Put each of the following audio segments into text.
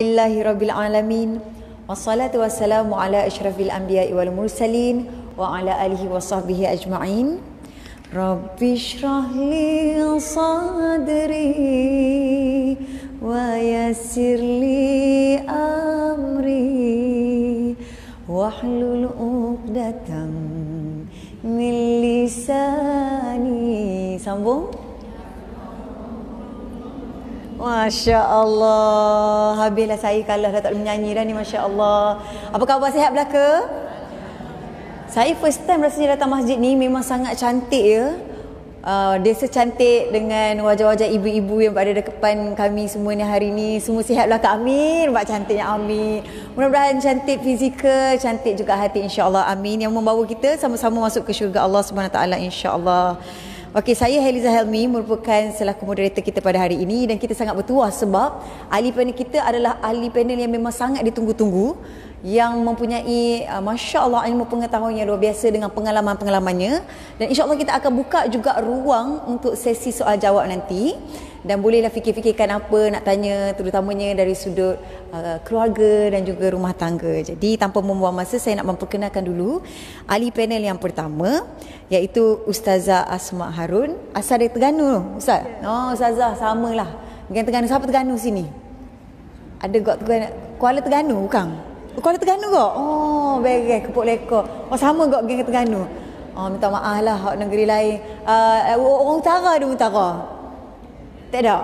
Alhamdulillahi Rabbil Alamin. Wassalatu wassalamu ala ashrafil anbiya wal mursalin Wa ala alihi wa sahbihi ajma'in. Rabbi shrah li sadri Wa yassir li amri Wahlul uqdatam min lisani. Sambung Masya Allah Habislah saya kalah dah tak boleh menyanyi dah ni Masya Allah Apa khabar? Sihat belaka? Saya first time rasanya datang masjid ni Memang sangat cantik ya. Uh, Dia secantik dengan wajah-wajah ibu-ibu Yang berada depan kami semua ni hari ni. Semua sihat belaka. Amin. Buat cantiknya amin. Mudah-mudahan cantik fizikal Cantik juga hati insya Allah amin. Yang membawa kita sama-sama masuk ke syurga Allah SWT insya Allah Okey, saya Heliza Helmi merupakan selaku moderator kita pada hari ini dan kita sangat bertuah sebab ahli panel kita adalah ahli panel yang memang sangat ditunggu-tunggu yang mempunyai uh, Masya Allah ilmu pengetahuan yang luar biasa dengan pengalaman-pengalamannya. Dan insya Allah kita akan buka juga ruang untuk sesi soal jawab nanti dan bolehlah fikir-fikirkan apa nak tanya terutamanya dari sudut uh, keluarga dan juga rumah tangga. Jadi tanpa membuang masa saya nak memperkenalkan dulu ahli panel yang pertama iaitu Ustazah Asma Harun. Asal dari Terengganu, Ustaz? Oh, Ustazah samalah. Bukan Terengganu, siapa Terengganu sini? Ada gak Terengganu? Kuala Terengganu bukan? Kuala Terengganu kok? Oh, beres kepuk leko. Oh, sama kok geng Terengganu. Oh, minta maaf lah hak negeri lain. Uh, orang utara ada utara. Tak ada.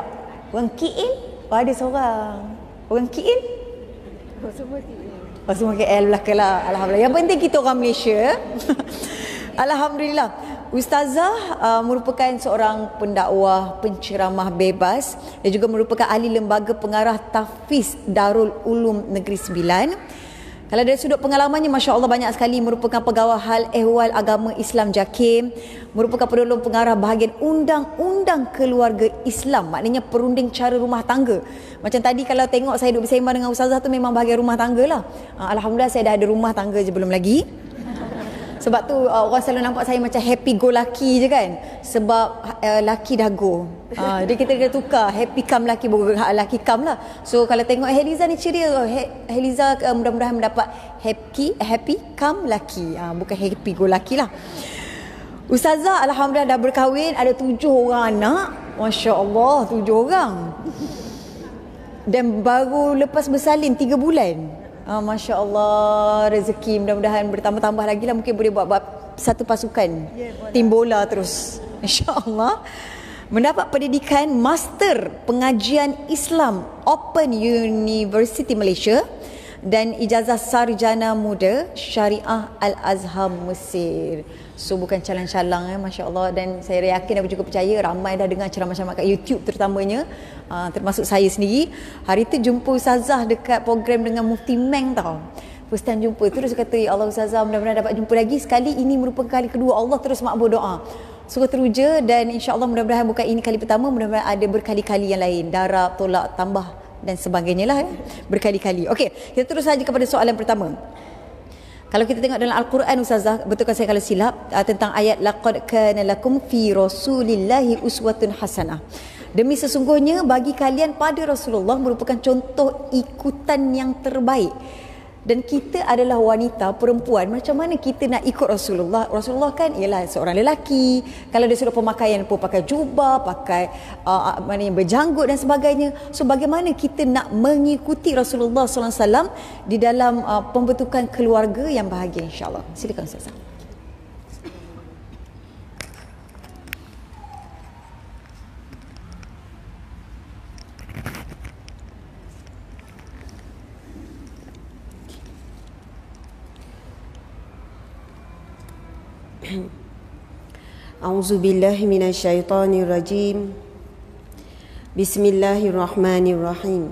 Orang KL oh, ada seorang. Orang KL? Oh, semua KL. Oh, semua KL belakang lah. Alhamdulillah. Yang penting kita orang Malaysia. Alhamdulillah. Ustazah uh, merupakan seorang pendakwah, penceramah bebas dan juga merupakan ahli lembaga pengarah Tafiz Darul Ulum Negeri Sembilan. Kalau dari sudut pengalamannya Masya Allah banyak sekali merupakan pegawai hal ehwal agama Islam JAKIM merupakan penolong pengarah bahagian undang-undang keluarga Islam maknanya perunding cara rumah tangga. Macam tadi kalau tengok saya duduk bersama dengan Ustazah tu memang bahagian rumah tangga lah. Uh, Alhamdulillah saya dah ada rumah tangga je belum lagi sebab tu uh, orang selalu nampak saya macam happy go lucky je kan. Sebab uh, laki dah go. Uh, jadi kita kena tukar happy come lucky bukan lucky come lah. So kalau tengok Heliza ni ceria. Heliza uh, mudah-mudahan mendapat happy happy come lucky. Uh, bukan happy go lucky lah. Ustazah Alhamdulillah dah berkahwin. Ada tujuh orang anak. Masya Allah tujuh orang. Dan baru lepas bersalin tiga bulan. Ah, Masya Allah rezeki mudah-mudahan bertambah-tambah lagi lah. Mungkin boleh buat, buat satu pasukan. Yeah, tim bola terus. Insya Allah mendapat pendidikan Master Pengajian Islam Open University Malaysia dan ijazah sarjana muda Syariah Al-Azhar Mesir. So bukan calang-calang eh Masya Allah dan saya yakin dan juga percaya ramai dah dengar ceramah-ceramah kat YouTube terutamanya uh, termasuk saya sendiri. Hari tu jumpa Ustazah dekat program dengan Mufti Meng tau. First time jumpa terus kata ya Allah Ustazah mudah-mudahan dapat jumpa lagi sekali ini merupakan kali kedua Allah terus makbul doa. Suka teruja dan insya Allah mudah-mudahan bukan ini kali pertama mudah-mudahan ada berkali-kali yang lain darab tolak tambah dan sebagainya lah eh. berkali-kali. Okey, kita terus saja kepada soalan pertama. Kalau kita tengok dalam Al-Quran Ustazah, betulkan saya kalau silap uh, tentang ayat laqad kana lakum fi rasulillahi uswatun hasanah. Demi sesungguhnya bagi kalian pada Rasulullah merupakan contoh ikutan yang terbaik dan kita adalah wanita perempuan macam mana kita nak ikut Rasulullah? Rasulullah kan ialah seorang lelaki. Kalau dia suruh pemakaian pun pakai jubah pakai uh, mana yang berjanggut dan sebagainya. So bagaimana kita nak mengikuti Rasulullah wasallam di dalam uh, pembentukan keluarga yang bahagia insyaallah silakan ustazah أعوذ بالله من الشيطان الرجيم بسم الله الرحمن الرحيم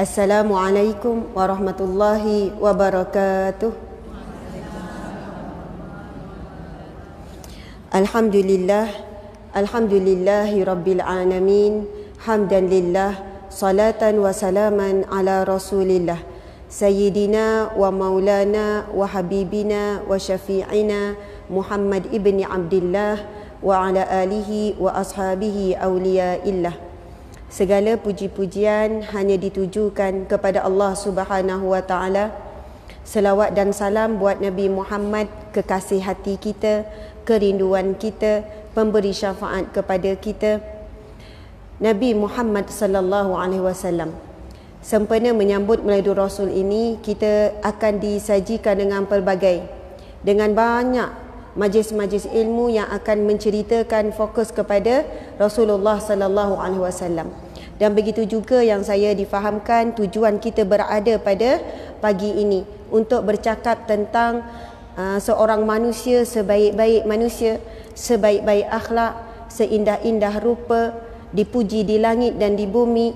السلام عليكم ورحمة الله وبركاته الحمد لله الحمد لله رب العالمين حمدا لله صلاة وسلاما على رسول الله سيدنا ومولانا وحبيبنا وشفيعنا Muhammad ibni Abdullah wa ala alihi wa ashabihi awliya illah. Segala puji-pujian hanya ditujukan kepada Allah Subhanahu wa taala. Selawat dan salam buat Nabi Muhammad kekasih hati kita, kerinduan kita, pemberi syafaat kepada kita. Nabi Muhammad sallallahu alaihi wasallam. Sempena menyambut Maulidur Rasul ini, kita akan disajikan dengan pelbagai dengan banyak majlis-majlis ilmu yang akan menceritakan fokus kepada Rasulullah sallallahu alaihi wasallam. Dan begitu juga yang saya difahamkan tujuan kita berada pada pagi ini untuk bercakap tentang uh, seorang manusia sebaik-baik manusia, sebaik-baik akhlak, seindah-indah rupa, dipuji di langit dan di bumi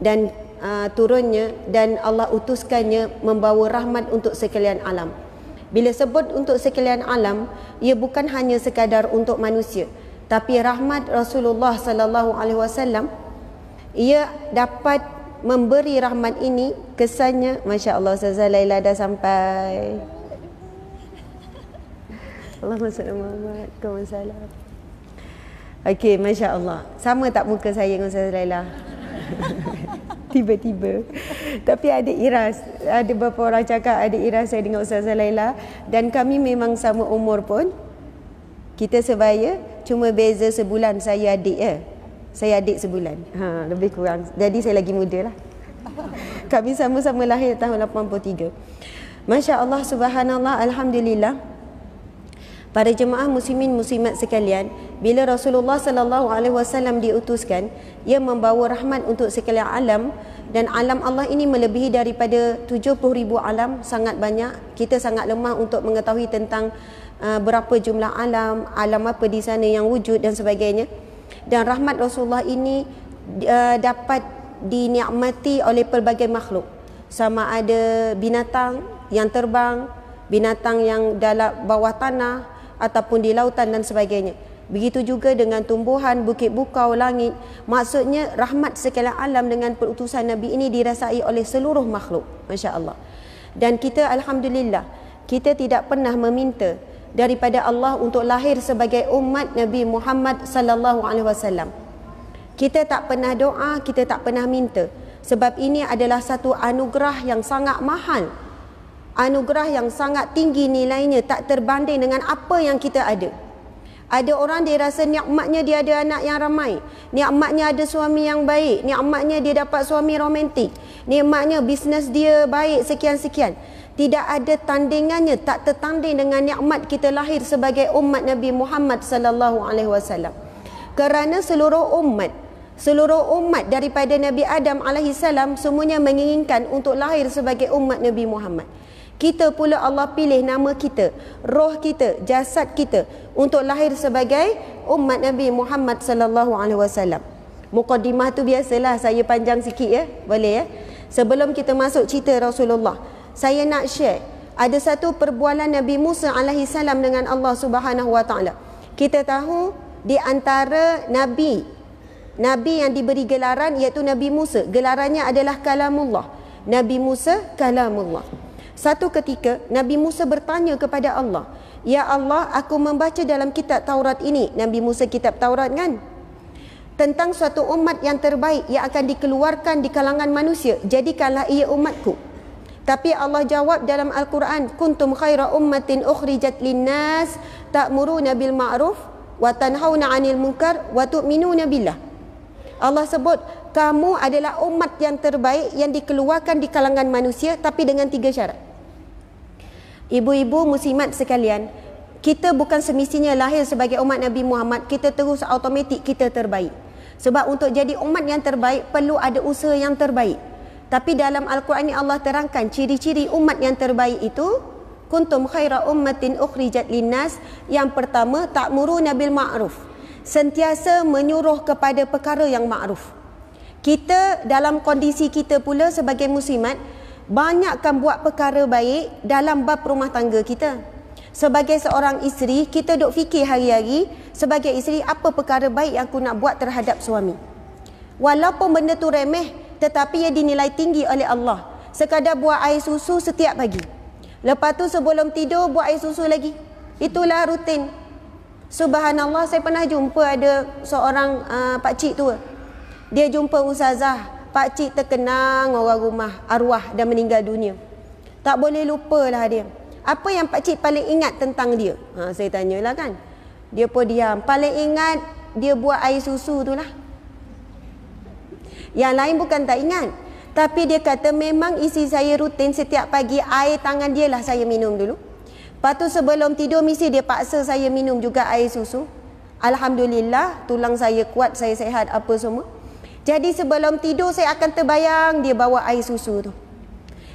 dan uh, turunnya dan Allah utuskannya membawa rahmat untuk sekalian alam. Bila sebut untuk sekalian alam, ia bukan hanya sekadar untuk manusia, tapi rahmat Rasulullah sallallahu alaihi wasallam ia dapat memberi rahmat ini kesannya masya-Allah Ustazah Laila dah sampai. Allahumma salli kau salam. Okey, masya-Allah. Sama tak muka saya dengan Ustazah Laila? tiba-tiba. Tapi ada iras. Ada beberapa orang cakap ada iras saya dengan Ustazah Laila. Dan kami memang sama umur pun. Kita sebaya. Cuma beza sebulan saya adik ya. Saya adik sebulan. Ha, lebih kurang. Jadi saya lagi muda lah. Kami sama-sama lahir tahun 83. Masya Allah, subhanallah, Alhamdulillah. Para jemaah muslimin muslimat sekalian, bila Rasulullah sallallahu alaihi wasallam diutuskan, ia membawa rahmat untuk sekalian alam dan alam Allah ini melebihi daripada 70 ribu alam, sangat banyak. Kita sangat lemah untuk mengetahui tentang uh, berapa jumlah alam, alam apa di sana yang wujud dan sebagainya. Dan rahmat Rasulullah ini uh, dapat dinikmati oleh pelbagai makhluk. Sama ada binatang yang terbang, binatang yang dalam bawah tanah, ataupun di lautan dan sebagainya. Begitu juga dengan tumbuhan, bukit bukau, langit. Maksudnya rahmat sekalian alam dengan perutusan Nabi ini dirasai oleh seluruh makhluk. Masya Allah. Dan kita Alhamdulillah, kita tidak pernah meminta daripada Allah untuk lahir sebagai umat Nabi Muhammad sallallahu alaihi wasallam. Kita tak pernah doa, kita tak pernah minta. Sebab ini adalah satu anugerah yang sangat mahal anugerah yang sangat tinggi nilainya tak terbanding dengan apa yang kita ada. Ada orang dia rasa nikmatnya dia ada anak yang ramai. Nikmatnya ada suami yang baik. Nikmatnya dia dapat suami romantik. Nikmatnya bisnes dia baik sekian-sekian. Tidak ada tandingannya, tak tertanding dengan nikmat kita lahir sebagai umat Nabi Muhammad sallallahu alaihi wasallam. Kerana seluruh umat Seluruh umat daripada Nabi Adam alaihi salam semuanya menginginkan untuk lahir sebagai umat Nabi Muhammad. Kita pula Allah pilih nama kita, roh kita, jasad kita untuk lahir sebagai umat Nabi Muhammad sallallahu alaihi wasallam. Mukadimah tu biasalah saya panjang sikit ya, boleh ya. Sebelum kita masuk cerita Rasulullah, saya nak share ada satu perbualan Nabi Musa alaihi salam dengan Allah Subhanahu wa taala. Kita tahu di antara nabi nabi yang diberi gelaran iaitu Nabi Musa, gelarannya adalah kalamullah. Nabi Musa kalamullah. Satu ketika Nabi Musa bertanya kepada Allah, "Ya Allah, aku membaca dalam kitab Taurat ini, Nabi Musa kitab Taurat kan? Tentang suatu umat yang terbaik yang akan dikeluarkan di kalangan manusia, jadikanlah ia umatku." Tapi Allah jawab dalam Al-Quran, "Kuntum khaira ummatin ukhrijat linnas ta'muruna bil ma'ruf wa tanhauna 'anil munkar wa tu'minuna billah." Allah sebut kamu adalah umat yang terbaik yang dikeluarkan di kalangan manusia tapi dengan tiga syarat. Ibu-ibu muslimat sekalian, kita bukan semestinya lahir sebagai umat Nabi Muhammad, kita terus automatik kita terbaik. Sebab untuk jadi umat yang terbaik perlu ada usaha yang terbaik. Tapi dalam Al-Quran ini Allah terangkan ciri-ciri umat yang terbaik itu kuntum khaira ummatin ukhrijat linnas yang pertama ta'muruna bil ma'ruf sentiasa menyuruh kepada perkara yang ma'ruf kita dalam kondisi kita pula sebagai muslimat banyakkan buat perkara baik dalam bab rumah tangga kita. Sebagai seorang isteri, kita duk fikir hari-hari sebagai isteri apa perkara baik yang aku nak buat terhadap suami. Walaupun benda tu remeh, tetapi ia dinilai tinggi oleh Allah. Sekadar buat air susu setiap pagi. Lepas tu sebelum tidur buat air susu lagi. Itulah rutin. Subhanallah saya pernah jumpa ada seorang uh, pak cik tua. Dia jumpa ustazah, pak cik terkenang orang rumah arwah dah meninggal dunia. Tak boleh lupalah dia. Apa yang pak cik paling ingat tentang dia? Ha, saya tanyalah kan. Dia pun diam. Paling ingat dia buat air susu tu lah. Yang lain bukan tak ingat. Tapi dia kata memang isi saya rutin setiap pagi air tangan dia lah saya minum dulu. Lepas tu sebelum tidur mesti dia paksa saya minum juga air susu. Alhamdulillah tulang saya kuat, saya sehat apa semua. Jadi sebelum tidur saya akan terbayang dia bawa air susu tu.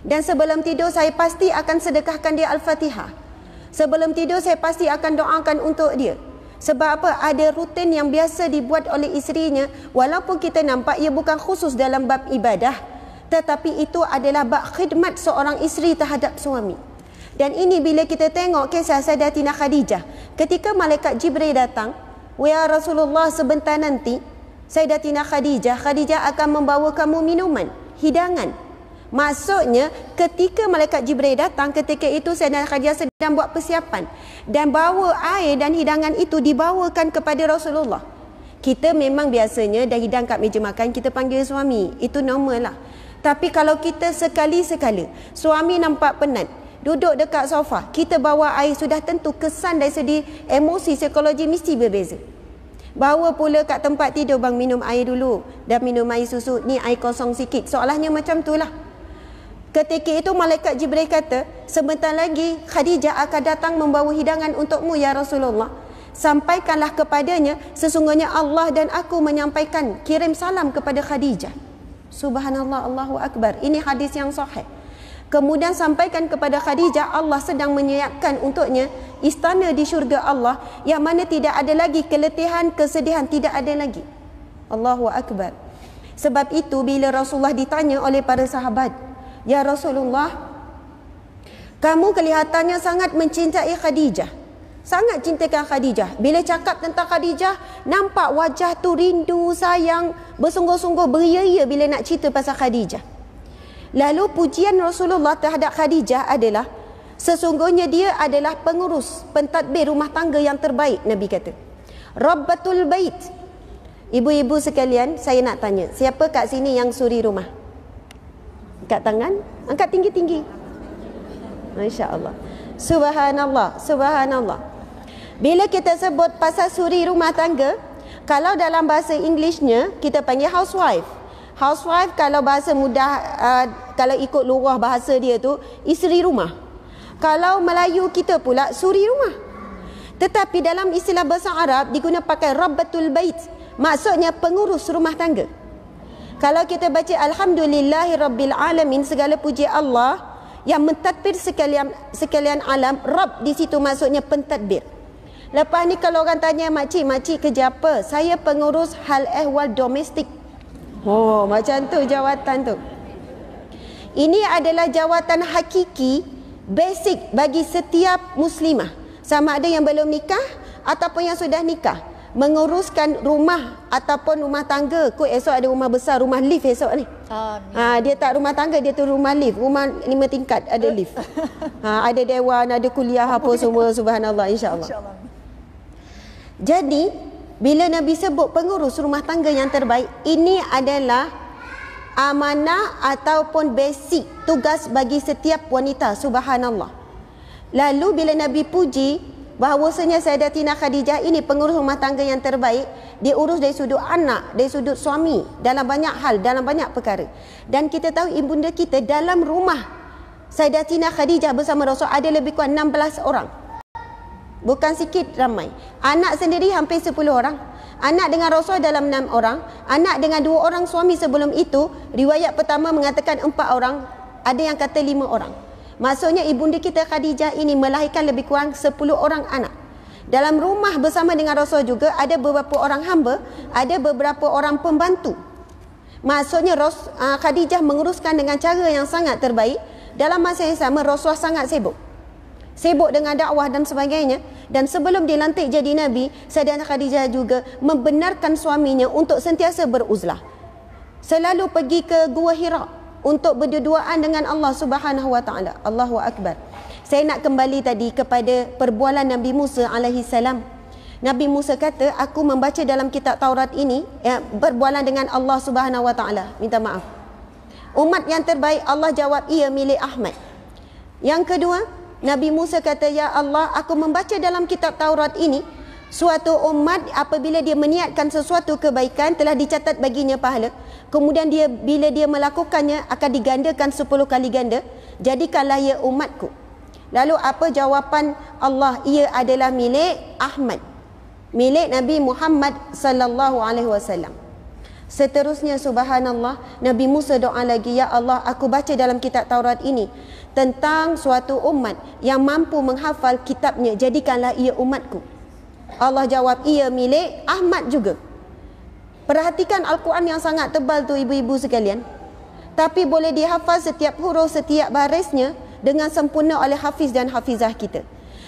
Dan sebelum tidur saya pasti akan sedekahkan dia Al-Fatihah. Sebelum tidur saya pasti akan doakan untuk dia. Sebab apa? Ada rutin yang biasa dibuat oleh isterinya walaupun kita nampak ia bukan khusus dalam bab ibadah tetapi itu adalah bak khidmat seorang isteri terhadap suami. Dan ini bila kita tengok kisah Sayyidatina Khadijah. Ketika malaikat Jibril datang, "Ya Rasulullah, sebentar nanti Sayyidatina Khadijah, Khadijah akan membawa kamu minuman, hidangan." Maksudnya ketika malaikat Jibril datang ketika itu Sayyidatina Khadijah sedang buat persiapan dan bawa air dan hidangan itu dibawakan kepada Rasulullah. Kita memang biasanya dah hidang kat meja makan kita panggil suami. Itu normal lah. Tapi kalau kita sekali-sekala suami nampak penat, duduk dekat sofa, kita bawa air sudah tentu kesan dari segi emosi psikologi mesti berbeza. Bawa pula kat tempat tidur bang minum air dulu dan minum air susu ni air kosong sikit. Soalnya macam tu lah. Ketika itu malaikat Jibril kata, sebentar lagi Khadijah akan datang membawa hidangan untukmu ya Rasulullah. Sampaikanlah kepadanya sesungguhnya Allah dan aku menyampaikan kirim salam kepada Khadijah. Subhanallah Allahu Akbar. Ini hadis yang sahih. Kemudian sampaikan kepada Khadijah Allah sedang menyiapkan untuknya istana di syurga Allah yang mana tidak ada lagi keletihan, kesedihan, tidak ada lagi. Allahu Akbar. Sebab itu bila Rasulullah ditanya oleh para sahabat, "Ya Rasulullah, kamu kelihatannya sangat mencintai Khadijah. Sangat cintakan Khadijah. Bila cakap tentang Khadijah, nampak wajah tu rindu, sayang, bersungguh-sungguh beria bila nak cerita pasal Khadijah. Lalu pujian Rasulullah terhadap Khadijah adalah sesungguhnya dia adalah pengurus pentadbir rumah tangga yang terbaik Nabi kata. Rabbatul bait. Ibu-ibu sekalian, saya nak tanya, siapa kat sini yang suri rumah? Angkat tangan, angkat tinggi-tinggi. Masya-Allah. Subhanallah, subhanallah. Bila kita sebut pasal suri rumah tangga, kalau dalam bahasa Englishnya kita panggil housewife. Housewife kalau bahasa mudah uh, kalau ikut luah bahasa dia tu isteri rumah. Kalau Melayu kita pula suri rumah. Tetapi dalam istilah bahasa Arab diguna pakai rabbatul bait. Maksudnya pengurus rumah tangga. Kalau kita baca alhamdulillahi rabbil alamin segala puji Allah yang mentadbir sekalian sekalian alam, Rabb di situ maksudnya pentadbir. Lepas ni kalau orang tanya makcik, makcik kerja apa? Saya pengurus hal ehwal domestik. Oh, macam tu jawatan tu. Ini adalah jawatan hakiki, basic bagi setiap muslimah. Sama ada yang belum nikah ataupun yang sudah nikah. Menguruskan rumah ataupun rumah tangga. Kau esok ada rumah besar, rumah lift esok ni. Ha, dia tak rumah tangga, dia tu rumah lift. Rumah lima tingkat, ada lift. Ha, ada dewan, ada kuliah apa semua. Subhanallah, insyaAllah. InsyaAllah. Jadi bila Nabi sebut pengurus rumah tangga yang terbaik, ini adalah amanah ataupun basic tugas bagi setiap wanita. Subhanallah. Lalu bila Nabi puji bahawasanya Sayyidatina Khadijah ini pengurus rumah tangga yang terbaik, dia urus dari sudut anak, dari sudut suami dalam banyak hal, dalam banyak perkara. Dan kita tahu ibunda kita dalam rumah Sayyidatina Khadijah bersama Rasul ada lebih kurang 16 orang. Bukan sikit ramai. Anak sendiri hampir 10 orang. Anak dengan Rasul dalam 6 orang. Anak dengan dua orang suami sebelum itu. Riwayat pertama mengatakan 4 orang. Ada yang kata 5 orang. Maksudnya ibunda kita Khadijah ini melahirkan lebih kurang 10 orang anak. Dalam rumah bersama dengan Rasul juga ada beberapa orang hamba. Ada beberapa orang pembantu. Maksudnya uh, Khadijah menguruskan dengan cara yang sangat terbaik. Dalam masa yang sama Rasulullah sangat sibuk sibuk dengan dakwah dan sebagainya dan sebelum dilantik jadi nabi Sayyidah Khadijah juga membenarkan suaminya untuk sentiasa beruzlah selalu pergi ke gua Hira untuk berduaan dengan Allah Subhanahu wa taala Allahu akbar saya nak kembali tadi kepada perbualan Nabi Musa alaihi salam Nabi Musa kata, aku membaca dalam kitab Taurat ini ya, berbualan dengan Allah Subhanahu Wa Taala. Minta maaf. Umat yang terbaik Allah jawab ia milik Ahmad. Yang kedua, Nabi Musa kata, ya Allah, aku membaca dalam kitab Taurat ini suatu umat apabila dia meniatkan sesuatu kebaikan telah dicatat baginya pahala. Kemudian dia bila dia melakukannya akan digandakan 10 kali ganda. Jadikanlah ia umatku. Lalu apa jawapan Allah? Ia adalah milik Ahmad milik Nabi Muhammad sallallahu alaihi wasallam. Seterusnya subhanallah Nabi Musa doa lagi ya Allah aku baca dalam kitab Taurat ini tentang suatu umat yang mampu menghafal kitabnya jadikanlah ia umatku. Allah jawab ia milik Ahmad juga. Perhatikan Al-Quran yang sangat tebal tu ibu-ibu sekalian. Tapi boleh dihafal setiap huruf setiap barisnya dengan sempurna oleh hafiz dan hafizah kita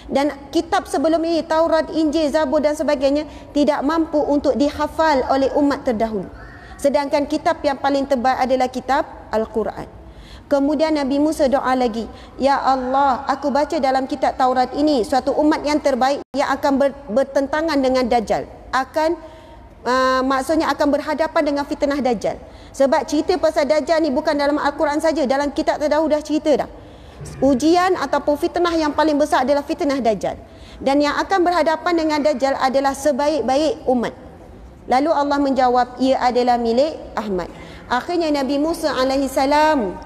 dan kitab sebelum ini Taurat, Injil, Zabur dan sebagainya tidak mampu untuk dihafal oleh umat terdahulu. Sedangkan kitab yang paling tebal adalah kitab Al-Quran. Kemudian Nabi Musa doa lagi, Ya Allah, aku baca dalam kitab Taurat ini suatu umat yang terbaik yang akan ber, bertentangan dengan Dajjal. Akan uh, maksudnya akan berhadapan dengan fitnah Dajjal. Sebab cerita pasal Dajjal ni bukan dalam Al-Quran saja, dalam kitab terdahulu dah cerita dah ujian ataupun fitnah yang paling besar adalah fitnah Dajjal. Dan yang akan berhadapan dengan Dajjal adalah sebaik-baik umat. Lalu Allah menjawab, ia adalah milik Ahmad. Akhirnya Nabi Musa alaihi salam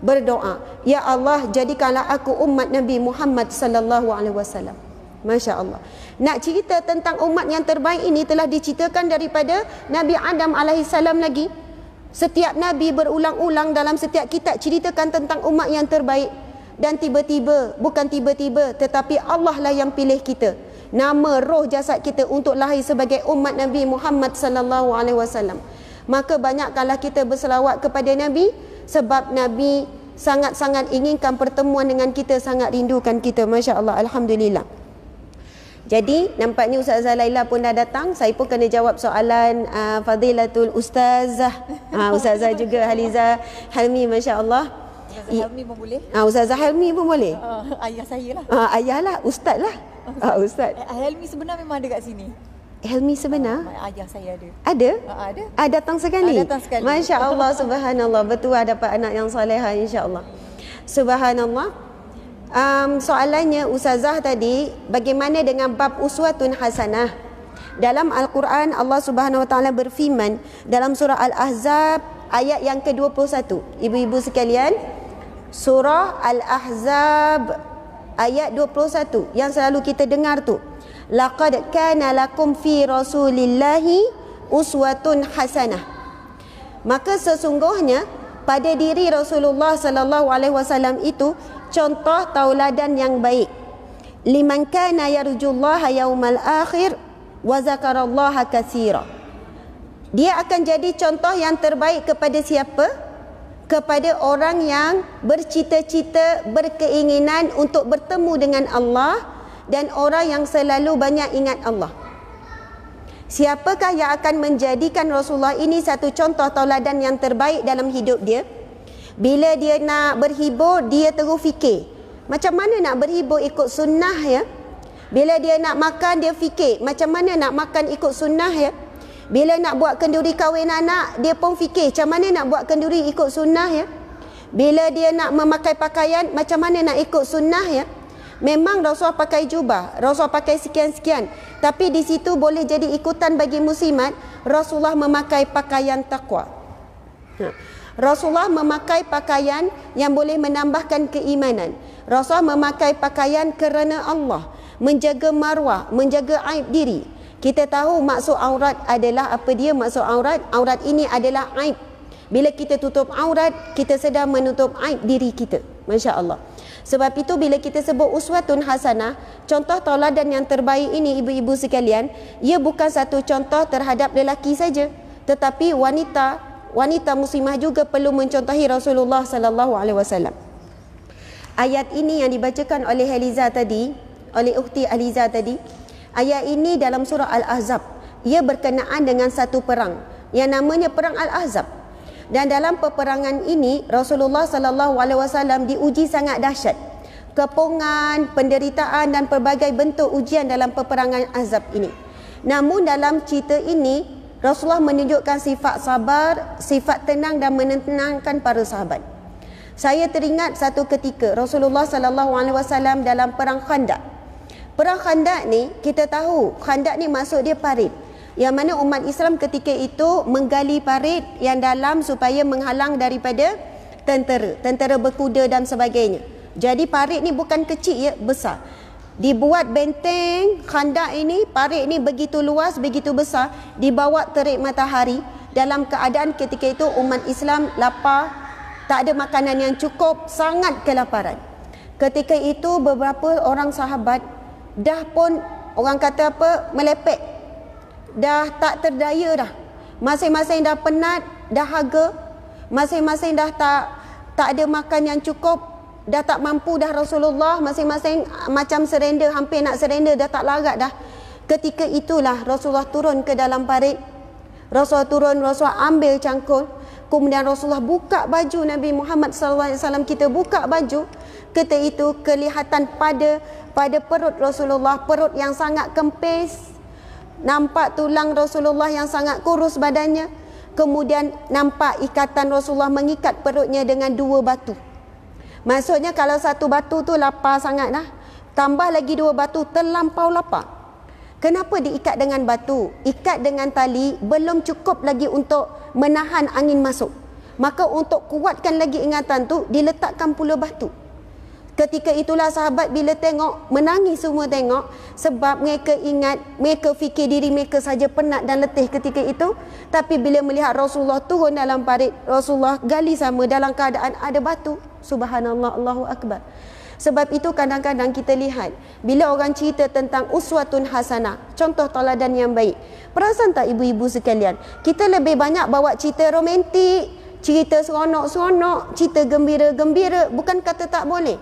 berdoa, ya Allah jadikanlah aku umat Nabi Muhammad sallallahu alaihi wasallam. Masya Allah. Nak cerita tentang umat yang terbaik ini telah diceritakan daripada Nabi Adam alaihi salam lagi. Setiap Nabi berulang-ulang dalam setiap kitab ceritakan tentang umat yang terbaik dan tiba-tiba bukan tiba-tiba tetapi Allah lah yang pilih kita nama roh jasad kita untuk lahir sebagai umat Nabi Muhammad sallallahu alaihi wasallam maka banyakkanlah kita berselawat kepada Nabi sebab Nabi sangat-sangat inginkan pertemuan dengan kita sangat rindukan kita masya-Allah alhamdulillah jadi nampaknya Ustazah Laila pun dah datang. Saya pun kena jawab soalan uh, Fadilatul Ustazah. Uh, Ustazah juga Haliza Halmi masya-Allah. Ustazah Helmi pun boleh. Ah Ustazah Helmi pun boleh. Uh, ayah saya lah. Ah ayah lah, ustaz lah. Ustaz. Ah ustaz. Eh, Helmi sebenar memang ada kat sini. Helmi sebenar? Uh, ayah saya ada. Ada? Uh, ada. Ah datang sekali. Uh, datang sekali. Masya-Allah subhanallah. Betul lah dapat anak yang soleha insya-Allah. Subhanallah. Um, soalannya Ustazah tadi bagaimana dengan bab uswatun hasanah? Dalam Al-Quran Allah Subhanahu Wa Taala berfirman dalam surah Al-Ahzab ayat yang ke-21. Ibu-ibu sekalian, surah Al-Ahzab ayat 21 yang selalu kita dengar tu. Laqad kana lakum fi Rasulillahi uswatun hasanah. Maka sesungguhnya pada diri Rasulullah sallallahu alaihi wasallam itu contoh tauladan yang baik. Liman kana yarjullaha yaumal akhir wa zakarallaha katsira. Dia akan jadi contoh yang terbaik kepada siapa? kepada orang yang bercita-cita, berkeinginan untuk bertemu dengan Allah dan orang yang selalu banyak ingat Allah. Siapakah yang akan menjadikan Rasulullah ini satu contoh tauladan yang terbaik dalam hidup dia? Bila dia nak berhibur, dia terus fikir. Macam mana nak berhibur ikut sunnah ya? Bila dia nak makan, dia fikir. Macam mana nak makan ikut sunnah ya? Bila nak buat kenduri kahwin anak, dia pun fikir macam mana nak buat kenduri ikut sunnah ya. Bila dia nak memakai pakaian, macam mana nak ikut sunnah ya. Memang Rasulullah pakai jubah, Rasulullah pakai sekian-sekian. Tapi di situ boleh jadi ikutan bagi muslimat, Rasulullah memakai pakaian takwa. Ha. Rasulullah memakai pakaian yang boleh menambahkan keimanan. Rasulullah memakai pakaian kerana Allah, menjaga marwah, menjaga aib diri. Kita tahu maksud aurat adalah apa dia maksud aurat? Aurat ini adalah aib. Bila kita tutup aurat, kita sedang menutup aib diri kita. Masya Allah. Sebab itu bila kita sebut uswatun hasanah, contoh tauladan yang terbaik ini ibu-ibu sekalian, ia bukan satu contoh terhadap lelaki saja, tetapi wanita wanita muslimah juga perlu mencontohi Rasulullah sallallahu alaihi wasallam. Ayat ini yang dibacakan oleh Haliza tadi, oleh ukhti Aliza tadi, Ayat ini dalam surah Al-Ahzab. Ia berkenaan dengan satu perang yang namanya perang Al-Ahzab. Dan dalam peperangan ini Rasulullah sallallahu alaihi wasallam diuji sangat dahsyat. Kepungan, penderitaan dan pelbagai bentuk ujian dalam peperangan Ahzab ini. Namun dalam cerita ini Rasulullah menunjukkan sifat sabar, sifat tenang dan menenangkan para sahabat. Saya teringat satu ketika Rasulullah sallallahu alaihi wasallam dalam perang Khandaq. Perang Khandaq ni kita tahu Khandaq ni masuk dia parit. Yang mana umat Islam ketika itu menggali parit yang dalam supaya menghalang daripada tentera, tentera berkuda dan sebagainya. Jadi parit ni bukan kecil ya, besar. Dibuat benteng khandak ini parit ini begitu luas begitu besar dibawa terik matahari. Dalam keadaan ketika itu umat Islam lapar tak ada makanan yang cukup sangat kelaparan. Ketika itu beberapa orang sahabat dah pun orang kata apa melepek dah tak terdaya dah. Masing-masing dah penat dah haga masing-masing dah tak tak ada makan yang cukup dah tak mampu dah Rasulullah. Masing-masing macam serenda hampir nak serenda dah tak larat dah. Ketika itulah Rasulullah turun ke dalam parit. Rasulullah turun Rasulullah ambil cangkul. Kemudian Rasulullah buka baju Nabi Muhammad wasallam. Kita buka baju. Ketika itu kelihatan pada pada perut Rasulullah perut yang sangat kempis nampak tulang Rasulullah yang sangat kurus badannya kemudian nampak ikatan Rasulullah mengikat perutnya dengan dua batu Maksudnya kalau satu batu tu lapar sangat dah. Tambah lagi dua batu terlampau lapar. Kenapa diikat dengan batu? Ikat dengan tali belum cukup lagi untuk menahan angin masuk. Maka untuk kuatkan lagi ingatan tu diletakkan pula batu. Ketika itulah sahabat bila tengok menangis semua tengok sebab mereka ingat mereka fikir diri mereka saja penat dan letih ketika itu. Tapi bila melihat Rasulullah turun dalam parit Rasulullah gali sama dalam keadaan ada batu. Subhanallah Allahu akbar. Sebab itu kadang-kadang kita lihat bila orang cerita tentang uswatun hasanah contoh teladan yang baik perasan tak ibu-ibu sekalian? Kita lebih banyak bawa cerita romantik cerita seronok-seronok cerita gembira-gembira bukan kata tak boleh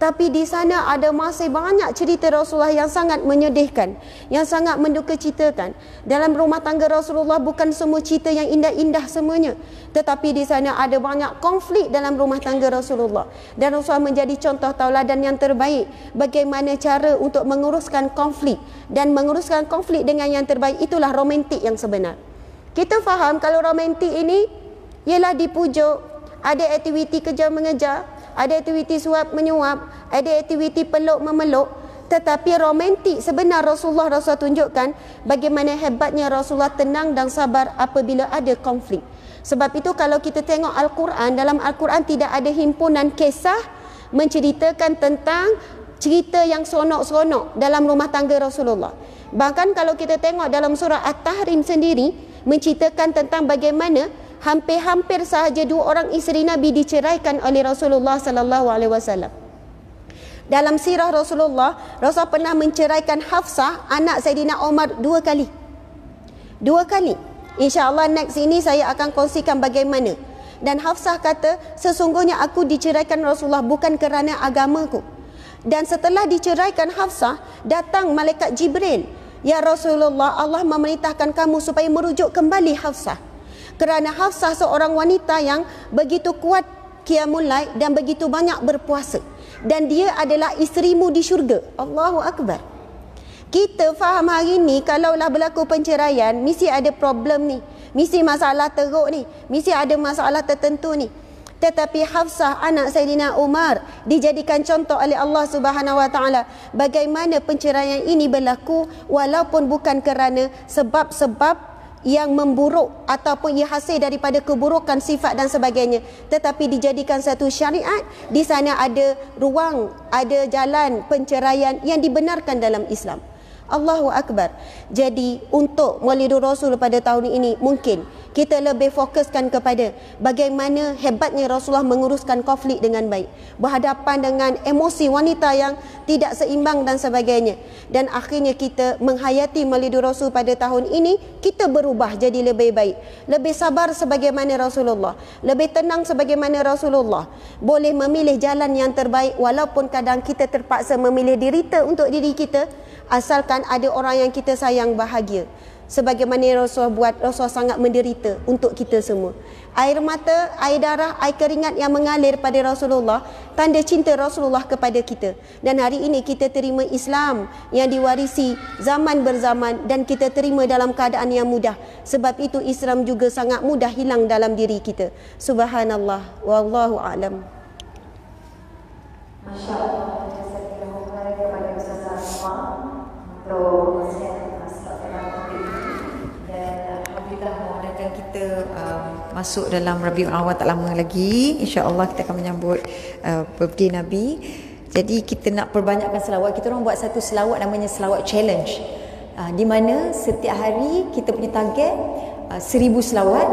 tapi di sana ada masih banyak cerita Rasulullah yang sangat menyedihkan, yang sangat menduka citakan. Dalam rumah tangga Rasulullah bukan semua cerita yang indah-indah semuanya. Tetapi di sana ada banyak konflik dalam rumah tangga Rasulullah. Dan Rasulullah menjadi contoh tauladan yang terbaik. Bagaimana cara untuk menguruskan konflik. Dan menguruskan konflik dengan yang terbaik itulah romantik yang sebenar. Kita faham kalau romantik ini ialah dipujuk, ada aktiviti kejar mengejar, ada aktiviti suap menyuap, ada aktiviti peluk memeluk, tetapi romantik sebenar Rasulullah Rasul tunjukkan bagaimana hebatnya Rasulullah tenang dan sabar apabila ada konflik. Sebab itu kalau kita tengok Al-Quran, dalam Al-Quran tidak ada himpunan kisah menceritakan tentang cerita yang seronok-seronok dalam rumah tangga Rasulullah. Bahkan kalau kita tengok dalam surah At-Tahrim sendiri menceritakan tentang bagaimana hampir-hampir sahaja dua orang isteri Nabi diceraikan oleh Rasulullah sallallahu alaihi wasallam. Dalam sirah Rasulullah, Rasul pernah menceraikan Hafsah, anak Saidina Umar dua kali. Dua kali. Insya-Allah next ini saya akan kongsikan bagaimana. Dan Hafsah kata, sesungguhnya aku diceraikan Rasulullah bukan kerana agamaku. Dan setelah diceraikan Hafsah, datang malaikat Jibril. Ya Rasulullah, Allah memerintahkan kamu supaya merujuk kembali Hafsah kerana Hafsah seorang wanita yang begitu kuat qiyamul lail dan begitu banyak berpuasa. Dan dia adalah isterimu di syurga. Allahu akbar. Kita faham hari ni kalaulah berlaku penceraian mesti ada problem ni. Mesti masalah teruk ni. Mesti ada masalah tertentu ni. Tetapi Hafsah anak Saidina Umar dijadikan contoh oleh Allah Subhanahu Wa Taala bagaimana penceraian ini berlaku walaupun bukan kerana sebab-sebab yang memburuk ataupun ia hasil daripada keburukan sifat dan sebagainya tetapi dijadikan satu syariat di sana ada ruang ada jalan penceraian yang dibenarkan dalam Islam Allahu Akbar. Jadi untuk Maulidur Rasul pada tahun ini mungkin kita lebih fokuskan kepada bagaimana hebatnya Rasulullah menguruskan konflik dengan baik. Berhadapan dengan emosi wanita yang tidak seimbang dan sebagainya. Dan akhirnya kita menghayati Maulidur Rasul pada tahun ini, kita berubah jadi lebih baik. Lebih sabar sebagaimana Rasulullah. Lebih tenang sebagaimana Rasulullah. Boleh memilih jalan yang terbaik walaupun kadang kita terpaksa memilih dirita untuk diri kita asalkan ada orang yang kita sayang bahagia sebagaimana Rasulullah buat Rasulullah sangat menderita untuk kita semua. Air mata air darah air keringat yang mengalir pada Rasulullah tanda cinta Rasulullah kepada kita. Dan hari ini kita terima Islam yang diwarisi zaman berzaman dan kita terima dalam keadaan yang mudah. Sebab itu Islam juga sangat mudah hilang dalam diri kita. Subhanallah. Wallahu alam. Masya Allah, kepada Ustazah untuk kita um, masuk dalam Rabiul Awal tak lama lagi insya-Allah kita akan menyambut uh, birthday Nabi. Jadi kita nak perbanyakkan selawat. Kita orang buat satu selawat namanya selawat challenge. Uh, di mana setiap hari kita punya target uh, seribu selawat.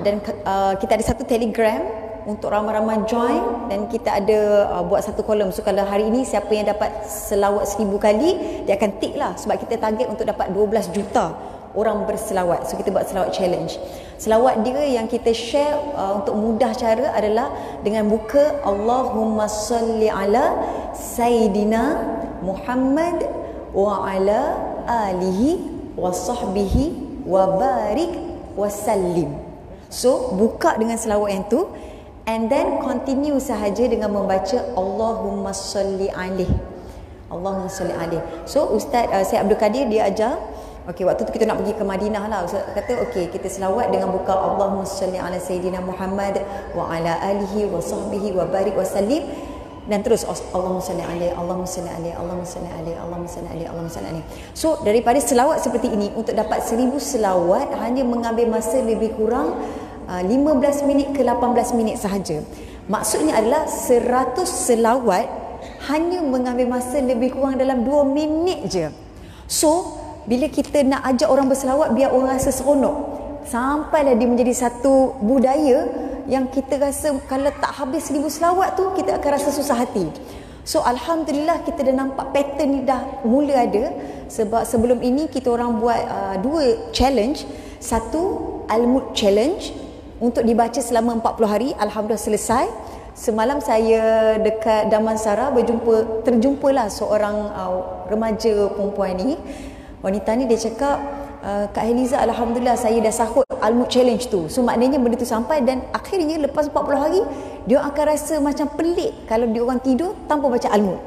Dan uh, kita ada satu telegram untuk ramai-ramai join. Dan kita ada uh, buat satu kolom. So kalau hari ini siapa yang dapat selawat seribu kali dia akan tick lah. Sebab kita target untuk dapat 12 juta orang berselawat. So kita buat selawat challenge Selawat dia yang kita share uh, untuk mudah cara adalah dengan buka Allahumma salli ala Sayyidina Muhammad wa ala alihi wa sahbihi wa barik wa sallim. So buka dengan selawat yang tu and then continue sahaja dengan membaca Allahumma salli alaihi. Allahumma salli alaihi. So Ustaz uh, Syed Abdul Kadir dia ajar Okey, waktu tu kita nak pergi ke Madinah lah. Ustaz kata, okey, kita selawat dengan buka Allahumma salli ala Sayyidina Muhammad wa ala alihi wa sahbihi wa barik wa sallim. Dan terus Allahumma salli alaihi, Allahumma salli alaihi, Allahumma salli alaihi, Allahumma salli alaihi, Allahumma salli alaihi. So, daripada selawat seperti ini, untuk dapat seribu selawat, hanya mengambil masa lebih kurang uh, 15 minit ke 18 minit sahaja. Maksudnya adalah 100 selawat hanya mengambil masa lebih kurang dalam 2 minit je. So, bila kita nak ajak orang berselawat biar orang rasa seronok. Sampailah dia menjadi satu budaya yang kita rasa kalau tak habis seribu selawat tu kita akan rasa susah hati. So Alhamdulillah kita dah nampak pattern ni dah mula ada. Sebab sebelum ini kita orang buat uh, dua challenge. Satu Al-Mud Challenge untuk dibaca selama 40 hari. Alhamdulillah selesai. Semalam saya dekat Damansara berjumpa terjumpalah seorang uh, remaja perempuan ni wanita ni dia cakap uh, Kak Heliza Alhamdulillah saya dah sahut Almut Challenge tu. So maknanya benda tu sampai dan akhirnya lepas 40 hari dia akan rasa macam pelik kalau dia orang tidur tanpa baca Almut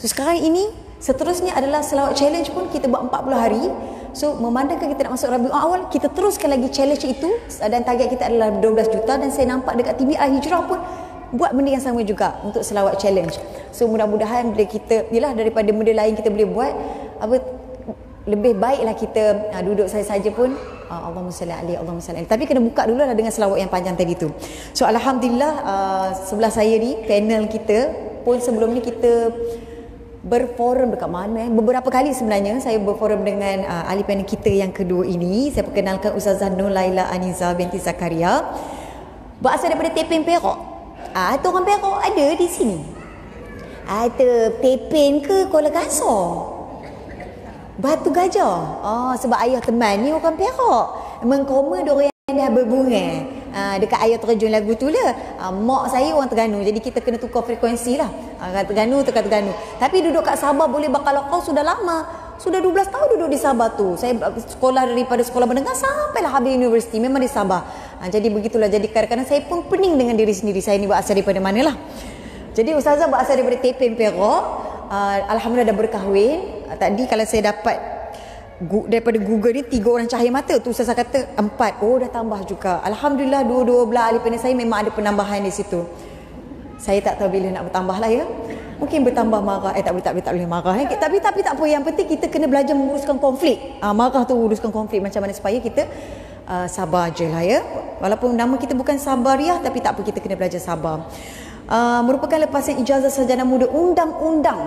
so sekarang ini seterusnya adalah selawat challenge pun kita buat 40 hari. So memandangkan kita nak masuk Rabiul Awal kita teruskan lagi challenge itu. Dan target kita adalah 12 juta dan saya nampak dekat TV Al Hijrah pun buat benda yang sama juga untuk selawat challenge. So mudah-mudahan bila kita yalah daripada benda lain kita boleh buat. Apa lebih baiklah kita uh, duduk saya saja pun uh, Allahumma salli alaihi Allahumma salli alaihi. Tapi kena buka dulu lah dengan selawat yang panjang tadi tu. So alhamdulillah uh, sebelah saya ni panel kita pun sebelum ni kita berforum dekat mana eh? beberapa kali sebenarnya saya berforum dengan uh, ahli panel kita yang kedua ini. Saya perkenalkan Ustazah Nur Laila Aniza binti Zakaria. Berasal daripada Tepin Perak ah tu orang Perak ada di sini. Ada Tepin ke Kuala Kasar Batu gajah. Oh, sebab ayah teman ni orang Perak. Mengkoma dia yang dah berbunga. Ha, dekat ayah terjun lagu tu lah. Ha, mak saya orang Terengganu. Jadi kita kena tukar frekuensi lah. Ha, kat Terengganu, tukar Terengganu. Tapi duduk kat Sabah boleh bakal kau sudah lama. Sudah 12 tahun duduk di Sabah tu. Saya sekolah daripada sekolah menengah sampailah habis universiti. Memang di Sabah. Ha, jadi begitulah. Jadi kadang-kadang saya pun pening dengan diri sendiri. Saya ni berasal daripada mana lah. Jadi Ustazah berasal daripada Tepin Perak uh, Alhamdulillah dah berkahwin. Uh, Tadi kalau saya dapat gu, Daripada Google ni Tiga orang cahaya mata. Tu Saya kata empat. Oh dah tambah juga. Alhamdulillah Dua-dua belah ahli pandai saya Memang ada penambahan di situ. Saya tak tahu bila nak bertambah lah ya. Mungkin bertambah marah. Eh tak boleh tak boleh, tak boleh marah eh. Tapi tapi tak apa. Yang penting kita kena belajar Menguruskan konflik. Uh, Marah tu uruskan konflik. Macam mana supaya kita uh, Sabar je lah ya. Walaupun nama kita bukan Sabariah Tapi tak apa. Kita kena belajar sabar uh, merupakan lepasan ijazah sarjana muda undang-undang.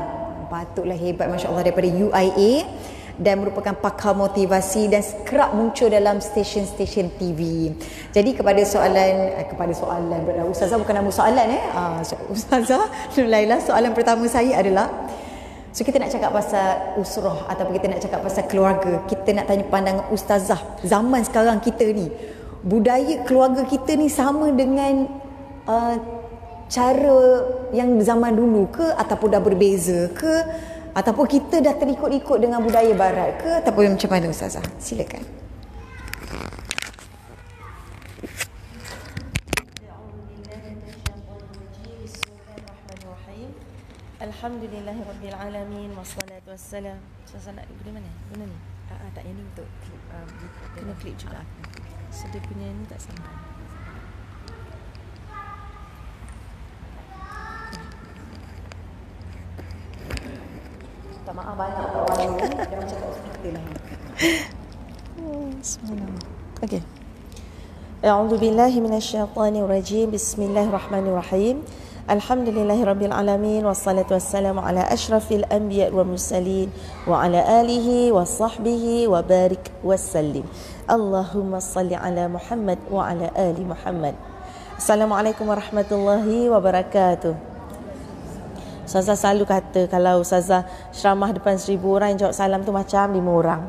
Patutlah hebat masya-Allah daripada UIA dan merupakan pakar motivasi dan kerap muncul dalam stesen-stesen TV. Jadi kepada soalan eh, kepada soalan berada ustazah bukan nama soalan eh. Uh, ustazah Nulaila soalan pertama saya adalah So kita nak cakap pasal usrah ataupun kita nak cakap pasal keluarga. Kita nak tanya pandangan ustazah zaman sekarang kita ni. Budaya keluarga kita ni sama dengan uh, cara yang zaman dulu ke ataupun dah berbeza ke ataupun kita dah terikut-ikut dengan budaya barat ke ataupun macam mana ustazah? Silakan. Alhamdulillahirrabbilalamin Wassalatu wassalam Ustazah nak pergi mana? Mana ni? Ah, ah, tak, yang ni untuk klip um, Kena klip juga. Ah, so dia punya ni tak sampai. Tak maaf banyak orang ni dia macam tak seperti lah. Bismillah. Okey. A'udzu billahi minasyaitonir rajim. Bismillahirrahmanirrahim. Alhamdulillahirabbil alamin wassalatu wassalamu ala asyrafil anbiya wal mursalin wa ala alihi wa sahbihi wa barik wassallim. Allahumma salli ala Muhammad wa ala ali Muhammad. Assalamualaikum warahmatullahi wabarakatuh. Ustazah selalu kata kalau Ustazah ceramah depan seribu orang yang jawab salam tu macam lima orang.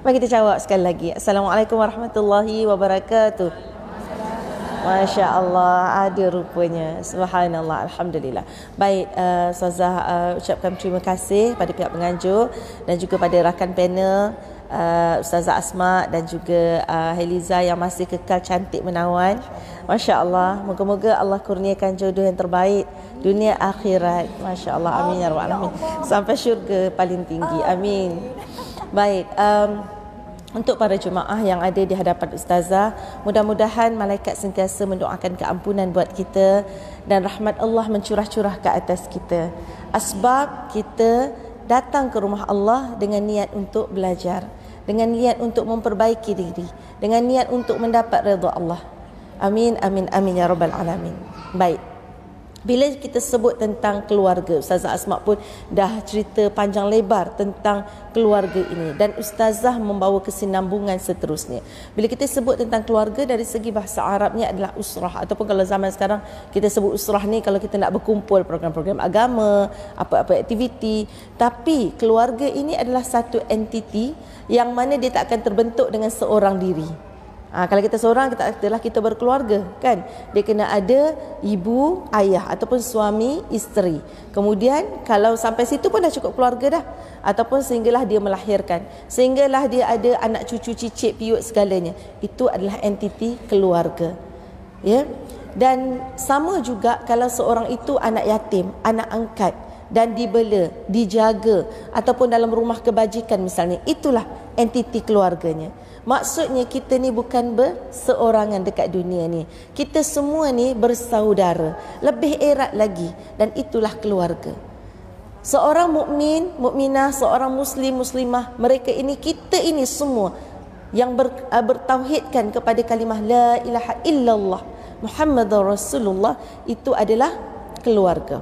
Mari kita jawab sekali lagi. Assalamualaikum warahmatullahi wabarakatuh. Masya Allah ada rupanya. Subhanallah. Alhamdulillah. Baik, uh, Ustazah uh, ucapkan terima kasih pada pihak penganjur dan juga pada rakan panel uh, Ustazah Asma dan juga uh, Heliza yang masih kekal cantik menawan. Masya Allah. Moga-moga Allah kurniakan jodoh yang terbaik dunia akhirat. Masya Allah. Amin ya rabbal alamin. Sampai syurga paling tinggi. Amin. Baik. Um, untuk para jemaah yang ada di hadapan ustazah, mudah-mudahan malaikat sentiasa mendoakan keampunan buat kita dan rahmat Allah mencurah-curah ke atas kita. Asbab kita datang ke rumah Allah dengan niat untuk belajar, dengan niat untuk memperbaiki diri, dengan niat untuk mendapat redha Allah. Amin, amin, amin ya rabbal alamin. Baik. Bila kita sebut tentang keluarga, Ustazah Asma pun dah cerita panjang lebar tentang keluarga ini dan Ustazah membawa kesinambungan seterusnya. Bila kita sebut tentang keluarga dari segi bahasa Arabnya adalah usrah ataupun kalau zaman sekarang kita sebut usrah ni kalau kita nak berkumpul program-program agama, apa-apa aktiviti, tapi keluarga ini adalah satu entiti yang mana dia tak akan terbentuk dengan seorang diri. Ha, kalau kita seorang kita adalah kita berkeluarga kan? Dia kena ada ibu ayah ataupun suami isteri. Kemudian kalau sampai situ pun dah cukup keluarga dah ataupun sehinggalah dia melahirkan. Sehinggalah dia ada anak cucu cicit piut segalanya. Itu adalah entiti keluarga ya? Dan sama juga kalau seorang itu anak yatim anak angkat dan dibela, dijaga ataupun dalam rumah kebajikan misalnya. Itulah entiti keluarganya Maksudnya kita ni bukan berseorangan dekat dunia ni. Kita semua ni bersaudara. Lebih erat lagi dan itulah keluarga. Seorang mukmin, mukminah, seorang muslim, muslimah, mereka ini kita ini semua yang ber, uh, bertauhidkan kepada kalimah la ilaha illallah Muhammadur Rasulullah itu adalah keluarga.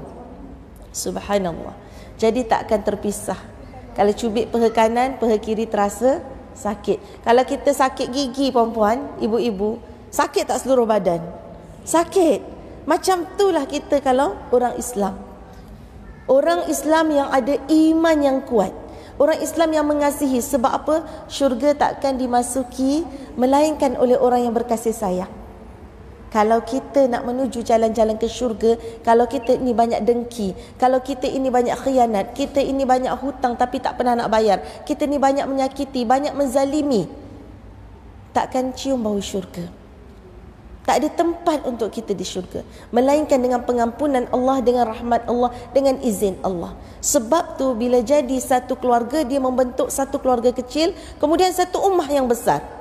Subhanallah. Jadi tak akan terpisah. Kalau cubit peha kanan, peha kiri terasa sakit. Kalau kita sakit gigi perempuan, ibu-ibu, sakit tak seluruh badan? Sakit. Macam itulah kita kalau orang Islam. Orang Islam yang ada iman yang kuat. Orang Islam yang mengasihi sebab apa? Syurga takkan dimasuki melainkan oleh orang yang berkasih sayang. Kalau kita nak menuju jalan-jalan ke syurga, kalau kita ini banyak dengki, kalau kita ini banyak khianat, kita ini banyak hutang tapi tak pernah nak bayar, kita ini banyak menyakiti, banyak menzalimi, takkan cium bau syurga. Tak ada tempat untuk kita di syurga. Melainkan dengan pengampunan Allah, dengan rahmat Allah, dengan izin Allah. Sebab tu bila jadi satu keluarga, dia membentuk satu keluarga kecil, kemudian satu ummah yang besar.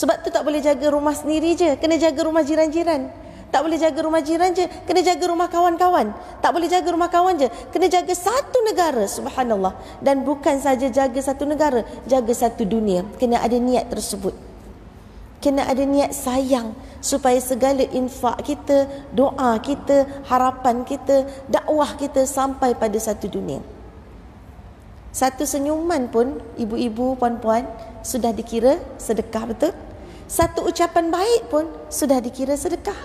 Sebab tu tak boleh jaga rumah sendiri je, kena jaga rumah jiran-jiran. Tak boleh jaga rumah jiran je, kena jaga rumah kawan-kawan. Tak boleh jaga rumah kawan je, kena jaga satu negara, subhanallah. Dan bukan saja jaga satu negara, jaga satu dunia. Kena ada niat tersebut. Kena ada niat sayang supaya segala infak kita, doa kita, harapan kita, dakwah kita sampai pada satu dunia. Satu senyuman pun ibu-ibu, puan-puan sudah dikira sedekah betul? Satu ucapan baik pun sudah dikira sedekah.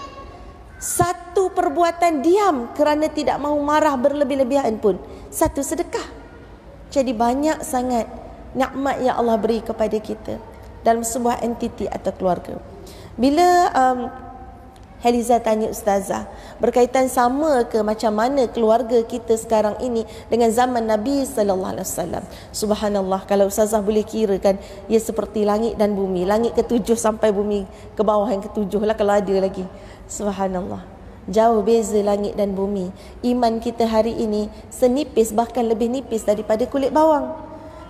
Satu perbuatan diam kerana tidak mahu marah berlebih-lebihan pun satu sedekah. Jadi banyak sangat nikmat yang Allah beri kepada kita dalam sebuah entiti atau keluarga. Bila um, Heliza tanya ustazah berkaitan sama ke macam mana keluarga kita sekarang ini dengan zaman Nabi sallallahu alaihi wasallam. Subhanallah kalau ustazah boleh kira kan ia seperti langit dan bumi. Langit ketujuh sampai bumi ke bawah yang ketujuh lah kalau ada lagi. Subhanallah. Jauh beza langit dan bumi. Iman kita hari ini senipis bahkan lebih nipis daripada kulit bawang.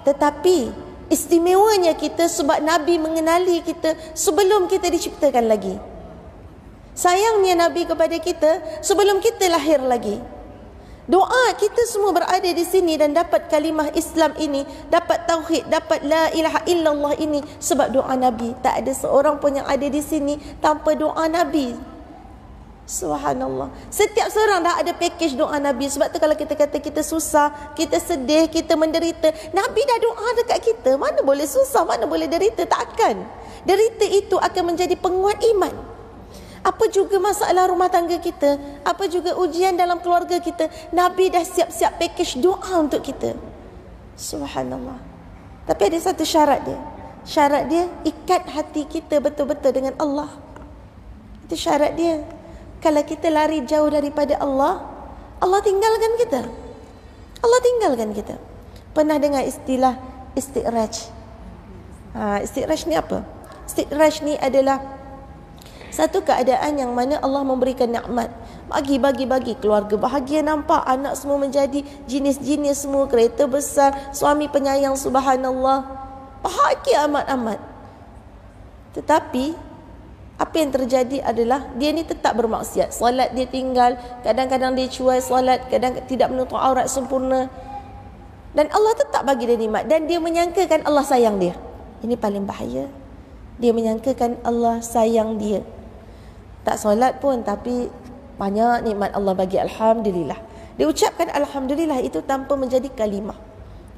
Tetapi istimewanya kita sebab Nabi mengenali kita sebelum kita diciptakan lagi. Sayangnya Nabi kepada kita sebelum kita lahir lagi. Doa kita semua berada di sini dan dapat kalimah Islam ini, dapat tauhid, dapat la ilaha illallah ini sebab doa Nabi. Tak ada seorang pun yang ada di sini tanpa doa Nabi. Subhanallah. Setiap seorang dah ada package doa Nabi. Sebab tu kalau kita kata kita susah, kita sedih, kita menderita, Nabi dah doa dekat kita. Mana boleh susah, mana boleh derita? Takkan. Derita itu akan menjadi penguat iman. Apa juga masalah rumah tangga kita, apa juga ujian dalam keluarga kita, Nabi dah siap-siap package doa untuk kita. Subhanallah. Tapi ada satu syarat dia. Syarat dia ikat hati kita betul-betul dengan Allah. Itu syarat dia. Kalau kita lari jauh daripada Allah, Allah tinggalkan kita. Allah tinggalkan kita. Pernah dengar istilah istiqraj? Ha, istiqraj ni apa? Istiqraj ni adalah satu keadaan yang mana Allah memberikan nikmat. Bagi, bagi, bagi. Keluarga bahagia nampak. Anak semua menjadi jenis-jenis semua. Kereta besar. Suami penyayang subhanallah. Bahagia amat-amat. Tetapi, apa yang terjadi adalah dia ni tetap bermaksiat. Solat dia tinggal. Kadang-kadang dia cuai solat. Kadang tidak menutup aurat sempurna. Dan Allah tetap bagi dia nikmat. Dan dia menyangkakan Allah sayang dia. Ini paling bahaya. Dia menyangkakan Allah sayang dia tak solat pun tapi banyak nikmat Allah bagi alhamdulillah. Dia ucapkan alhamdulillah itu tanpa menjadi kalimah.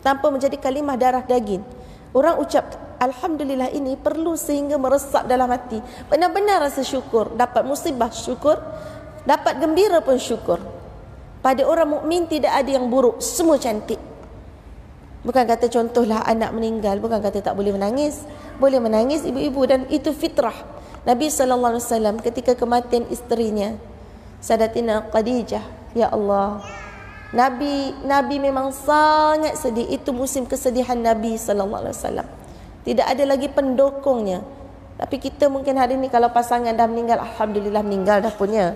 Tanpa menjadi kalimah darah daging. Orang ucap alhamdulillah ini perlu sehingga meresap dalam hati. Benar-benar rasa syukur. Dapat musibah syukur. Dapat gembira pun syukur. Pada orang mukmin tidak ada yang buruk. Semua cantik. Bukan kata contohlah anak meninggal bukan kata tak boleh menangis. Boleh menangis ibu-ibu dan itu fitrah Nabi sallallahu alaihi wasallam ketika kematian isterinya Sadatina Khadijah ya Allah. Nabi Nabi memang sangat sedih. Itu musim kesedihan Nabi sallallahu alaihi wasallam. Tidak ada lagi pendukungnya tapi kita mungkin hari ini kalau pasangan dah meninggal alhamdulillah meninggal dah punya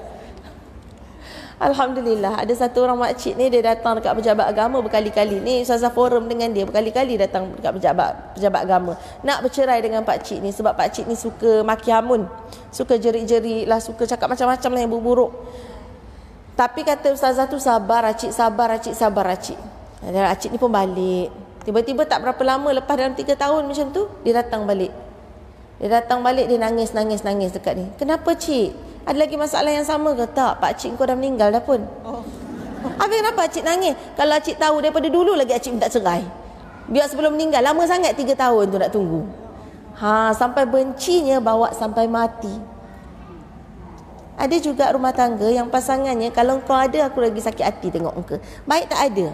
Alhamdulillah. Ada satu orang makcik ni dia datang dekat pejabat agama berkali-kali. Ni Ustazah forum dengan dia berkali-kali datang dekat pejabat pejabat agama. Nak bercerai dengan pak cik ni sebab pak cik ni suka maki hamun. Suka jerit-jerit lah suka cakap macam-macam lah yang buruk tapi kata ustazah tu sabar acik sabar acik sabar acik. Dan acik ni pun balik. Tiba-tiba tak berapa lama lepas dalam 3 tahun macam tu dia datang balik. Dia datang balik dia nangis nangis nangis dekat ni. Kenapa cik ada lagi masalah yang sama ke? Tak, pak cik kau dah meninggal dah pun. Oh. Habis kenapa cik nangis? Kalau cik tahu daripada dulu lagi cik minta cerai. Biar sebelum meninggal, lama sangat tiga tahun tu nak tunggu. Ha, sampai bencinya bawa sampai mati. Ada juga rumah tangga yang pasangannya kalau kau ada aku lagi sakit hati tengok muka. Baik tak ada.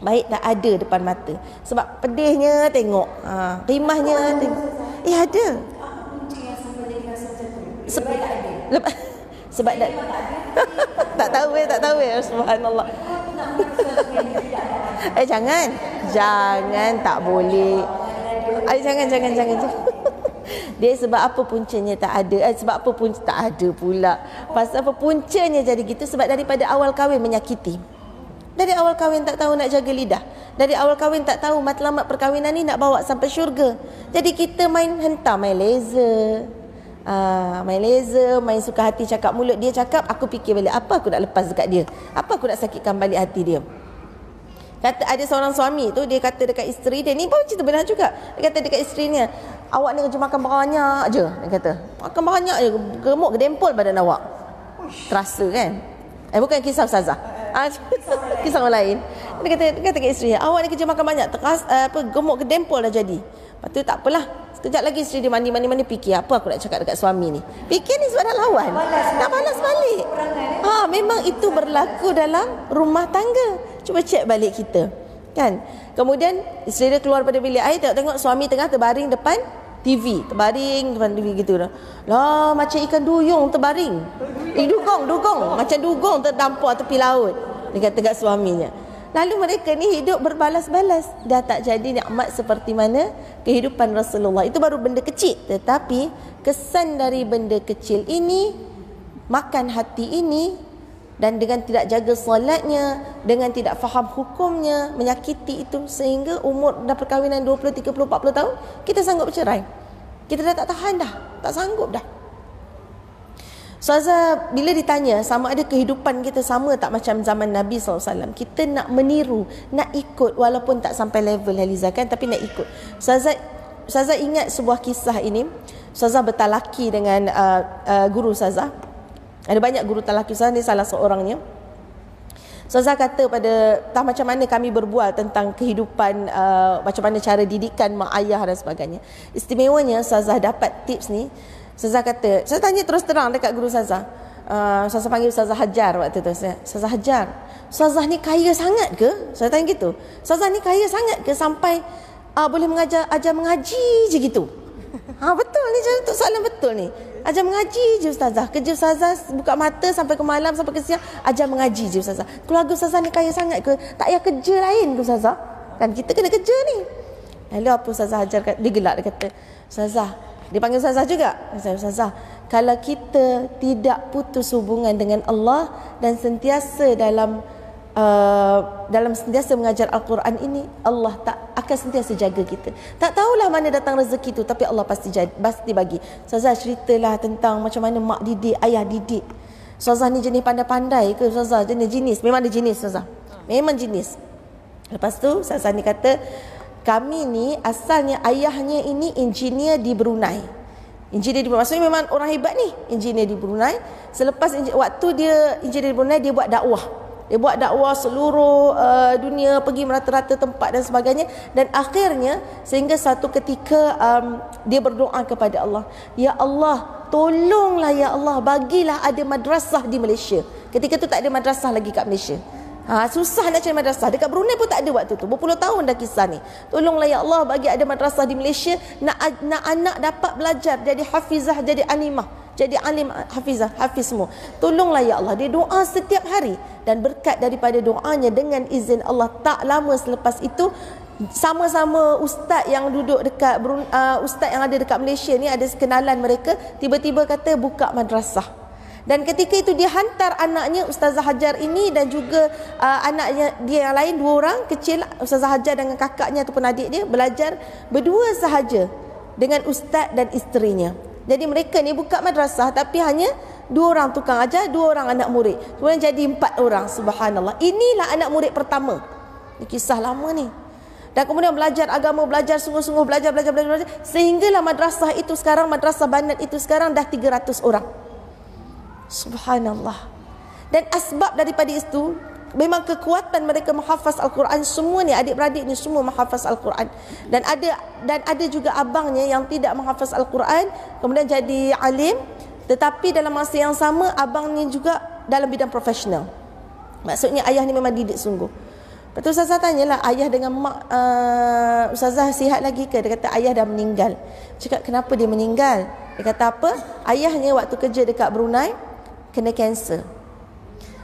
Baik tak ada depan mata. Sebab pedihnya tengok. Ha, rimahnya tengok. Eh ada. Sebab Lepas sebab dah tak tahu eh tak tahu eh subhanallah. eh jangan. Jangan tak boleh. Eh jangan jangan jangan. jangan. Dia sebab apa puncanya tak ada eh, Sebab apa pun tak ada pula Pasal apa puncanya jadi gitu Sebab daripada awal kahwin menyakiti Dari awal kahwin tak tahu nak jaga lidah Dari awal kahwin tak tahu matlamat perkahwinan ni nak bawa sampai syurga Jadi kita main hentam, main laser Uh, main laser, main suka hati cakap mulut dia cakap, aku fikir balik apa aku nak lepas dekat dia? Apa aku nak sakitkan balik hati dia? Kata ada seorang suami tu dia kata dekat isteri dia ni pun cerita benar juga. Dia kata dekat isterinya, awak ni kerja makan banyak je. Dia kata, makan banyak je, gemuk gedempol badan awak. Terasa kan? Eh bukan kisah ustazah. Ah, kisah orang lain. Dia kata, dia kata dekat isteri, awak ni kerja makan banyak, teras, apa gemuk gedempol dah jadi. Lepas tu tak apalah, Sekejap lagi isteri dia mandi-mandi-mandi fikir apa aku nak cakap dekat suami ni. Fikir ni sebab nak lawan. Nak balas balik. Ha, memang itu berlaku dalam rumah tangga. Cuba cek balik kita. Kan? Kemudian isteri dia keluar pada bilik air tengok-tengok suami tengah terbaring depan TV. Terbaring depan TV gitu dah. Lah macam ikan duyung terbaring. Eh dugong, dugong. Macam dugong terdampar tepi laut. Dia kata kat suaminya. Lalu mereka ni hidup berbalas-balas. Dah tak jadi nikmat seperti mana kehidupan Rasulullah. Itu baru benda kecil. Tetapi kesan dari benda kecil ini makan hati ini dan dengan tidak jaga solatnya, dengan tidak faham hukumnya, menyakiti itu sehingga umur dah perkahwinan 20, 30, 40 tahun, kita sanggup bercerai. Kita dah tak tahan dah, tak sanggup dah. Ustazah, bila ditanya sama ada kehidupan kita sama tak macam zaman Nabi SAW, kita nak meniru, nak ikut walaupun tak sampai level Haliza kan, tapi nak ikut. Ustazah, Ustazah ingat sebuah kisah ini, Ustazah bertalaki dengan uh, uh, guru Ustazah. Ada banyak guru talaki Ustazah ni salah seorangnya. Ustazah kata pada tak macam mana kami berbual tentang kehidupan uh, macam mana cara didikan mak ayah dan sebagainya. Istimewanya Ustazah dapat tips ni Ustazah kata, saya tanya terus terang dekat guru Ustazah. Uh, Ustazah panggil Ustazah Hajar waktu tu. Saya, Ustazah Hajar, Ustazah ni kaya sangat ke? Saya tanya gitu. Ustazah ni kaya sangat ke sampai uh, boleh mengajar ajar mengaji je gitu? Ha betul ni tu soalan betul ni. Ajar mengaji je ustazah. Kerja ustazah buka mata sampai ke malam sampai ke siang ajar mengaji je ustazah. Keluarga ustazah ni kaya sangat ke? Tak payah kerja lain ke ustazah? Kan kita kena kerja ni. Lalu apa ustazah ajar dia gelak dia kata, "Ustazah, dia panggil Ustazah juga. Ustazah, kalau kita tidak putus hubungan dengan Allah dan sentiasa dalam uh, dalam sentiasa mengajar Al-Quran ini, Allah tak akan sentiasa jaga kita. Tak tahulah mana datang rezeki itu, tapi Allah pasti jadi, pasti bagi. Ustazah ceritalah tentang macam mana mak didik, ayah didik. Ustazah ni jenis pandai-pandai ke Ustazah? Jenis jenis. Memang dia jenis Ustazah. Memang jenis. Lepas tu Ustazah ni kata, kami ni asalnya ayahnya ini engineer di Brunei. Engineer di Brunei. Maksudnya memang orang hebat ni. Engineer di Brunei. Selepas waktu dia engineer di Brunei, dia buat dakwah. Dia buat dakwah seluruh uh, dunia, pergi merata-rata tempat dan sebagainya. Dan akhirnya, sehingga satu ketika um, dia berdoa kepada Allah. Ya Allah, tolonglah ya Allah, bagilah ada madrasah di Malaysia. Ketika tu tak ada madrasah lagi kat Malaysia. Ha, susah nak cari madrasah. Dekat Brunei pun tak ada waktu tu. Berpuluh tahun dah kisah ni. Tolonglah ya Allah bagi ada madrasah di Malaysia. Nak, nak anak dapat belajar. Jadi hafizah, jadi animah. Jadi alim hafizah, hafiz semua. Tolonglah ya Allah. Dia doa setiap hari. Dan berkat daripada doanya dengan izin Allah. Tak lama selepas itu. Sama-sama ustaz yang duduk dekat uh, Ustaz yang ada dekat Malaysia ni Ada kenalan mereka Tiba-tiba kata buka madrasah dan ketika itu dia hantar anaknya Ustazah Hajar ini dan juga uh, anaknya dia yang lain dua orang kecil Ustazah Hajar dengan kakaknya ataupun adik dia belajar berdua sahaja dengan ustaz dan isterinya. Jadi mereka ni buka madrasah tapi hanya dua orang tukang ajar, dua orang anak murid. Kemudian jadi empat orang subhanallah. Inilah anak murid pertama. Ini kisah lama ni. Dan kemudian belajar agama, belajar sungguh-sungguh, belajar, belajar, belajar, belajar. Sehinggalah madrasah itu sekarang, madrasah banat itu sekarang dah 300 orang. Subhanallah. Dan asbab daripada itu memang kekuatan mereka menghafaz Al-Quran semua ni adik-beradik ni semua menghafaz Al-Quran dan ada dan ada juga abangnya yang tidak menghafaz Al-Quran kemudian jadi alim tetapi dalam masa yang sama abangnya juga dalam bidang profesional maksudnya ayah ni memang didik sungguh Betul Ustazah tanyalah ayah dengan mak uh, Ustazah sihat lagi ke? Dia kata ayah dah meninggal. Cakap kenapa dia meninggal? Dia kata apa? Ayahnya waktu kerja dekat Brunei, kena kanser.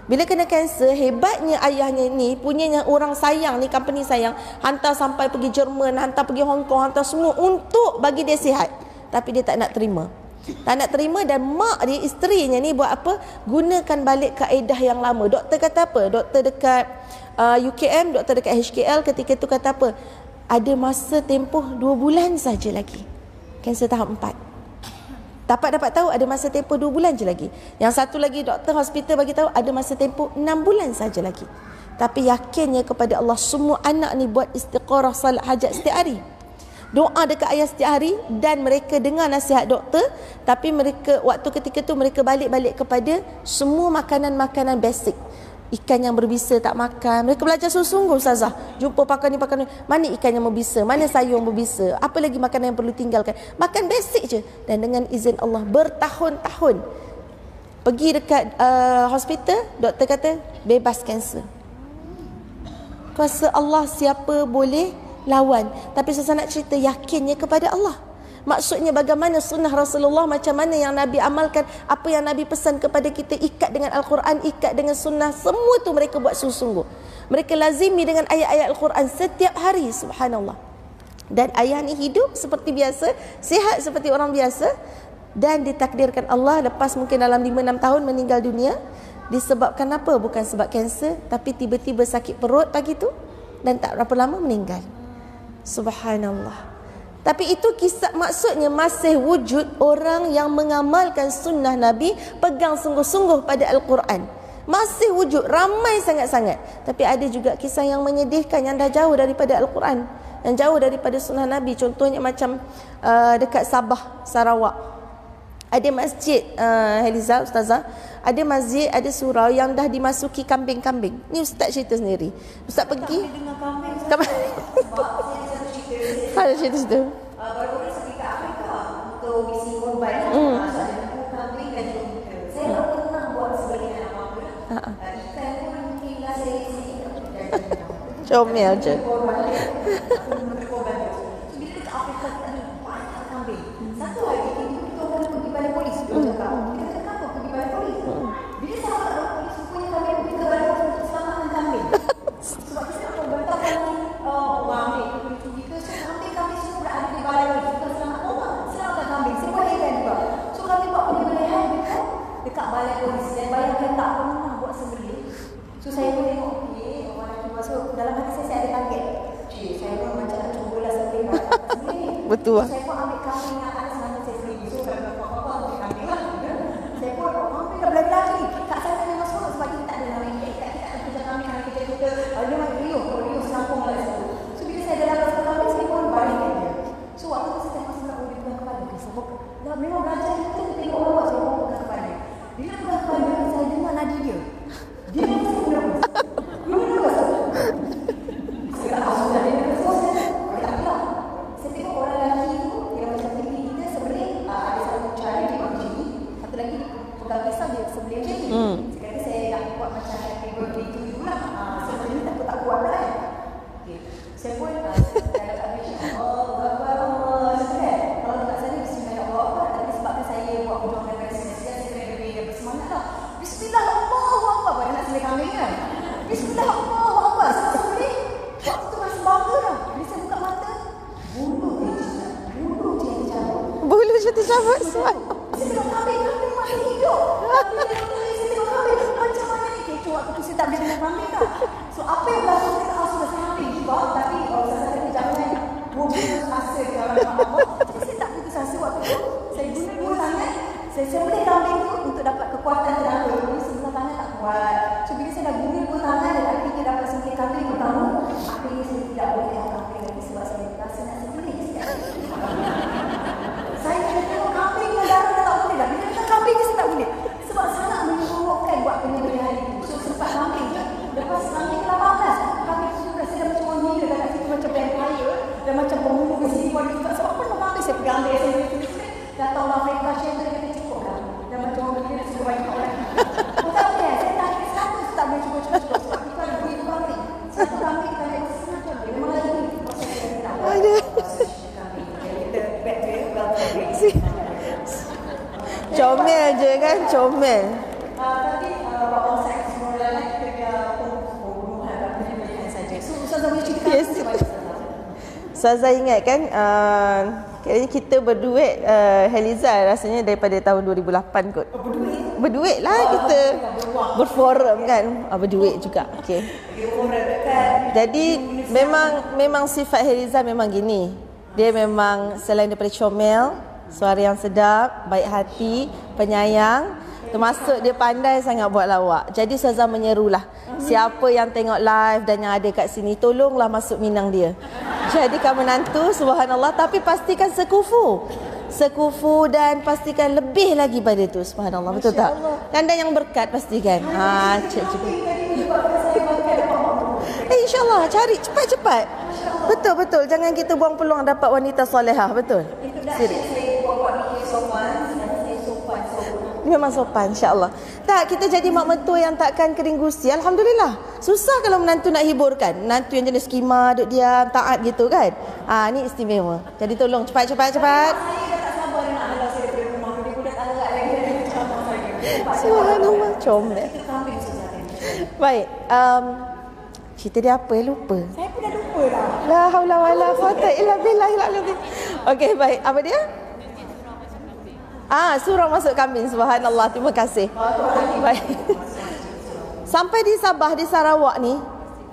Bila kena kanser, hebatnya ayahnya ni punyanya orang sayang ni, company sayang, hantar sampai pergi Jerman, hantar pergi Hong Kong, hantar semua untuk bagi dia sihat. Tapi dia tak nak terima. Tak nak terima dan mak dia, isterinya ni buat apa? Gunakan balik kaedah yang lama. Doktor kata apa? Doktor dekat uh, UKM, doktor dekat HKL ketika tu kata apa? Ada masa tempoh dua bulan saja lagi. Kanser tahap empat. Dapat dapat tahu ada masa tempoh 2 bulan je lagi. Yang satu lagi doktor hospital bagi tahu ada masa tempoh 6 bulan saja lagi. Tapi yakinnya kepada Allah semua anak ni buat istiqarah salat hajat setiap hari. Doa dekat ayah setiap hari dan mereka dengar nasihat doktor tapi mereka waktu ketika tu mereka balik-balik kepada semua makanan-makanan basic ikan yang berbisa tak makan. Mereka belajar sungguh-sungguh Ustazah. Jumpa pakan ni pakan ni. Mana ikan yang berbisa? Mana sayur yang berbisa? Apa lagi makanan yang perlu tinggalkan? Makan basic je. Dan dengan izin Allah bertahun-tahun. Pergi dekat uh, hospital, doktor kata bebas kanser. Kuasa Allah siapa boleh lawan. Tapi saya nak cerita yakinnya kepada Allah. Maksudnya bagaimana sunnah Rasulullah macam mana yang Nabi amalkan, apa yang Nabi pesan kepada kita ikat dengan Al-Quran, ikat dengan sunnah, semua tu mereka buat sungguh-sungguh. Mereka lazimi dengan ayat-ayat Al-Quran setiap hari, subhanallah. Dan ayah ni hidup seperti biasa, sihat seperti orang biasa. dan ditakdirkan Allah lepas mungkin dalam 5-6 tahun meninggal dunia disebabkan apa? Bukan sebab kanser tapi tiba-tiba sakit perut pagi tu dan tak berapa lama meninggal. Subhanallah. Tapi itu kisah maksudnya masih wujud orang yang mengamalkan sunnah Nabi pegang sungguh-sungguh pada Al-Quran. Masih wujud ramai sangat-sangat. Tapi ada juga kisah yang menyedihkan yang dah jauh daripada Al-Quran. Yang jauh daripada sunnah Nabi. Contohnya macam uh, dekat Sabah, Sarawak. Ada masjid uh, Heliza Ustazah. Ada masjid, ada surau yang dah dimasuki kambing-kambing. Ni Ustaz cerita sendiri. Ustaz pergi. Kambing. Ada cerita situ. Baru-baru Afrika untuk misi korban. Saya pernah buat. Ha, Ikan pun mungkin lah saya sendiri. Comel je. Korban dia. Korban dia. So, bila ke Afrika kita ada banyak kambing. Satu hari kita kita orang pergi pada polis. Dia cakap, kita kata kenapa pergi pada polis? Bila saya tak polis rupanya kami pergi ke pada polis untuk selamatkan kambing. Sebab kita nak bantahkan uh, orang ambil kulit kita. So kambing-kambing semua berada di balai polis. Kita selamat orang. Selamatkan kambing. Saya buat heran juga. So kami buat penyembelihan dekat dekat balai polis. Dan bayangkan tak pernah buat sembelih. So saya pun tengok, okey, orang lelaki buat. So dalam hati saya, saya ada target. Cik, saya pun macam nak cubalah sembelih balai sembelih ni. Betul lah. So, saya pun ambil kambing yang ada sana saya sendiri. So kalau apa-apa ambil kambing lah. ya. Saya pun oh, kambing dah lelaki ni. Kak saya tak memang seronok sebab kita tak ada nama ikat. Kita tak ada kerja kambing kerana kita kita uh, dia macam Rio. Kalau Rio selampung lah situ. So bila saya dah dapat satu kambing saya pun baringkan dia. So waktu tu saya masih nak boleh pegang kepala. Okay, sebab dah memang belajar kita kita tengok orang buat saya pun pegang kepala. Bila pegang kepala saya dengar nadi dia. Dia macam nervous. Dia nervous. Saya tak tahu sudah dia nervous. So, saya tak tahu. Saya tengok orang lelaki tu Dia macam tinggi kita sebenarnya uh, Ada satu cara dia buat macam ni Satu lagi dia pegang pisau dia sebelah macam ni Hmm. Sekarang saya nak buat macam happy birthday to you lah uh, So macam ni tak tak kuat lah kan okay. Saya pun uh, Saya dekat Malaysia Oh Akbar Allah Macam kan Kalau dekat sana Bismillahirrahmanirrahim Tapi sebabkan saya buat perjuangan dari sini Saya kena lebih bersemangat lah Bismillahirrahmanirrahim Pada nak sembelih kambing kan Bismillahirrahmanirrahim Saya sembelih Waktu tu masih bangga dah Bila saya buka mata Bulu dia cakap Bulu dia yang cabut Bulu je tercabut. Saya tengok kambing Kambing masih hidup Kambing yang tadi Saya tengok kambing Macam mana ni Kecoh waktu tu saya tak boleh tengok kambing tak So apa yang berlaku Saya tak tahu sudah saya ambil juga Tapi kalau saya kata jangan Dua putus asa ke dalam apa Jadi saya tak putus asa waktu tu Saya guna dua tangan Saya sembelih kambing tu Untuk dapat kekuatan tenaga Jadi sebelah tangan tak kuat So bila saya dah guna dua tangan Dan akhirnya dapat sembelih kambing pertama Akhirnya saya tidak boleh tengok kambing lagi Sebab saya rasa nak sembelih sekali saya kena tengok kambing yang darah dah tak boleh dah. Bila kita kambing je saya tak boleh. Sebab sangat menyebabkan buat penyembelihan itu. So sempat kambing je. Lepas kambing ke-18. Kambing tu juga saya dah macam orang gila dah kat situ macam vampire. Dan macam pembunuh ke sini pun juga. Sebab kambing saya dia. Tulis Dah tahu lah mereka tu dia kata cukup dah. Dan macam orang gila sudah banyak orang. Betul kan? Saya tak ada satu tak boleh cukup-cukup. Sebab kita ada beribu kambing. Satu kambing kita ada sengaja. Dia memang lagi ni. Proses yang kita to you. Welcome. Comel je kan, comel. Uh, tapi uh, Bapak Seks semua lain kita dia pembunuhan dan penyembelihan saja. So Ustazah boleh ceritakan Yes. macam mana Ustazah? Ingat kan uh, Kayaknya kita berduet uh, Heliza rasanya daripada tahun 2008 kot Berduit. Berduet lah kita Berforum kan uh, juga okay. Dia orang dekat. Jadi memang memang sifat Heliza memang gini Dia memang selain daripada comel Suara yang sedap Baik hati Penyayang Termasuk dia pandai sangat buat lawak. Jadi Saza menyerulah. Siapa yang tengok live dan yang ada kat sini Tolonglah masuk minang dia. Jadikan menantu Subhanallah. Tapi pastikan sekufu. Sekufu dan pastikan lebih lagi pada tu Subhanallah. Betul tak? Dan dan yang berkat pastikan. Ha, cik, cik. Eh insyaAllah. Cari cepat-cepat. Betul betul. Jangan kita buang peluang dapat wanita solehah. Betul. Introduction saya buat-buat ni sopan. Dan saya sopan. sopan. Dia Memang sopan insyaAllah Tak kita jadi mak mentua yang takkan kering gusi Alhamdulillah Susah kalau menantu nak hiburkan Menantu yang jenis skima Duduk diam Taat gitu kan Ah Ni istimewa Jadi tolong cepat cepat cepat. Subhanallah Comel. Baik um, Cerita dia apa lupa Saya pun dah lupa dah. La haula wala quwata illa billahil azim. Okey baik, apa dia? Ah, surau masuk kambing. Subhanallah. Terima kasih. Baik. Sampai di Sabah, di Sarawak ni,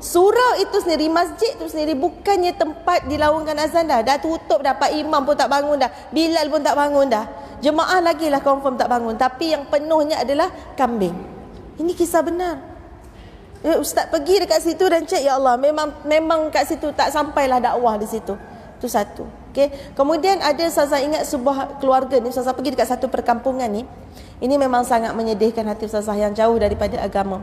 surau itu sendiri, masjid itu sendiri bukannya tempat dilaungkan azan dah. Dah tutup dah, Pak Imam pun tak bangun dah. Bilal pun tak bangun dah. Jemaah lagi lah confirm tak bangun. Tapi yang penuhnya adalah kambing. Ini kisah benar. Eh, Ustaz pergi dekat situ dan cek ya Allah memang memang kat situ tak sampailah dakwah di situ. Itu satu. Okey. Kemudian ada saya ingat sebuah keluarga ni saya pergi dekat satu perkampungan ni. Ini memang sangat menyedihkan hati saya yang jauh daripada agama.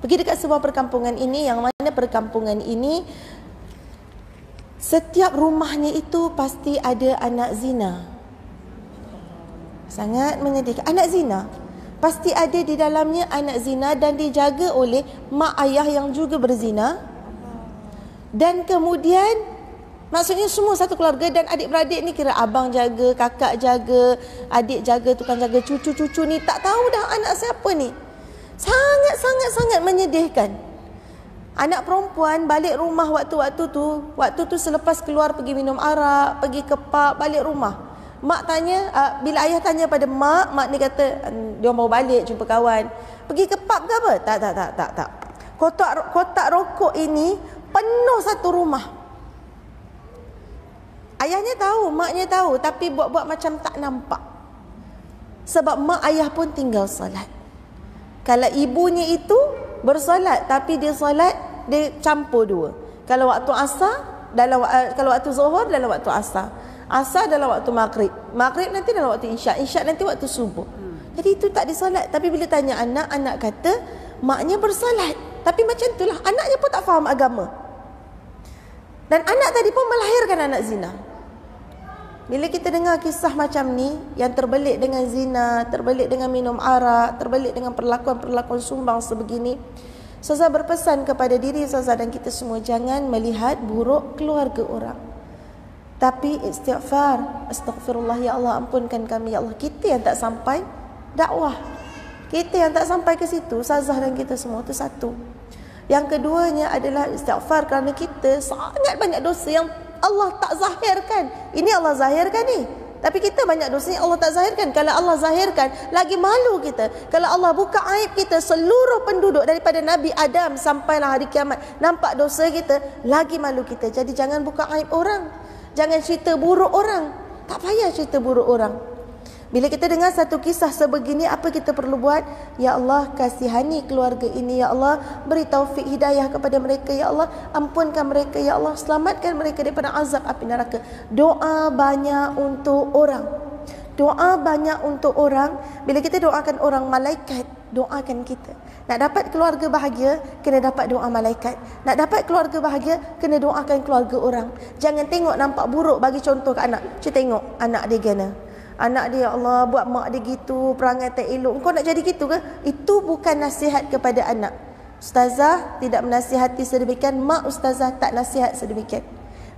Pergi dekat sebuah perkampungan ini yang mana perkampungan ini setiap rumahnya itu pasti ada anak zina. Sangat menyedihkan. Anak zina pasti ada di dalamnya anak zina dan dijaga oleh mak ayah yang juga berzina. Dan kemudian maksudnya semua satu keluarga dan adik-beradik ni kira abang jaga, kakak jaga, adik jaga, tukang jaga cucu-cucu ni tak tahu dah anak siapa ni. Sangat-sangat-sangat menyedihkan. Anak perempuan balik rumah waktu-waktu tu, waktu tu selepas keluar pergi minum arak, pergi ke pub, balik rumah. Mak tanya, uh, bila ayah tanya pada mak, mak ni kata, dia mau balik jumpa kawan. Pergi ke pub ke apa? Tak, tak, tak, tak, tak. Kotak, kotak rokok ini penuh satu rumah. Ayahnya tahu, maknya tahu. Tapi buat-buat macam tak nampak. Sebab mak ayah pun tinggal solat. Kalau ibunya itu bersolat, tapi dia solat, dia campur dua. Kalau waktu asar, dalam uh, kalau waktu zuhur, dalam waktu asar. Asar dalam waktu maghrib. Maghrib nanti dalam waktu isyak. Isyak nanti waktu subuh. Jadi itu tak disolat. Tapi bila tanya anak, anak kata maknya bersolat. Tapi macam itulah. Anaknya pun tak faham agama. Dan anak tadi pun melahirkan anak zina. Bila kita dengar kisah macam ni yang terbelit dengan zina, terbelit dengan minum arak, terbelit dengan perlakuan-perlakuan sumbang sebegini, Saza berpesan kepada diri Saza dan kita semua jangan melihat buruk keluarga orang. Tapi istighfar, astagfirullah ya Allah ampunkan kami ya Allah. Kita yang tak sampai dakwah. Kita yang tak sampai ke situ, sazah dan kita semua itu satu. Yang keduanya adalah istighfar kerana kita sangat banyak dosa yang Allah tak zahirkan. Ini Allah zahirkan ni. Tapi kita banyak dosa yang Allah tak zahirkan. Kalau Allah zahirkan, lagi malu kita. Kalau Allah buka aib kita, seluruh penduduk daripada Nabi Adam sampailah hari kiamat. Nampak dosa kita, lagi malu kita. Jadi jangan buka aib orang. Jangan cerita buruk orang. Tak payah cerita buruk orang. Bila kita dengar satu kisah sebegini, apa kita perlu buat? Ya Allah, kasihani keluarga ini. Ya Allah, beri taufik hidayah kepada mereka. Ya Allah, ampunkan mereka. Ya Allah, selamatkan mereka daripada azab api neraka. Doa banyak untuk orang. Doa banyak untuk orang. Bila kita doakan orang, malaikat doakan kita. Nak dapat keluarga bahagia, kena dapat doa malaikat. Nak dapat keluarga bahagia, kena doakan keluarga orang. Jangan tengok nampak buruk bagi contoh ke anak. Cuba tengok anak dia gana. Anak dia, Allah, buat mak dia gitu, perangai tak elok. Kau nak jadi gitu ke? Itu bukan nasihat kepada anak. Ustazah tidak menasihati sedemikian, mak ustazah tak nasihat sedemikian.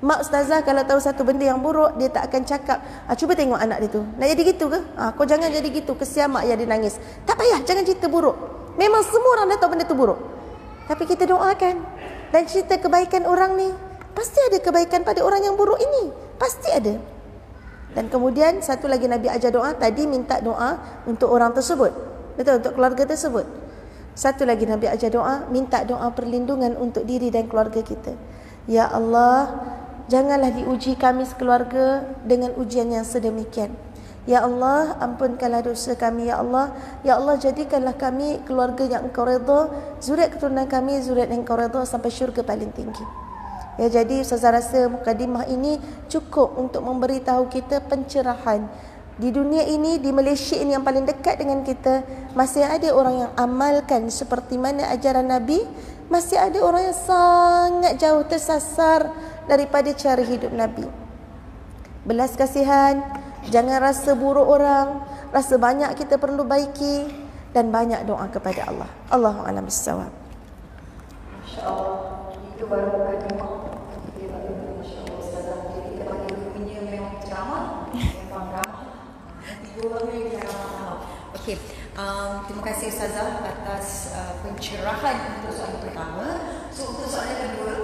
Mak ustazah kalau tahu satu benda yang buruk, dia tak akan cakap, ah, cuba tengok anak dia tu. Nak jadi gitu ke? Ah, kau jangan jadi gitu, kesian mak yang dia nangis. Tak payah, jangan cerita buruk. Memang semua orang dah tahu benda tu buruk. Tapi kita doakan. Dan cerita kebaikan orang ni. Pasti ada kebaikan pada orang yang buruk ini. Pasti ada. Dan kemudian satu lagi Nabi ajar doa. Tadi minta doa untuk orang tersebut. Betul, untuk keluarga tersebut. Satu lagi Nabi ajar doa. Minta doa perlindungan untuk diri dan keluarga kita. Ya Allah, janganlah diuji kami sekeluarga dengan ujian yang sedemikian. Ya Allah, ampunkanlah dosa kami ya Allah. Ya Allah, jadikanlah kami keluarga yang Engkau redha, zuriat keturunan kami zuriat yang Engkau redha sampai syurga paling tinggi. Ya jadi saya rasa mukadimah ini cukup untuk memberitahu kita pencerahan di dunia ini di Malaysia ini yang paling dekat dengan kita masih ada orang yang amalkan seperti mana ajaran Nabi masih ada orang yang sangat jauh tersasar daripada cara hidup Nabi belas kasihan Jangan rasa buruk orang, rasa banyak kita perlu baiki dan banyak doa kepada Allah. Allahu a'lam bissawab. Masya-Allah. Itu baru Okay. Um, terima kasih Ustazah atas uh, pencerahan untuk soalan pertama. So untuk soalan kedua,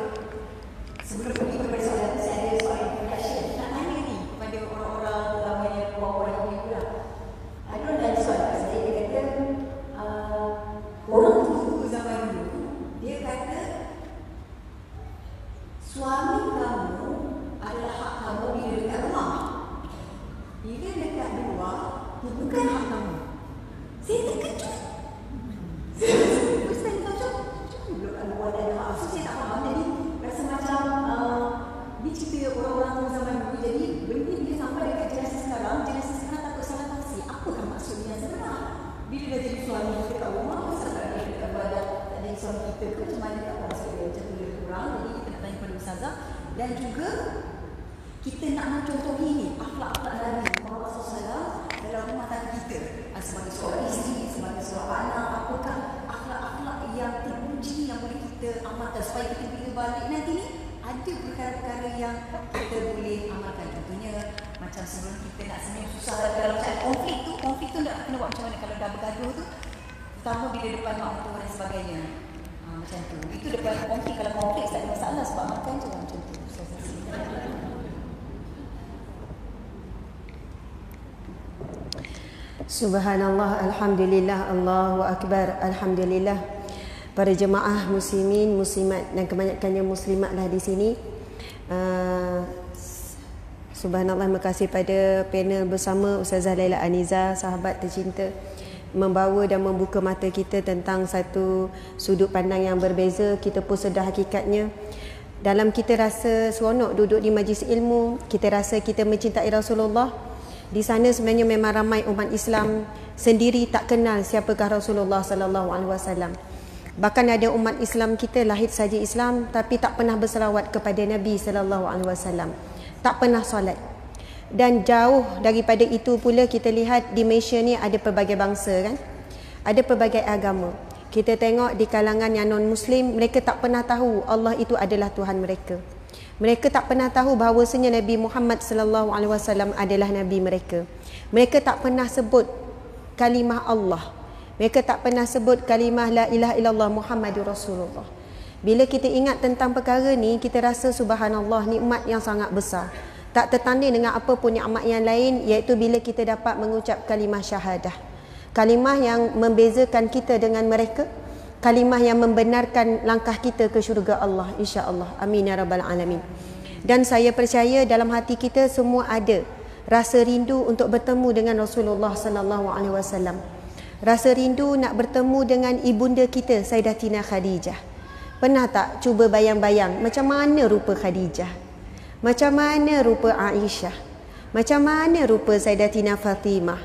sebelum pergi kepada soalan saya ada soalan introduction. Nak tanya ni kepada orang-orang suami kamu adalah hak kamu bila dekat rumah. Bila dekat luar, itu bukan hak kamu. Saya terkejut. Terus tanya macam, belum ada buat ada hak. So, saya tak faham. Jadi, rasa macam, uh, ni cerita orang-orang tua zaman dulu. Jadi, benda dia sampai dekat generasi sekarang, generasi sekarang takut salah tafsir. Apakah maksudnya yang sebenar? Bila dah jadi suami dekat rumah, pasal tak ada dekat badan, tak ada suami kita ke, macam mana tak maksud dia? Macam tu lebih kurang. Jadi, kita nak tanya kepada Ustazah. Dan juga, kita nak mencontohi ni, akhlak-akhlak Nabi Muhammad SAW dalam rumah tangga kita. Ah, Sebagai seorang isteri, sebagai seorang anak, apakah akhlak-akhlak yang terpuji yang boleh kita amalkan supaya kita bila balik nanti ni ada perkara-perkara yang kita boleh amalkan. Contohnya macam sebelum kita nak senyum susah dalam macam konflik tu, konflik tu nak kena buat macam mana kalau dah bergaduh tu. Terutama bila depan mak mentua dan sebagainya. Ha, macam tu. Itu depan konflik. Kalau konflik tak ada masalah sebab makan je lah macam tu. Saya rasa. Subhanallah, Alhamdulillah, Allahu Akbar, Alhamdulillah. Para jemaah muslimin, muslimat dan kebanyakannya muslimatlah di sini. Uh, Subhanallah, terima kasih pada panel bersama Ustazah Laila Aniza, sahabat tercinta membawa dan membuka mata kita tentang satu sudut pandang yang berbeza. Kita pun sedar hakikatnya dalam kita rasa seronok duduk di majlis ilmu, kita rasa kita mencintai Rasulullah, di sana sebenarnya memang ramai umat Islam sendiri tak kenal siapakah Rasulullah sallallahu alaihi wasallam. Bahkan ada umat Islam kita lahir saja Islam tapi tak pernah berselawat kepada Nabi sallallahu alaihi wasallam. Tak pernah solat. Dan jauh daripada itu pula kita lihat di Malaysia ni ada pelbagai bangsa kan. Ada pelbagai agama. Kita tengok di kalangan yang non muslim mereka tak pernah tahu Allah itu adalah Tuhan mereka. Mereka tak pernah tahu bahawasanya Nabi Muhammad sallallahu alaihi wasallam adalah nabi mereka. Mereka tak pernah sebut kalimah Allah. Mereka tak pernah sebut kalimah la ilaha illallah Muhammadur Rasulullah. Bila kita ingat tentang perkara ni, kita rasa subhanallah nikmat yang sangat besar. Tak tertanding dengan apa pun nikmat yang lain iaitu bila kita dapat mengucap kalimah syahadah. Kalimah yang membezakan kita dengan mereka kalimah yang membenarkan langkah kita ke syurga Allah insya-Allah. Amin ya rabbal alamin. Dan saya percaya dalam hati kita semua ada rasa rindu untuk bertemu dengan Rasulullah sallallahu alaihi wasallam. Rasa rindu nak bertemu dengan ibunda kita Sayyidatina Khadijah. Pernah tak cuba bayang-bayang macam mana rupa Khadijah? Macam mana rupa Aisyah? Macam mana rupa Sayyidatina Fatimah?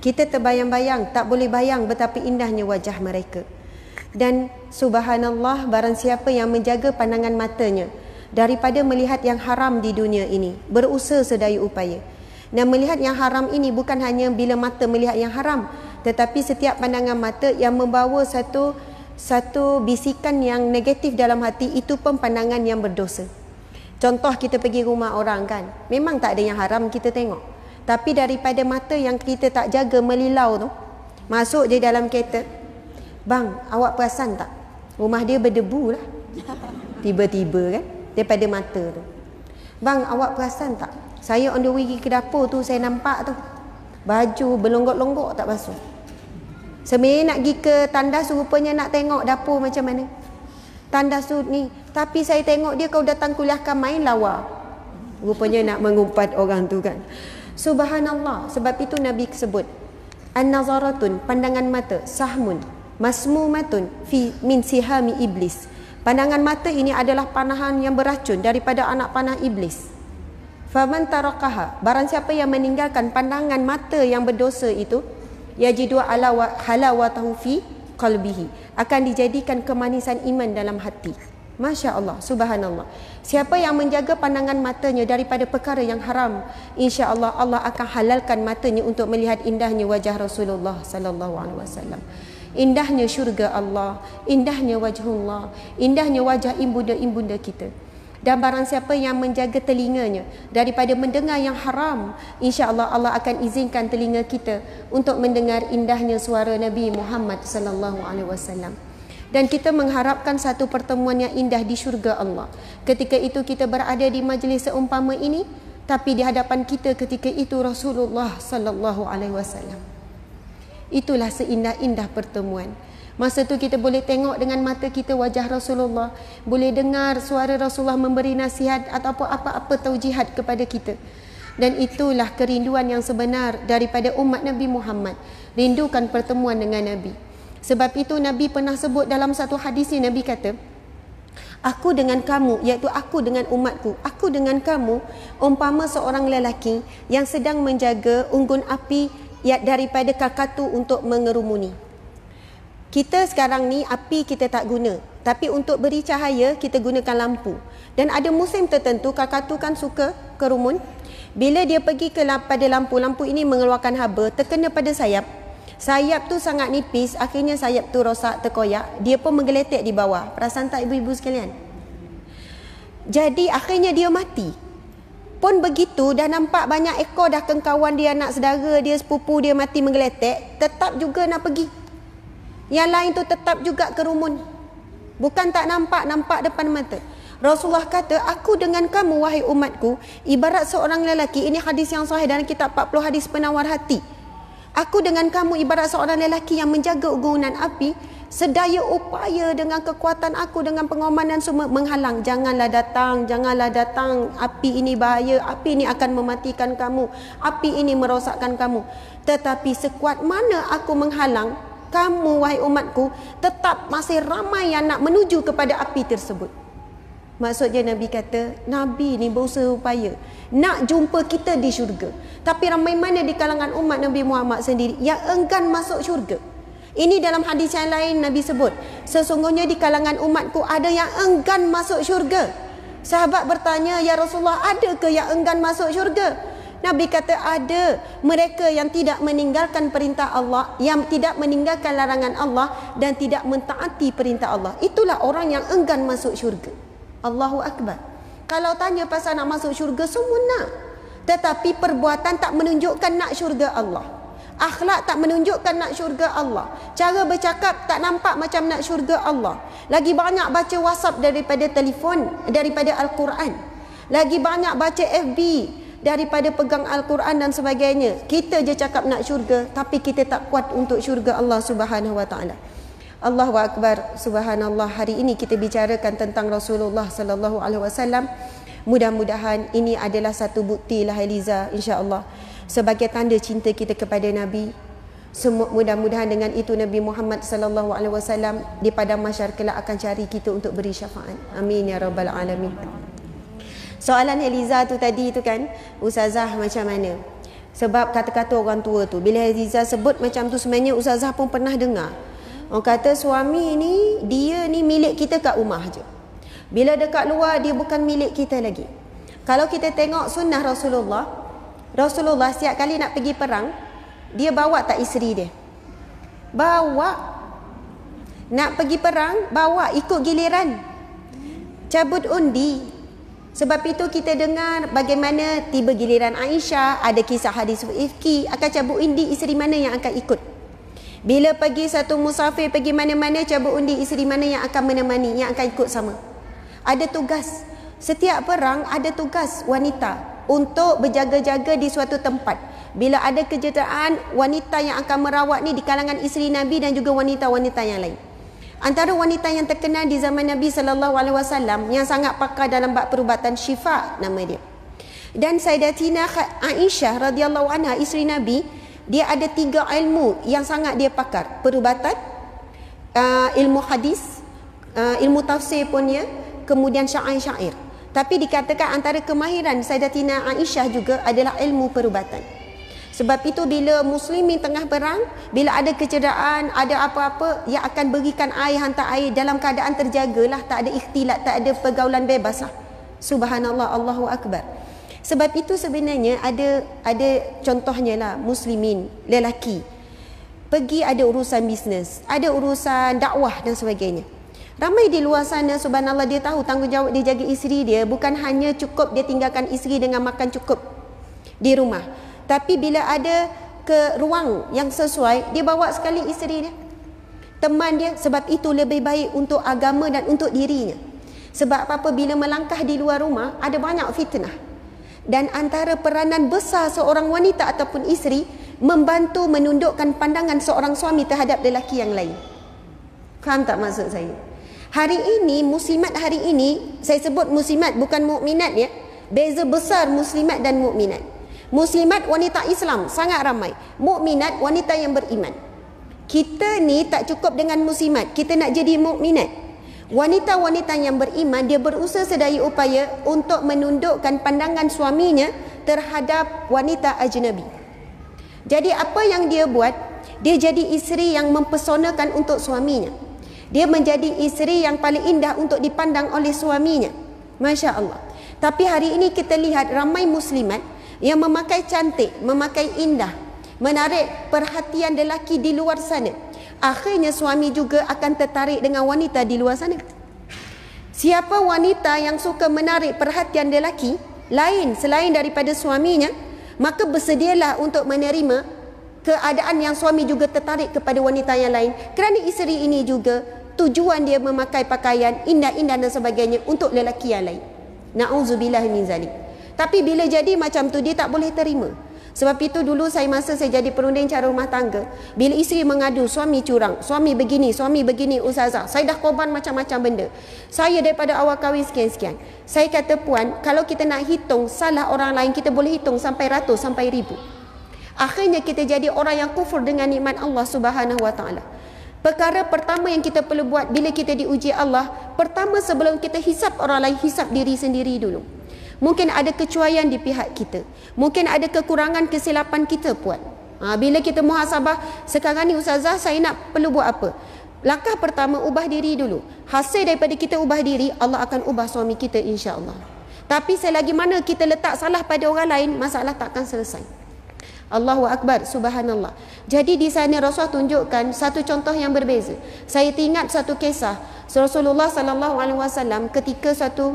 Kita terbayang-bayang tak boleh bayang betapa indahnya wajah mereka dan subhanallah barang siapa yang menjaga pandangan matanya daripada melihat yang haram di dunia ini berusaha sedaya upaya. Dan melihat yang haram ini bukan hanya bila mata melihat yang haram tetapi setiap pandangan mata yang membawa satu satu bisikan yang negatif dalam hati itu pun pandangan yang berdosa. Contoh kita pergi rumah orang kan memang tak ada yang haram kita tengok. Tapi daripada mata yang kita tak jaga melilau tu masuk je dalam kereta Bang, awak perasan tak? Rumah dia berdebu lah. Tiba-tiba kan? Daripada mata tu. Bang, awak perasan tak? Saya on the way ke dapur tu, saya nampak tu. Baju berlonggok-longgok tak basuh. Sebenarnya nak pergi ke tandas rupanya nak tengok dapur macam mana. Tandas tu ni. Tapi saya tengok dia kau datang kuliahkan main lawa. Rupanya nak mengumpat orang tu kan. Subhanallah. Sebab itu Nabi sebut. An-nazaratun, pandangan mata, sahmun, masmumatun fi min sihami iblis. Pandangan mata ini adalah panahan yang beracun daripada anak panah iblis. Faman tarakaha, barang siapa yang meninggalkan pandangan mata yang berdosa itu, yajidu ala halawatahu fi qalbihi, akan dijadikan kemanisan iman dalam hati. Masya Allah, subhanallah. Siapa yang menjaga pandangan matanya daripada perkara yang haram, insya Allah Allah akan halalkan matanya untuk melihat indahnya wajah Rasulullah sallallahu alaihi wasallam indahnya syurga Allah, indahnya wajhullah, indahnya wajah ibunda-ibunda kita. Dan barang siapa yang menjaga telinganya daripada mendengar yang haram, insya-Allah Allah akan izinkan telinga kita untuk mendengar indahnya suara Nabi Muhammad sallallahu alaihi wasallam. Dan kita mengharapkan satu pertemuan yang indah di syurga Allah. Ketika itu kita berada di majlis seumpama ini, tapi di hadapan kita ketika itu Rasulullah sallallahu alaihi wasallam. Itulah seindah-indah pertemuan. Masa tu kita boleh tengok dengan mata kita wajah Rasulullah, boleh dengar suara Rasulullah memberi nasihat atau apa-apa taujihat kepada kita. Dan itulah kerinduan yang sebenar daripada umat Nabi Muhammad. Rindukan pertemuan dengan Nabi. Sebab itu Nabi pernah sebut dalam satu hadis ini Nabi kata, Aku dengan kamu, iaitu aku dengan umatku. Aku dengan kamu, umpama seorang lelaki yang sedang menjaga unggun api ya, daripada kakatu untuk mengerumuni. Kita sekarang ni api kita tak guna. Tapi untuk beri cahaya, kita gunakan lampu. Dan ada musim tertentu, kakatu kan suka kerumun. Bila dia pergi ke pada lampu, lampu ini mengeluarkan haba, terkena pada sayap, Sayap tu sangat nipis, akhirnya sayap tu rosak, terkoyak. Dia pun menggeletek di bawah. Perasan tak ibu-ibu sekalian? Jadi akhirnya dia mati. Pun begitu, dah nampak banyak ekor dah kengkawan dia, anak saudara dia, sepupu dia mati menggeletek. Tetap juga nak pergi. Yang lain tu tetap juga kerumun. Bukan tak nampak, nampak depan mata. Rasulullah kata, aku dengan kamu wahai umatku, ibarat seorang lelaki, ini hadis yang sahih dalam kitab 40 hadis penawar hati. Aku dengan kamu ibarat seorang lelaki yang menjaga gunungan api, sedaya upaya dengan kekuatan aku dengan pengorbanan semua menghalang. Janganlah datang, janganlah datang. Api ini bahaya, api ini akan mematikan kamu. Api ini merosakkan kamu. Tetapi sekuat mana aku menghalang, kamu wahai umatku tetap masih ramai yang nak menuju kepada api tersebut. Maksudnya Nabi kata, Nabi ni berusaha upaya nak jumpa kita di syurga. Tapi ramai mana di kalangan umat Nabi Muhammad sendiri yang enggan masuk syurga. Ini dalam hadis yang lain Nabi sebut, sesungguhnya di kalangan umatku ada yang enggan masuk syurga. Sahabat bertanya, Ya Rasulullah, ada ke yang enggan masuk syurga? Nabi kata ada mereka yang tidak meninggalkan perintah Allah, yang tidak meninggalkan larangan Allah dan tidak mentaati perintah Allah. Itulah orang yang enggan masuk syurga. Allahu Akbar. Kalau tanya pasal nak masuk syurga, semua nak. Tetapi perbuatan tak menunjukkan nak syurga Allah. Akhlak tak menunjukkan nak syurga Allah. Cara bercakap tak nampak macam nak syurga Allah. Lagi banyak baca WhatsApp daripada telefon, daripada Al-Quran. Lagi banyak baca FB daripada pegang Al-Quran dan sebagainya. Kita je cakap nak syurga, tapi kita tak kuat untuk syurga Allah Subhanahu Wa Taala. Allahu akbar subhanallah hari ini kita bicarakan tentang Rasulullah sallallahu alaihi wasallam mudah-mudahan ini adalah satu bukti lah Eliza insya-Allah sebagai tanda cinta kita kepada nabi. Semua mudah-mudahan dengan itu Nabi Muhammad sallallahu alaihi wasallam di padang mahsyar kelak akan cari kita untuk beri syafaat. Amin ya rabbal alamin. Soalan Eliza tu tadi tu kan ustazah macam mana? Sebab kata-kata orang tua tu bila Eliza sebut macam tu sebenarnya ustazah pun pernah dengar. Orang kata suami ni dia ni milik kita kat rumah je. Bila dekat luar dia bukan milik kita lagi. Kalau kita tengok sunnah Rasulullah, Rasulullah setiap kali nak pergi perang, dia bawa tak isteri dia? Bawa. Nak pergi perang, bawa ikut giliran. Cabut undi. Sebab itu kita dengar bagaimana tiba giliran Aisyah, ada kisah hadis Ifki, akan cabut undi isteri mana yang akan ikut. Bila pergi satu musafir pergi mana-mana cabut undi isteri mana yang akan menemani yang akan ikut sama. Ada tugas. Setiap perang ada tugas wanita untuk berjaga-jaga di suatu tempat. Bila ada kejadian wanita yang akan merawat ni di kalangan isteri Nabi dan juga wanita-wanita yang lain. Antara wanita yang terkenal di zaman Nabi sallallahu alaihi wasallam yang sangat pakar dalam bab perubatan syifa nama dia. Dan Sayyidatina Aisyah radhiyallahu anha isteri Nabi dia ada tiga ilmu yang sangat dia pakar perubatan uh, ilmu hadis uh, ilmu tafsir pun ya kemudian syair-syair tapi dikatakan antara kemahiran Sayyidatina Aisyah juga adalah ilmu perubatan sebab itu bila muslimin tengah perang bila ada kecederaan ada apa-apa yang akan berikan air hantar air dalam keadaan terjagalah tak ada ikhtilat tak ada pergaulan bebas lah. subhanallah Allahu akbar sebab itu sebenarnya ada ada contohnya lah muslimin lelaki pergi ada urusan bisnes, ada urusan dakwah dan sebagainya. Ramai di luar sana subhanallah dia tahu tanggungjawab dia jaga isteri dia bukan hanya cukup dia tinggalkan isteri dengan makan cukup di rumah. Tapi bila ada ke ruang yang sesuai, dia bawa sekali isteri dia. Teman dia sebab itu lebih baik untuk agama dan untuk dirinya. Sebab apa bila melangkah di luar rumah ada banyak fitnah dan antara peranan besar seorang wanita ataupun isteri membantu menundukkan pandangan seorang suami terhadap lelaki yang lain. Faham tak maksud saya? Hari ini, muslimat hari ini, saya sebut muslimat bukan mukminat ya. Beza besar muslimat dan mukminat. Muslimat wanita Islam sangat ramai. Mukminat wanita yang beriman. Kita ni tak cukup dengan muslimat, kita nak jadi mukminat. Wanita-wanita yang beriman dia berusaha sedaya upaya untuk menundukkan pandangan suaminya terhadap wanita ajnabi. Jadi apa yang dia buat? Dia jadi isteri yang mempesonakan untuk suaminya. Dia menjadi isteri yang paling indah untuk dipandang oleh suaminya. Masya Allah. Tapi hari ini kita lihat ramai muslimat yang memakai cantik, memakai indah, menarik perhatian lelaki di luar sana. Akhirnya suami juga akan tertarik dengan wanita di luar sana. Siapa wanita yang suka menarik perhatian lelaki lain selain daripada suaminya, maka bersedialah untuk menerima keadaan yang suami juga tertarik kepada wanita yang lain. Kerana isteri ini juga tujuan dia memakai pakaian indah-indah dan sebagainya untuk lelaki yang lain. Nauzubillah min zalik. Tapi bila jadi macam tu dia tak boleh terima. Sebab itu dulu saya masa saya jadi perunding cara rumah tangga, bila isteri mengadu suami curang, suami begini, suami begini ustazah, saya dah korban macam-macam benda. Saya daripada awal kahwin sekian-sekian. Saya kata puan, kalau kita nak hitung salah orang lain, kita boleh hitung sampai ratus, sampai ribu. Akhirnya kita jadi orang yang kufur dengan nikmat Allah Subhanahu Wa Taala. Perkara pertama yang kita perlu buat bila kita diuji Allah, pertama sebelum kita hisap orang lain, hisap diri sendiri dulu. Mungkin ada kecuaian di pihak kita. Mungkin ada kekurangan kesilapan kita puan. Ha, bila kita muhasabah, sekarang ni ustazah saya nak perlu buat apa? Langkah pertama ubah diri dulu. Hasil daripada kita ubah diri, Allah akan ubah suami kita insya-Allah. Tapi selagi mana kita letak salah pada orang lain, masalah takkan selesai. Allahu Akbar, subhanallah. Jadi di sana Rasulullah tunjukkan satu contoh yang berbeza. Saya ingat satu kisah Rasulullah sallallahu alaihi wasallam ketika satu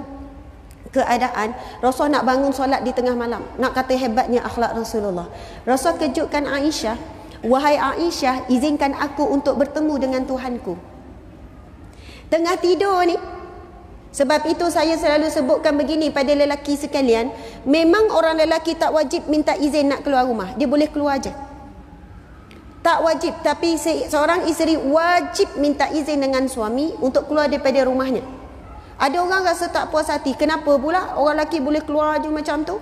keadaan Rasul nak bangun solat di tengah malam. Nak kata hebatnya akhlak Rasulullah. Rasul kejutkan Aisyah, "Wahai Aisyah, izinkan aku untuk bertemu dengan Tuhanku." Tengah tidur ni, sebab itu saya selalu sebutkan begini pada lelaki sekalian, memang orang lelaki tak wajib minta izin nak keluar rumah. Dia boleh keluar aja. Tak wajib, tapi seorang isteri wajib minta izin dengan suami untuk keluar daripada rumahnya. Ada orang rasa tak puas hati. Kenapa pula orang lelaki boleh keluar aja macam tu?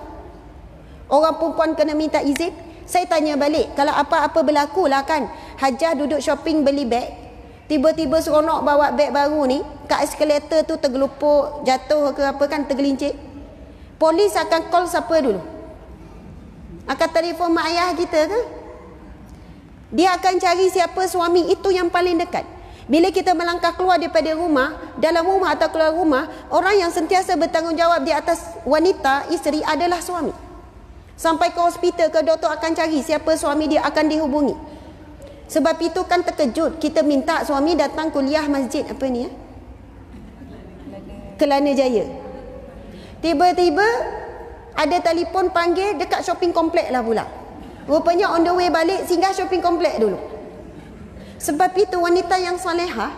Orang perempuan kena minta izin? Saya tanya balik, kalau apa-apa berlaku lah kan, Hajah duduk shopping beli beg, tiba-tiba seronok bawa beg baru ni, kat eskalator tu tergelupuk, jatuh ke apa kan tergelincir. Polis akan call siapa dulu? Akan telefon mak ayah kita ke? Dia akan cari siapa suami itu yang paling dekat. Bila kita melangkah keluar daripada rumah, dalam rumah atau keluar rumah, orang yang sentiasa bertanggungjawab di atas wanita, isteri adalah suami. Sampai ke hospital, ke doktor akan cari siapa suami dia akan dihubungi. Sebab itu kan terkejut, kita minta suami datang kuliah masjid apa ni ya? Kelana Jaya. Tiba-tiba ada telefon panggil dekat shopping komplek lah pula. Rupanya on the way balik singgah shopping komplek dulu. Sebab itu wanita yang soleha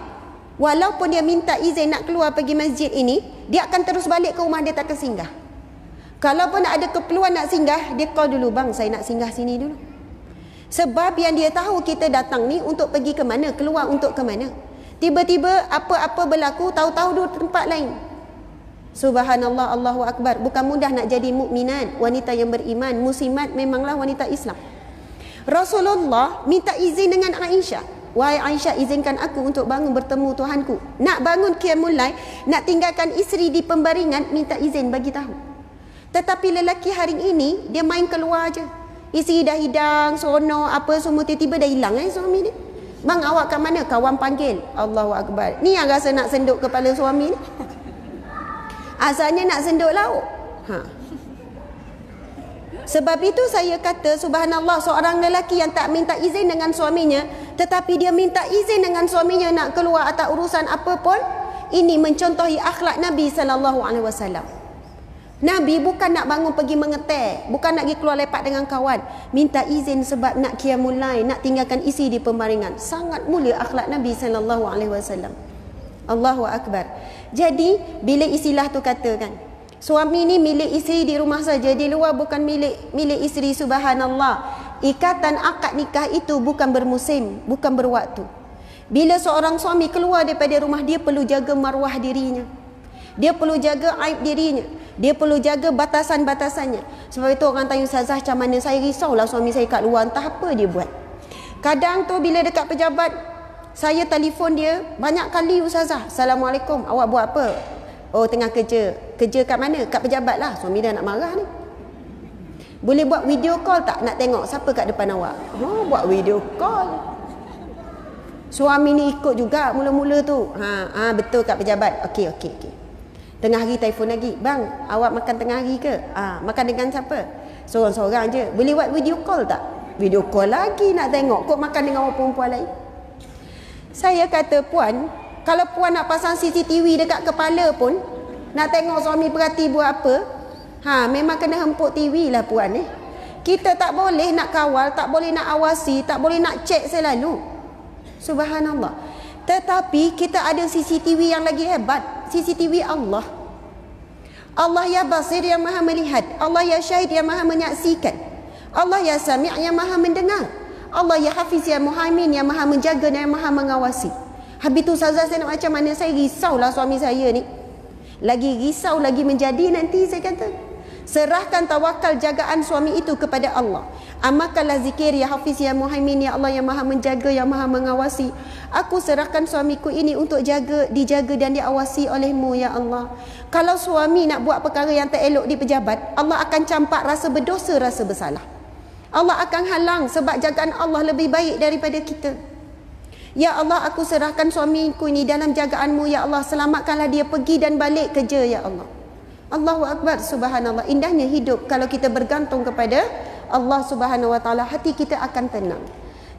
walaupun dia minta izin nak keluar pergi masjid ini, dia akan terus balik ke rumah dia tak singgah. Kalaupun ada keperluan nak singgah, dia call dulu bang saya nak singgah sini dulu. Sebab yang dia tahu kita datang ni untuk pergi ke mana, keluar untuk ke mana. Tiba-tiba apa-apa berlaku, tahu-tahu dulu tempat lain. Subhanallah Allahu Akbar Bukan mudah nak jadi mukminat Wanita yang beriman Muslimat memanglah wanita Islam Rasulullah minta izin dengan Aisyah Wahai Aisyah izinkan aku untuk bangun bertemu Tuhanku Nak bangun kiamulai Nak tinggalkan isteri di pembaringan Minta izin bagi tahu Tetapi lelaki hari ini Dia main keluar aja. Isteri dah hidang, sono, apa semua Tiba-tiba dah hilang eh suami ni Bang awak kat mana? Kawan panggil Allahu Akbar Ni yang rasa nak senduk kepala suami ni Asalnya nak senduk lauk. Ha. Sebab itu saya kata subhanallah seorang lelaki yang tak minta izin dengan suaminya tetapi dia minta izin dengan suaminya nak keluar atau urusan apa pun ini mencontohi akhlak Nabi sallallahu alaihi wasallam. Nabi bukan nak bangun pergi mengetek, bukan nak pergi keluar lepak dengan kawan, minta izin sebab nak qiyamul lail, nak tinggalkan isi di pembaringan. Sangat mulia akhlak Nabi sallallahu alaihi wasallam. Allahu akbar. Jadi bila istilah tu katakan suami ni milik isteri di rumah saja di luar bukan milik milik isteri subhanallah. Ikatan akad nikah itu bukan bermusim, bukan berwaktu. Bila seorang suami keluar daripada rumah dia perlu jaga maruah dirinya. Dia perlu jaga aib dirinya. Dia perlu jaga batasan-batasannya. Sebab itu orang tanya Ustazah macam mana saya risaulah suami saya kat luar entah apa dia buat. Kadang tu bila dekat pejabat saya telefon dia banyak kali Ustazah. Assalamualaikum. Awak buat apa? Oh tengah kerja. Kerja kat mana? Kat pejabat lah. Suami dah nak marah ni. Boleh buat video call tak? Nak tengok siapa kat depan awak? Oh buat video call. Suami ni ikut juga mula-mula tu. Ha, ha betul kat pejabat. Okey okey okey. Tengah hari telefon lagi. Bang, awak makan tengah hari ke? Ha, makan dengan siapa? Seorang-seorang je. Boleh buat video call tak? Video call lagi nak tengok kok makan dengan orang perempuan lain. Saya kata puan, kalau puan nak pasang CCTV dekat kepala pun, nak tengok suami perhati buat apa, ha memang kena hempuk TV lah puan eh. Kita tak boleh nak kawal, tak boleh nak awasi, tak boleh nak cek selalu. Subhanallah. Tetapi kita ada CCTV yang lagi hebat. CCTV Allah. Allah ya basir yang maha melihat. Allah ya syahid yang maha menyaksikan. Allah ya sami' yang maha mendengar. Allah ya hafiz yang muhaimin yang maha menjaga dan yang maha mengawasi. Habis tu saya nak macam mana saya risaulah suami saya ni. Lagi risau lagi menjadi nanti saya kata. Serahkan tawakal jagaan suami itu kepada Allah. Amalkanlah zikir ya Hafiz ya Muhaimin ya Allah yang Maha menjaga yang Maha mengawasi. Aku serahkan suamiku ini untuk jaga dijaga dan diawasi olehmu ya Allah. Kalau suami nak buat perkara yang tak elok di pejabat, Allah akan campak rasa berdosa rasa bersalah. Allah akan halang sebab jagaan Allah lebih baik daripada kita. Ya Allah aku serahkan suamiku ini dalam jagaanmu ya Allah selamatkanlah dia pergi dan balik kerja ya Allah. Allahu Akbar subhanallah indahnya hidup kalau kita bergantung kepada Allah Subhanahu Wa Taala hati kita akan tenang.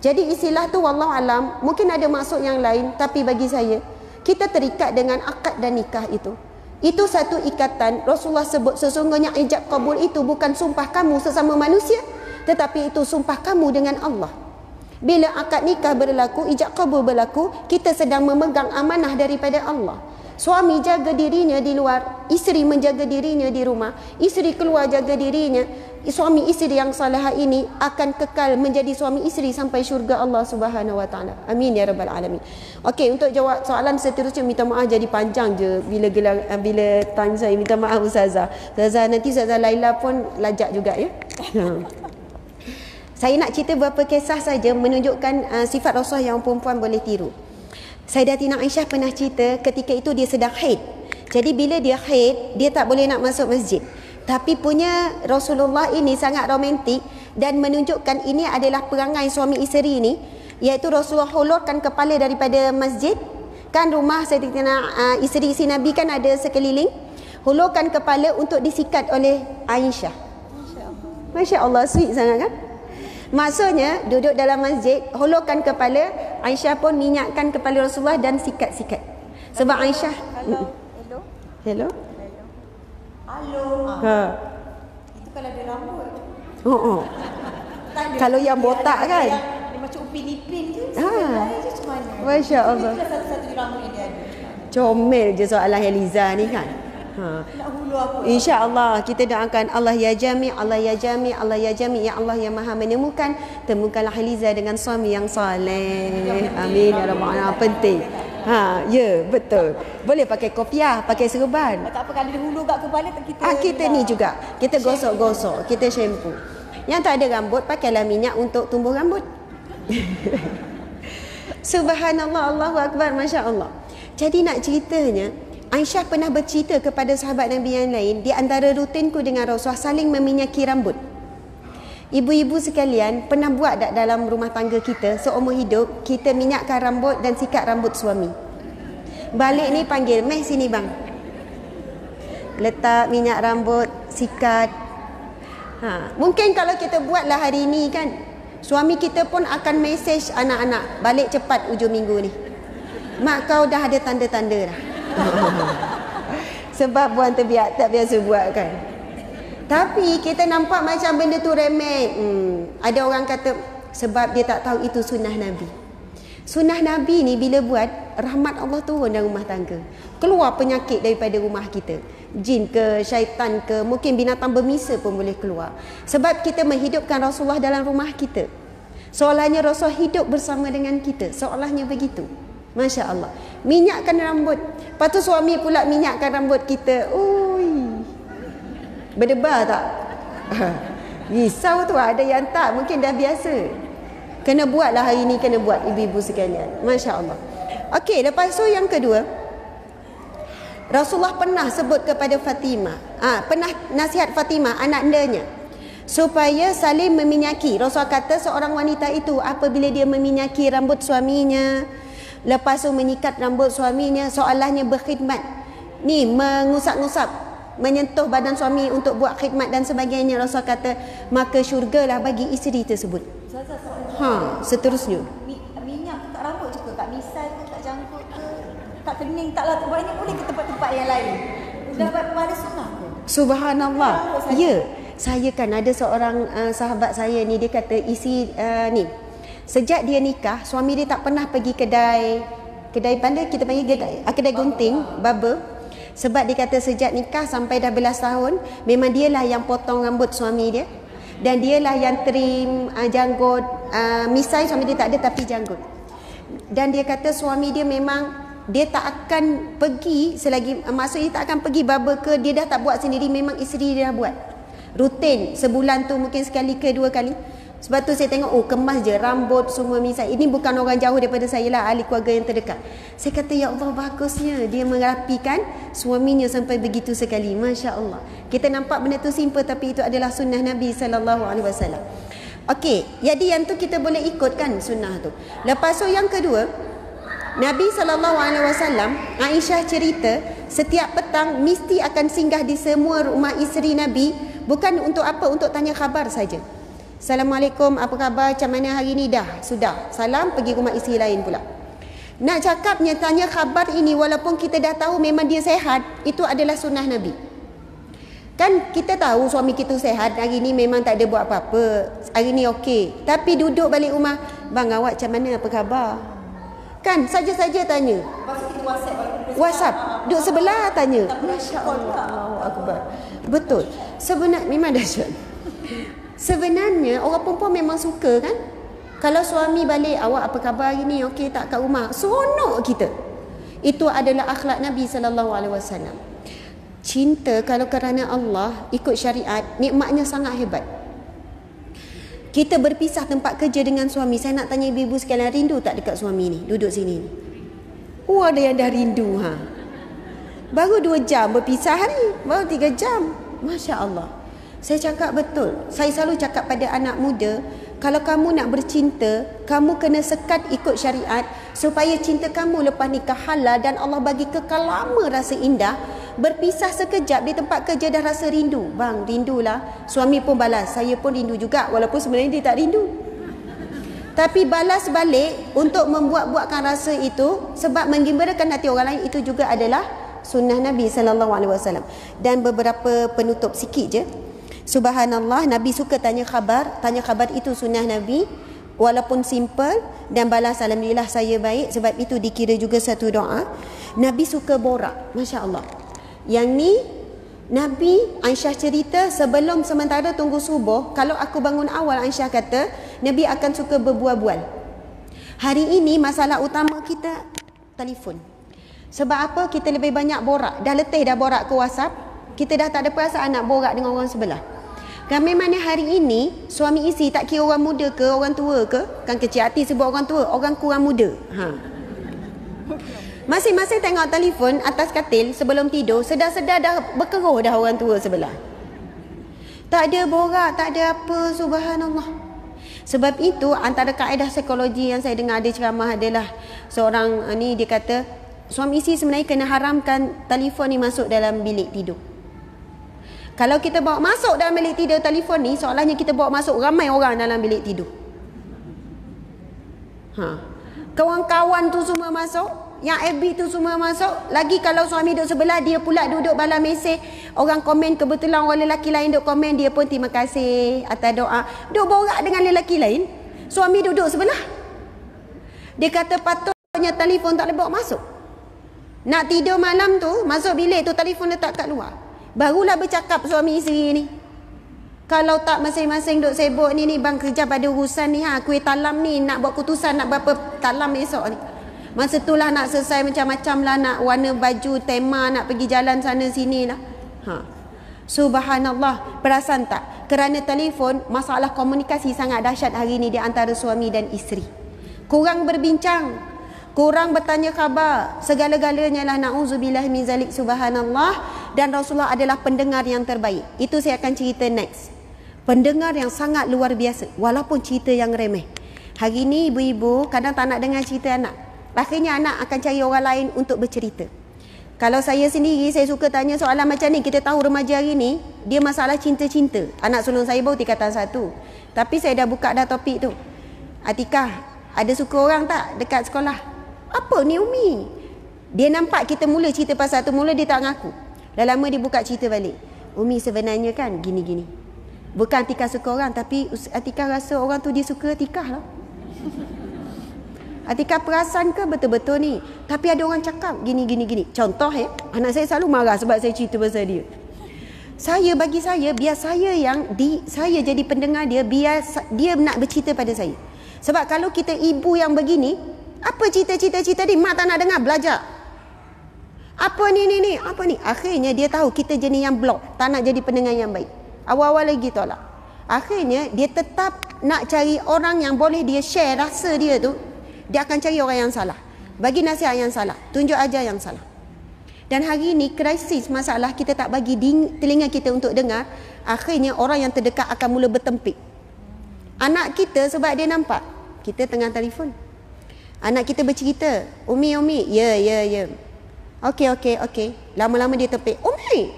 Jadi istilah tu wallahu alam mungkin ada maksud yang lain tapi bagi saya kita terikat dengan akad dan nikah itu. Itu satu ikatan Rasulullah sebut sesungguhnya ijab kabul itu bukan sumpah kamu sesama manusia tetapi itu sumpah kamu dengan Allah. Bila akad nikah berlaku, ijab kabul berlaku, kita sedang memegang amanah daripada Allah. Suami jaga dirinya di luar, isteri menjaga dirinya di rumah, isteri keluar jaga dirinya. Suami isteri yang salihah ini akan kekal menjadi suami isteri sampai syurga Allah Subhanahu wa taala. Amin ya rabbal alamin. Okey, untuk jawab soalan seterusnya minta maaf jadi panjang je bila gelar, eh, bila tanya saya minta maaf ustazah. Ustazah nanti ustazah Laila pun lajak juga ya. saya nak cerita beberapa kisah saja menunjukkan uh, sifat Rasulullah yang perempuan boleh tiru. Sayyidatina Aisyah pernah cerita ketika itu dia sedang haid. Jadi bila dia haid, dia tak boleh nak masuk masjid. Tapi punya Rasulullah ini sangat romantik dan menunjukkan ini adalah perangai suami isteri ini iaitu Rasulullah hulurkan kepala daripada masjid kan rumah Sayyidatina uh, isteri si Nabi kan ada sekeliling hulurkan kepala untuk disikat oleh Aisyah. Masya Allah, sweet sangat kan? Maksudnya duduk dalam masjid, hulurkan kepala, Aisyah pun minyakkan kepala Rasulullah dan sikat-sikat. Sebab Aisyah Hello. Hello. Halo. Ha. Itu kalau ada rambut. Oh, oh. Kalau yang botak kan? Dia macam upin ipin je. Ha. Sebenarnya je macam mana? Masya Allah. Itu satu-satu rambut yang dia ada. Comel je soalan Eliza ni kan. Ha. Nak hulu apa? InsyaAllah kita doakan Allah ya jami, Allah ya jami, Allah ya jami, ya Allah yang maha menemukan. Temukanlah Haliza dengan suami yang saleh. Amin ya rabbal alamin. Penting. Ha, ya betul. Boleh pakai kopiah, pakai serban. Tak apa kalau dia hulu kat kepala tak kita. Ah kita ni juga. Kita gosok-gosok, kita shampoo. Yang tak ada rambut pakailah minyak untuk tumbuh rambut. Subhanallah, Allahu akbar, masya-Allah. Jadi nak ceritanya, Aisyah pernah bercerita kepada sahabat Nabi yang lain, di antara rutinku dengan Rasulullah saling meminyaki rambut. Ibu-ibu sekalian, pernah buat tak dalam rumah tangga kita seumur hidup, kita minyakkan rambut dan sikat rambut suami. Balik ni panggil, meh sini bang. Letak minyak rambut, sikat. Ha, mungkin kalau kita buatlah hari ni kan, suami kita pun akan mesej anak-anak, balik cepat ujung minggu ni. Mak kau dah ada tanda-tanda dah. Sebab buang terbiak tak biasa buat kan. Tapi kita nampak macam benda tu remeh. Hmm. Ada orang kata sebab dia tak tahu itu sunnah Nabi. Sunnah Nabi ni bila buat rahmat Allah turun dalam rumah tangga. Keluar penyakit daripada rumah kita. Jin ke syaitan ke mungkin binatang bermisa pun boleh keluar. Sebab kita menghidupkan Rasulullah dalam rumah kita. Seolahnya Rasul hidup bersama dengan kita. Seolahnya begitu. Masya Allah. Minyakkan rambut. Lepas tu suami pula minyakkan rambut kita. Ui. Berdebar tak? Risau tu ada yang tak. Mungkin dah biasa. Kena buatlah hari ni. Kena buat ibu-ibu sekalian. Masya Allah. Okey, lepas tu yang kedua. Rasulullah pernah sebut kepada Fatimah. Ah, pernah nasihat Fatimah, anak andanya. Supaya saling meminyaki. Rasulullah kata seorang wanita itu apabila dia meminyaki rambut suaminya. Lepas tu menyikat rambut suaminya. Soalahnya berkhidmat. Ni mengusap-ngusap. Menyentuh badan suami untuk buat khidmat dan sebagainya. Rasulullah kata maka syurgalah bagi isteri tersebut. Ha, seterusnya. Minyak kat rambut juga kat misai ke kat jangkut ke kat kening taklah banyak boleh ke tempat-tempat yang lain. Dapat pada sunnah ke? Subhanallah. Ya, saya kan ada seorang uh, sahabat saya ni dia kata isi uh, ni. Sejak dia nikah, suami dia tak pernah pergi kedai kedai mana kita panggil kedai, uh, kedai gunting, barber. Sebab dia kata sejak nikah sampai dah belas tahun, memang dialah yang potong rambut suami dia. Dan dialah yang trim uh, janggut, uh, misai suami dia tak ada tapi janggut. Dan dia kata suami dia memang dia tak akan pergi selagi maksudnya tak akan pergi barber ke dia dah tak buat sendiri memang isteri dia dah buat rutin sebulan tu mungkin sekali ke dua kali sebab tu saya tengok oh kemas je rambut semua misal ini bukan orang jauh daripada saya lah ahli keluarga yang terdekat. Saya kata ya Allah bagusnya dia merapikan suaminya sampai begitu sekali. Masya Allah kita nampak benda tu simple tapi itu adalah sunnah Nabi SAW Okey, jadi yang tu kita boleh ikutkan sunnah tu. Lepas tu yang kedua, Nabi SAW, Aisyah cerita, setiap petang mesti akan singgah di semua rumah isteri Nabi, bukan untuk apa, untuk tanya khabar saja. Assalamualaikum, apa khabar, macam mana hari ni dah? Sudah, salam, pergi rumah isteri lain pula. Nak cakapnya tanya khabar ini, walaupun kita dah tahu memang dia sehat, itu adalah sunnah Nabi. Kan kita tahu suami kita sehat, hari ni memang tak ada buat apa-apa, hari ni okey. Tapi duduk balik rumah, bang awak macam mana, apa khabar? Kan saja-saja tanya. WhatsApp. WhatsApp. Duduk sebelah tanya. Masya. Allah Akbar. Betul. Sebenarnya memang dahsyat. Sebenarnya orang perempuan memang suka kan? Kalau suami balik, awak apa khabar hari ni? Okey tak kat rumah? Seronok kita. Itu adalah akhlak Nabi sallallahu alaihi wasallam. Cinta kalau kerana Allah ikut syariat, nikmatnya sangat hebat. Kita berpisah tempat kerja dengan suami. Saya nak tanya ibu-ibu sekalian rindu tak dekat suami ni? Duduk sini ni. Oh ada yang dah rindu ha. Baru dua jam berpisah hari. Baru tiga jam. Masya Allah. Saya cakap betul. Saya selalu cakap pada anak muda. Kalau kamu nak bercinta, kamu kena sekat ikut syariat supaya cinta kamu lepas nikah halal dan Allah bagi kekal lama rasa indah berpisah sekejap di tempat kerja dah rasa rindu. Bang, rindulah. Suami pun balas. Saya pun rindu juga walaupun sebenarnya dia tak rindu. Tapi balas balik untuk membuat-buatkan rasa itu sebab menggembirakan hati orang lain itu juga adalah sunnah Nabi sallallahu alaihi wasallam. Dan beberapa penutup sikit je. Subhanallah, Nabi suka tanya khabar. Tanya khabar itu sunnah Nabi. Walaupun simple dan balas Alhamdulillah saya baik sebab itu dikira juga satu doa. Nabi suka borak. Masya Allah. Yang ni Nabi Aisyah cerita sebelum sementara tunggu subuh kalau aku bangun awal Aisyah kata Nabi akan suka berbual-bual. Hari ini masalah utama kita telefon. Sebab apa kita lebih banyak borak. Dah letih dah borak ke WhatsApp. Kita dah tak ada perasaan nak borak dengan orang sebelah. Kami mana hari ini suami isi tak kira orang muda ke orang tua ke. Kan kecil hati sebut orang tua. Orang kurang muda. Ha. Masing-masing tengok telefon atas katil sebelum tidur, sedar-sedar dah berkeruh dah orang tua sebelah. Tak ada borak, tak ada apa, subhanallah. Sebab itu antara kaedah psikologi yang saya dengar ada ceramah adalah seorang uh, ni dia kata suami isteri sebenarnya kena haramkan telefon ni masuk dalam bilik tidur. Kalau kita bawa masuk dalam bilik tidur telefon ni seolahnya kita bawa masuk ramai orang dalam bilik tidur. Ha. Kawan-kawan tu semua masuk, yang FB tu semua masuk. Lagi kalau suami duduk sebelah dia pula duduk bala mesej orang komen kebetulan orang lelaki lain duduk komen dia pun terima kasih atas doa. Duduk borak dengan lelaki lain suami duduk sebelah. Dia kata patutnya telefon tak boleh bawa masuk. Nak tidur malam tu masuk bilik tu telefon letak kat luar barulah bercakap suami isteri ni Kalau tak masing-masing duk sibuk ni ni bang kerja pada urusan ni ha kuih talam ni nak buat keputusan nak berapa talam esok ni. Masa tu lah nak selesai macam-macam lah nak warna baju tema nak pergi jalan sana sini lah. Ha. Subhanallah, perasan tak? Kerana telefon, masalah komunikasi sangat dahsyat hari ini di antara suami dan isteri. Kurang berbincang, kurang bertanya khabar, segala-galanya lah na'udzubillah min zalik subhanallah dan Rasulullah adalah pendengar yang terbaik. Itu saya akan cerita next. Pendengar yang sangat luar biasa walaupun cerita yang remeh. Hari ini ibu-ibu kadang tak nak dengar cerita anak. Akhirnya anak akan cari orang lain untuk bercerita. Kalau saya sendiri saya suka tanya soalan macam ni, kita tahu remaja hari ni dia masalah cinta-cinta. Anak sulung saya baru tingkatan satu. Tapi saya dah buka dah topik tu. Atikah, ada suka orang tak dekat sekolah? Apa ni Umi? Dia nampak kita mula cerita pasal tu, mula dia tak ngaku. Dah lama dia buka cerita balik. Umi sebenarnya kan gini-gini. Bukan Atika suka orang Tapi Atika rasa orang tu dia suka Atika lah Atika perasan ke betul-betul ni Tapi ada orang cakap gini gini gini Contoh eh Anak saya selalu marah sebab saya cerita pasal dia Saya bagi saya Biar saya yang di Saya jadi pendengar dia Biar dia nak bercerita pada saya Sebab kalau kita ibu yang begini Apa cerita-cerita-cerita ni Mak tak nak dengar belajar apa ni ni ni apa ni akhirnya dia tahu kita jenis yang blok tak nak jadi pendengar yang baik Awal-awal lagi tolak. Akhirnya dia tetap nak cari orang yang boleh dia share rasa dia tu. Dia akan cari orang yang salah. Bagi nasihat yang salah. Tunjuk aja yang salah. Dan hari ini krisis masalah kita tak bagi telinga kita untuk dengar. Akhirnya orang yang terdekat akan mula bertempik. Anak kita sebab dia nampak. Kita tengah telefon. Anak kita bercerita. Umi, Umi. Ya, ya, ya. Okey, okey, okey. Lama-lama dia tepik. Umi,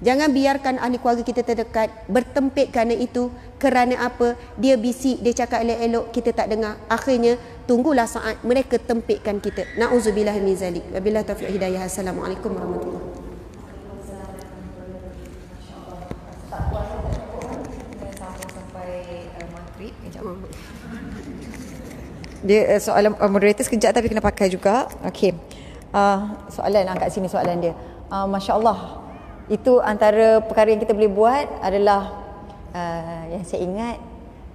Jangan biarkan ahli keluarga kita terdekat bertempik kerana itu. Kerana apa? Dia bisik, dia cakap elok-elok, kita tak dengar. Akhirnya, tunggulah saat mereka tempikkan kita. Na'udzubillah min zalik. Wabillah taufiq hidayah. Assalamualaikum warahmatullahi Dia uh, soalan uh, moderator sekejap tapi kena pakai juga. Okey. Uh, soalan angkat sini soalan dia. Uh, Masya Allah itu antara perkara yang kita boleh buat adalah uh, yang saya ingat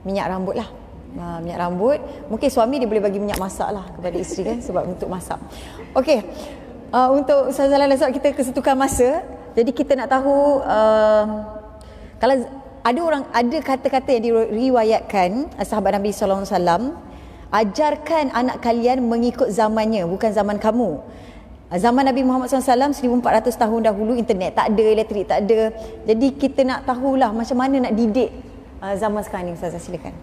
minyak rambut lah uh, minyak rambut mungkin suami dia boleh bagi minyak masak lah kepada isteri kan sebab untuk masak Okey, uh, untuk Ustazah Lala sebab kita kesetukan masa jadi kita nak tahu uh, kalau ada orang ada kata-kata yang diriwayatkan sahabat Nabi sallallahu alaihi wasallam ajarkan anak kalian mengikut zamannya bukan zaman kamu Zaman Nabi Muhammad SAW 1400 tahun dahulu internet tak ada, elektrik tak ada. Jadi kita nak tahulah macam mana nak didik uh, zaman sekarang ni Ustazah silakan.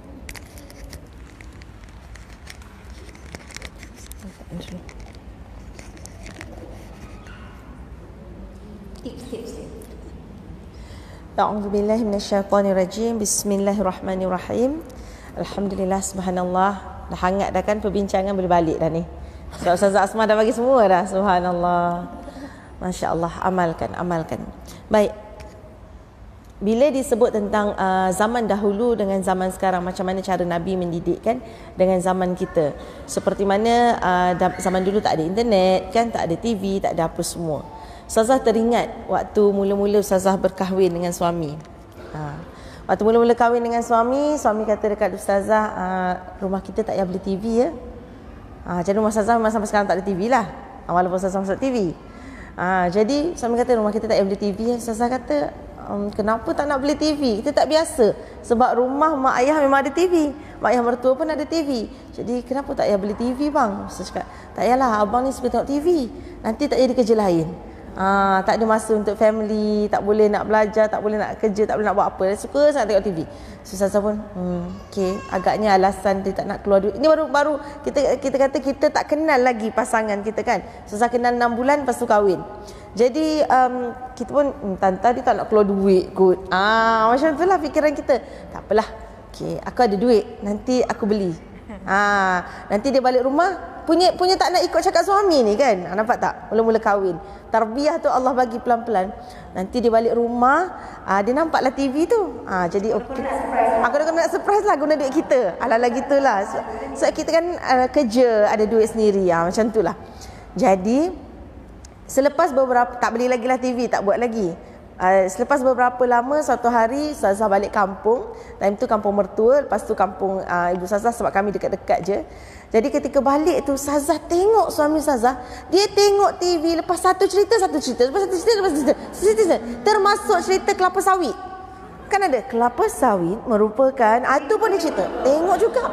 A'udzu billahi minasyaitonir rajim. Bismillahirrahmanirrahim. Alhamdulillah subhanallah. Dah hangat dah kan perbincangan boleh balik dah ni. Sebab Ustazah Asma dah bagi semua dah. Subhanallah. Masya Allah. Amalkan, amalkan. Baik. Bila disebut tentang uh, zaman dahulu dengan zaman sekarang, macam mana cara Nabi mendidikkan dengan zaman kita. Seperti mana uh, zaman dulu tak ada internet, kan tak ada TV, tak ada apa semua. Ustazah teringat waktu mula-mula Ustazah berkahwin dengan suami. Ha. Waktu mula-mula kahwin dengan suami, suami kata dekat Ustazah, uh, rumah kita tak payah beli TV ya. Ha, jadi rumah Ustazah memang sampai sekarang tak ada TV lah. Ha, walaupun Ustazah masuk TV. Ha, jadi suami kata rumah kita tak payah beli TV. Ustazah kata um, kenapa tak nak beli TV? Kita tak biasa. Sebab rumah mak ayah memang ada TV. Mak ayah mertua pun ada TV. Jadi kenapa tak payah beli TV bang? Ustazah cakap tak payahlah abang ni suka tengok TV. Nanti tak jadi kerja lain. Ha, tak ada masa untuk family, tak boleh nak belajar, tak boleh nak kerja, tak boleh nak buat apa. Dia suka sangat tengok TV. Susah pun, hmm, okay, agaknya alasan dia tak nak keluar duit. Ini baru baru kita kita kata kita tak kenal lagi pasangan kita kan. Susah kenal 6 bulan lepas tu kahwin. Jadi um, kita pun hmm, tante dia tak nak keluar duit kot. Ah, macam itulah fikiran kita. Tak apalah. Okay, aku ada duit, nanti aku beli. Ah, nanti dia balik rumah punya punya tak nak ikut cakap suami ni kan. Ha, nampak tak? Mula-mula kahwin. Tarbiyah tu Allah bagi pelan-pelan. Nanti dia balik rumah uh, dia nampaklah TV tu. Uh, jadi okey aku dah nak surprise lah guna duit kita. Ala-ala gitulah. Sebab so, so, kita kan uh, kerja ada duit sendiri. Uh, macam itulah jadi selepas beberapa tak beli lagi lah TV tak buat lagi. Uh, selepas beberapa lama satu hari Ustazah balik kampung. Time tu kampung mertua Lepas tu kampung uh, ibu Ustazah sebab kami dekat-dekat je Jadi ketika balik tu Ustazah tengok suami Ustazah Dia tengok TV lepas satu cerita satu cerita Lepas satu cerita lepas satu cerita, Termasuk cerita kelapa sawit. Kan ada? Kelapa sawit merupakan Itu pun dia cerita. Tengok juga.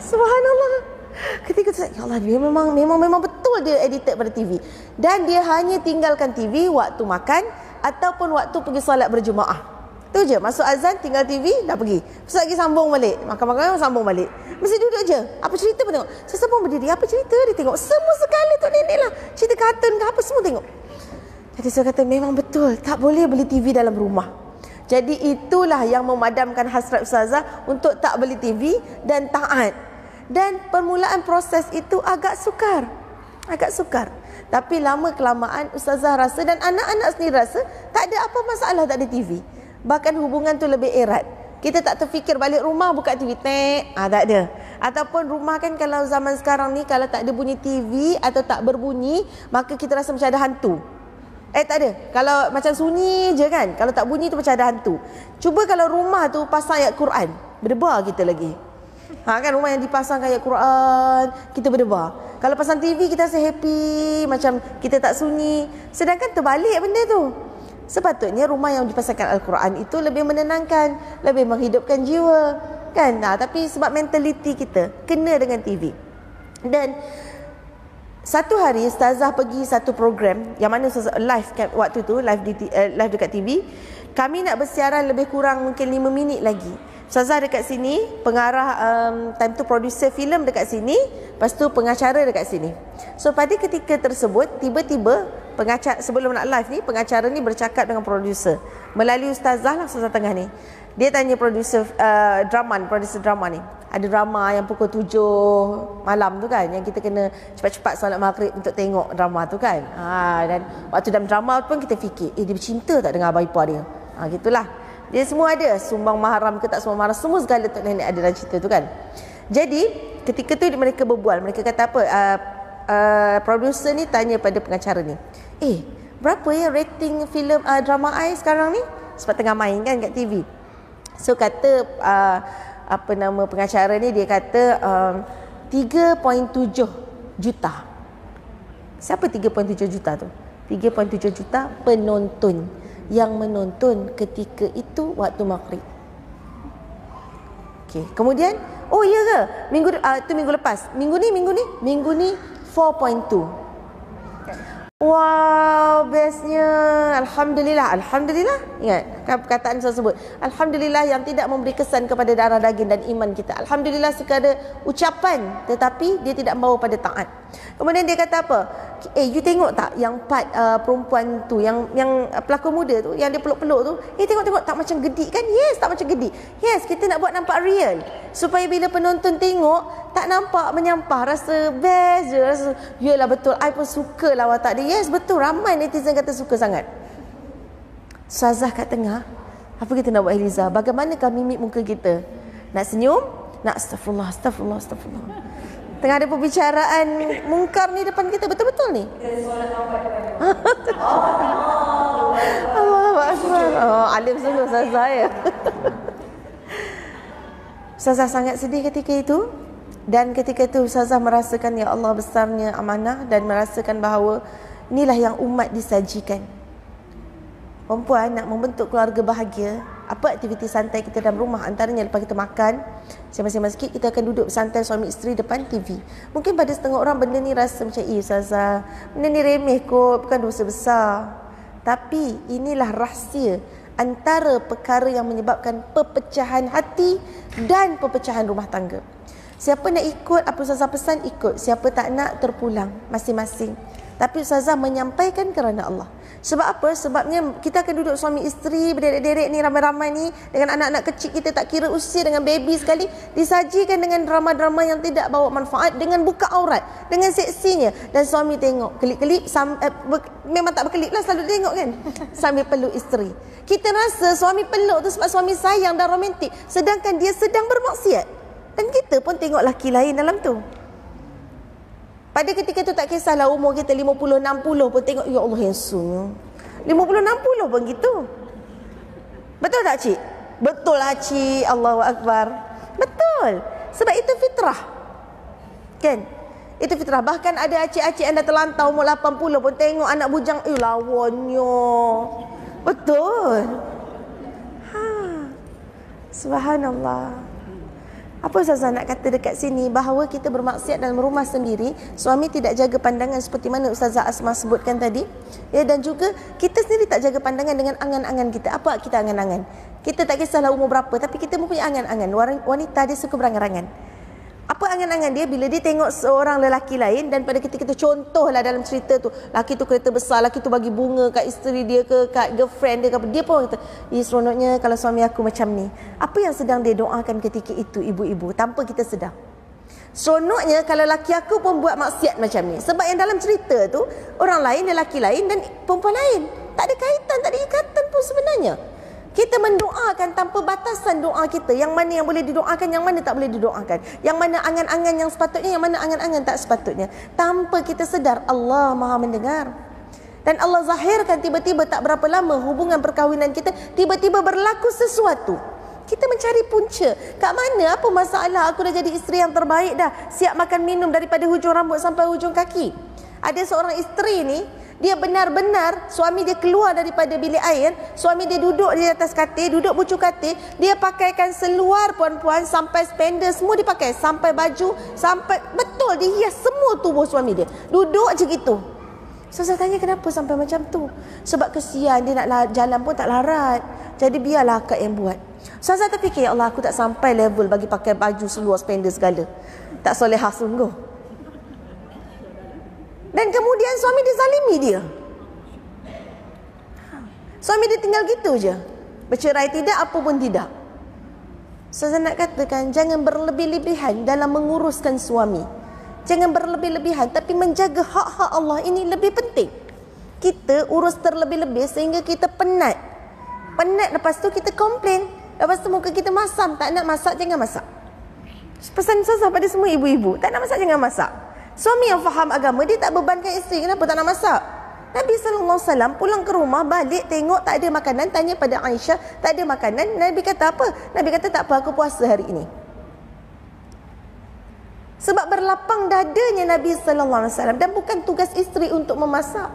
Subhanallah. Ketika tu ya Allah dia memang memang memang betul dia edited pada TV dan dia hanya tinggalkan TV waktu makan ataupun waktu pergi solat berjemaah. Tu je masuk azan tinggal TV dah pergi. Lepas lagi sambung balik. Makan-makan sambung balik. Mesti duduk je. Apa cerita pun tengok. Sesama pun berdiri. Apa cerita dia tengok. Semua sekali tu nenek lah. Cerita kartun ke apa semua tengok. Jadi saya kata memang betul. Tak boleh beli TV dalam rumah. Jadi itulah yang memadamkan hasrat Ustazah untuk tak beli TV dan taat dan permulaan proses itu agak sukar. Agak sukar. Tapi lama kelamaan ustazah rasa dan anak-anak sendiri rasa tak ada apa masalah tak ada TV. Bahkan hubungan tu lebih erat. Kita tak terfikir balik rumah buka TV tek, ah tak ada. Ataupun rumah kan kalau zaman sekarang ni kalau tak ada bunyi TV atau tak berbunyi, maka kita rasa macam ada hantu. Eh tak ada. Kalau macam sunyi je kan. Kalau tak bunyi tu macam ada hantu. Cuba kalau rumah tu pasang ayat Quran, berdebar kita lagi. Ha kan rumah yang dipasang ayat Quran, kita berdebar. Kalau pasang TV kita rasa happy, macam kita tak sunyi. Sedangkan terbalik benda tu. Sepatutnya rumah yang dipasangkan Al-Quran itu lebih menenangkan, lebih menghidupkan jiwa. Kan? Ha, tapi sebab mentaliti kita kena dengan TV. Dan satu hari Ustazah pergi satu program yang mana Ustazah live waktu tu live di uh, live dekat TV. Kami nak bersiaran lebih kurang mungkin 5 minit lagi. Ustazah dekat sini, pengarah um, time tu producer filem dekat sini, lepas tu pengacara dekat sini. So pada ketika tersebut, tiba-tiba pengacara sebelum nak live ni, pengacara ni bercakap dengan producer. Melalui Ustazah lah Ustazah tengah ni. Dia tanya producer uh, drama ni, producer drama ni. Ada drama yang pukul 7 malam tu kan yang kita kena cepat-cepat solat maghrib untuk tengok drama tu kan. Ha dan waktu dalam drama pun kita fikir, eh dia bercinta tak dengan abang ipar dia. Ha gitulah. Dia semua ada sumbang mahram ke tak sumbang mahram semua segala tok nenek ada dalam cerita tu kan. Jadi ketika tu mereka berbual mereka kata apa uh, uh, producer ni tanya pada pengacara ni. Eh berapa ya rating filem uh, drama ai sekarang ni? Sebab tengah main kan kat TV. So kata uh, apa nama pengacara ni dia kata um, 3.7 juta. Siapa 3.7 juta tu? 3.7 juta penonton yang menonton ketika itu waktu maghrib. Okey, kemudian oh iya ke? Minggu uh, tu minggu lepas. Minggu ni minggu ni minggu ni 4.2. Wow, bestnya. Alhamdulillah. Alhamdulillah. Ingat kan perkataan tersebut. Alhamdulillah yang tidak memberi kesan kepada darah daging dan iman kita. Alhamdulillah sekadar ucapan tetapi dia tidak membawa pada taat. Kemudian dia kata apa? Eh, you tengok tak yang part uh, perempuan tu, yang yang pelakon muda tu, yang dia peluk-peluk tu? Eh, tengok-tengok tak macam gedik kan? Yes, tak macam gedik. Yes, kita nak buat nampak real. Supaya bila penonton tengok, tak nampak menyampah. Rasa best je. Rasa, yelah betul. I pun suka lah watak dia. Yes, betul. Ramai netizen kata suka sangat. Sazah kat tengah. Apa kita nak buat Eliza? Bagaimanakah mimik muka kita? Nak senyum? Nak astagfirullah, astagfirullah, astagfirullah. Tengah ada perbicaraan mungkar ni depan kita betul-betul ni. Allah Akbar. Oh, alim sungguh Ustazah ya. Ustazah sangat sedih ketika itu. Dan ketika itu Ustazah merasakan ya Allah besarnya amanah dan merasakan bahawa inilah yang umat disajikan. Perempuan nak membentuk keluarga bahagia apa aktiviti santai kita dalam rumah? Antaranya lepas kita makan sembang-sembang sikit kita akan duduk santai suami isteri depan TV mungkin pada setengah orang benda ni rasa macam eh Ustazah benda ni remeh kot bukan dosa besar. Tapi inilah rahsia antara perkara yang menyebabkan perpecahan hati dan perpecahan rumah tangga siapa nak ikut apa Ustazah pesan ikut siapa tak nak terpulang masing-masing tapi Ustazah menyampaikan kerana Allah sebab apa? Sebabnya kita akan duduk suami isteri berderet-deret ni ramai-ramai ni dengan anak-anak kecil kita tak kira usia dengan baby sekali disajikan dengan drama-drama yang tidak bawa manfaat dengan buka aurat dengan seksinya dan suami tengok kelip-kelip eh, memang tak berkelip lah selalu tengok kan sambil peluk isteri. Kita rasa suami peluk tu sebab suami sayang dan romantik sedangkan dia sedang bermaksiat. Dan kita pun tengok laki lain dalam tu. Pada ketika tu tak kisahlah umur kita 50, 60 pun tengok, Ya Allah handsome. 50-60 pun gitu. Betul tak cik? Betul lah cik. Allahu Akbar. Betul. Sebab itu fitrah. Kan? Itu fitrah. Bahkan ada acik-acik yang dah terlantau umur 80 pun tengok anak bujang. Eh lawannya. Betul. Ha. Subhanallah. Apa Ustazah nak kata dekat sini bahawa kita bermaksiat dalam rumah sendiri, suami tidak jaga pandangan seperti mana Ustazah Asma sebutkan tadi. Ya dan juga kita sendiri tak jaga pandangan dengan angan-angan kita. Apa kita angan-angan? Kita tak kisahlah umur berapa tapi kita mempunyai angan-angan. Wanita dia suka berangan-angan. Apa angan-angan dia bila dia tengok seorang lelaki lain dan pada ketika kita contohlah dalam cerita tu, lelaki tu kereta besar, lelaki tu bagi bunga kat isteri dia ke kat girlfriend dia ke apa, dia pun kata, "Ya seronoknya kalau suami aku macam ni." Apa yang sedang dia doakan ketika itu ibu-ibu tanpa kita sedar? Seronoknya kalau lelaki aku pun buat maksiat macam ni. Sebab yang dalam cerita tu orang lain, lelaki lain dan perempuan lain. Tak ada kaitan, tak ada ikatan pun sebenarnya. Kita mendoakan tanpa batasan doa kita. Yang mana yang boleh didoakan, yang mana tak boleh didoakan. Yang mana angan-angan yang sepatutnya, yang mana angan-angan tak sepatutnya. Tanpa kita sedar, Allah maha mendengar. Dan Allah zahirkan tiba-tiba tak berapa lama hubungan perkahwinan kita, tiba-tiba berlaku sesuatu. Kita mencari punca. Kat mana? Apa masalah? Aku dah jadi isteri yang terbaik dah. Siap makan minum daripada hujung rambut sampai hujung kaki. Ada seorang isteri ni, dia benar-benar suami dia keluar daripada bilik air, suami dia duduk di atas katil, duduk bucu katil, dia pakaikan seluar puan-puan sampai spender semua dipakai, sampai baju, sampai betul dia hias semua tubuh suami dia. Duduk je gitu. So saya tanya kenapa sampai macam tu? Sebab kesian dia nak jalan pun tak larat. Jadi biarlah akak yang buat. So saya terfikir, ya Allah aku tak sampai level bagi pakai baju seluar spender segala. Tak solehah sungguh. Dan kemudian suami dia zalimi dia. Suami dia tinggal gitu je. Bercerai tidak, apa pun tidak. Saya nak katakan, jangan berlebih-lebihan dalam menguruskan suami. Jangan berlebih-lebihan, tapi menjaga hak-hak Allah ini lebih penting. Kita urus terlebih-lebih sehingga kita penat. Penat lepas tu kita komplain. Lepas tu muka kita masam. Tak nak masak, jangan masak. Pesan saya pada semua ibu-ibu. Tak nak masak, jangan masak. Suami yang faham agama dia tak bebankan isteri kenapa tak nak masak. Nabi sallallahu alaihi wasallam pulang ke rumah balik tengok tak ada makanan tanya pada Aisyah tak ada makanan Nabi kata apa? Nabi kata tak apa aku puasa hari ini. Sebab berlapang dadanya Nabi sallallahu alaihi wasallam dan bukan tugas isteri untuk memasak.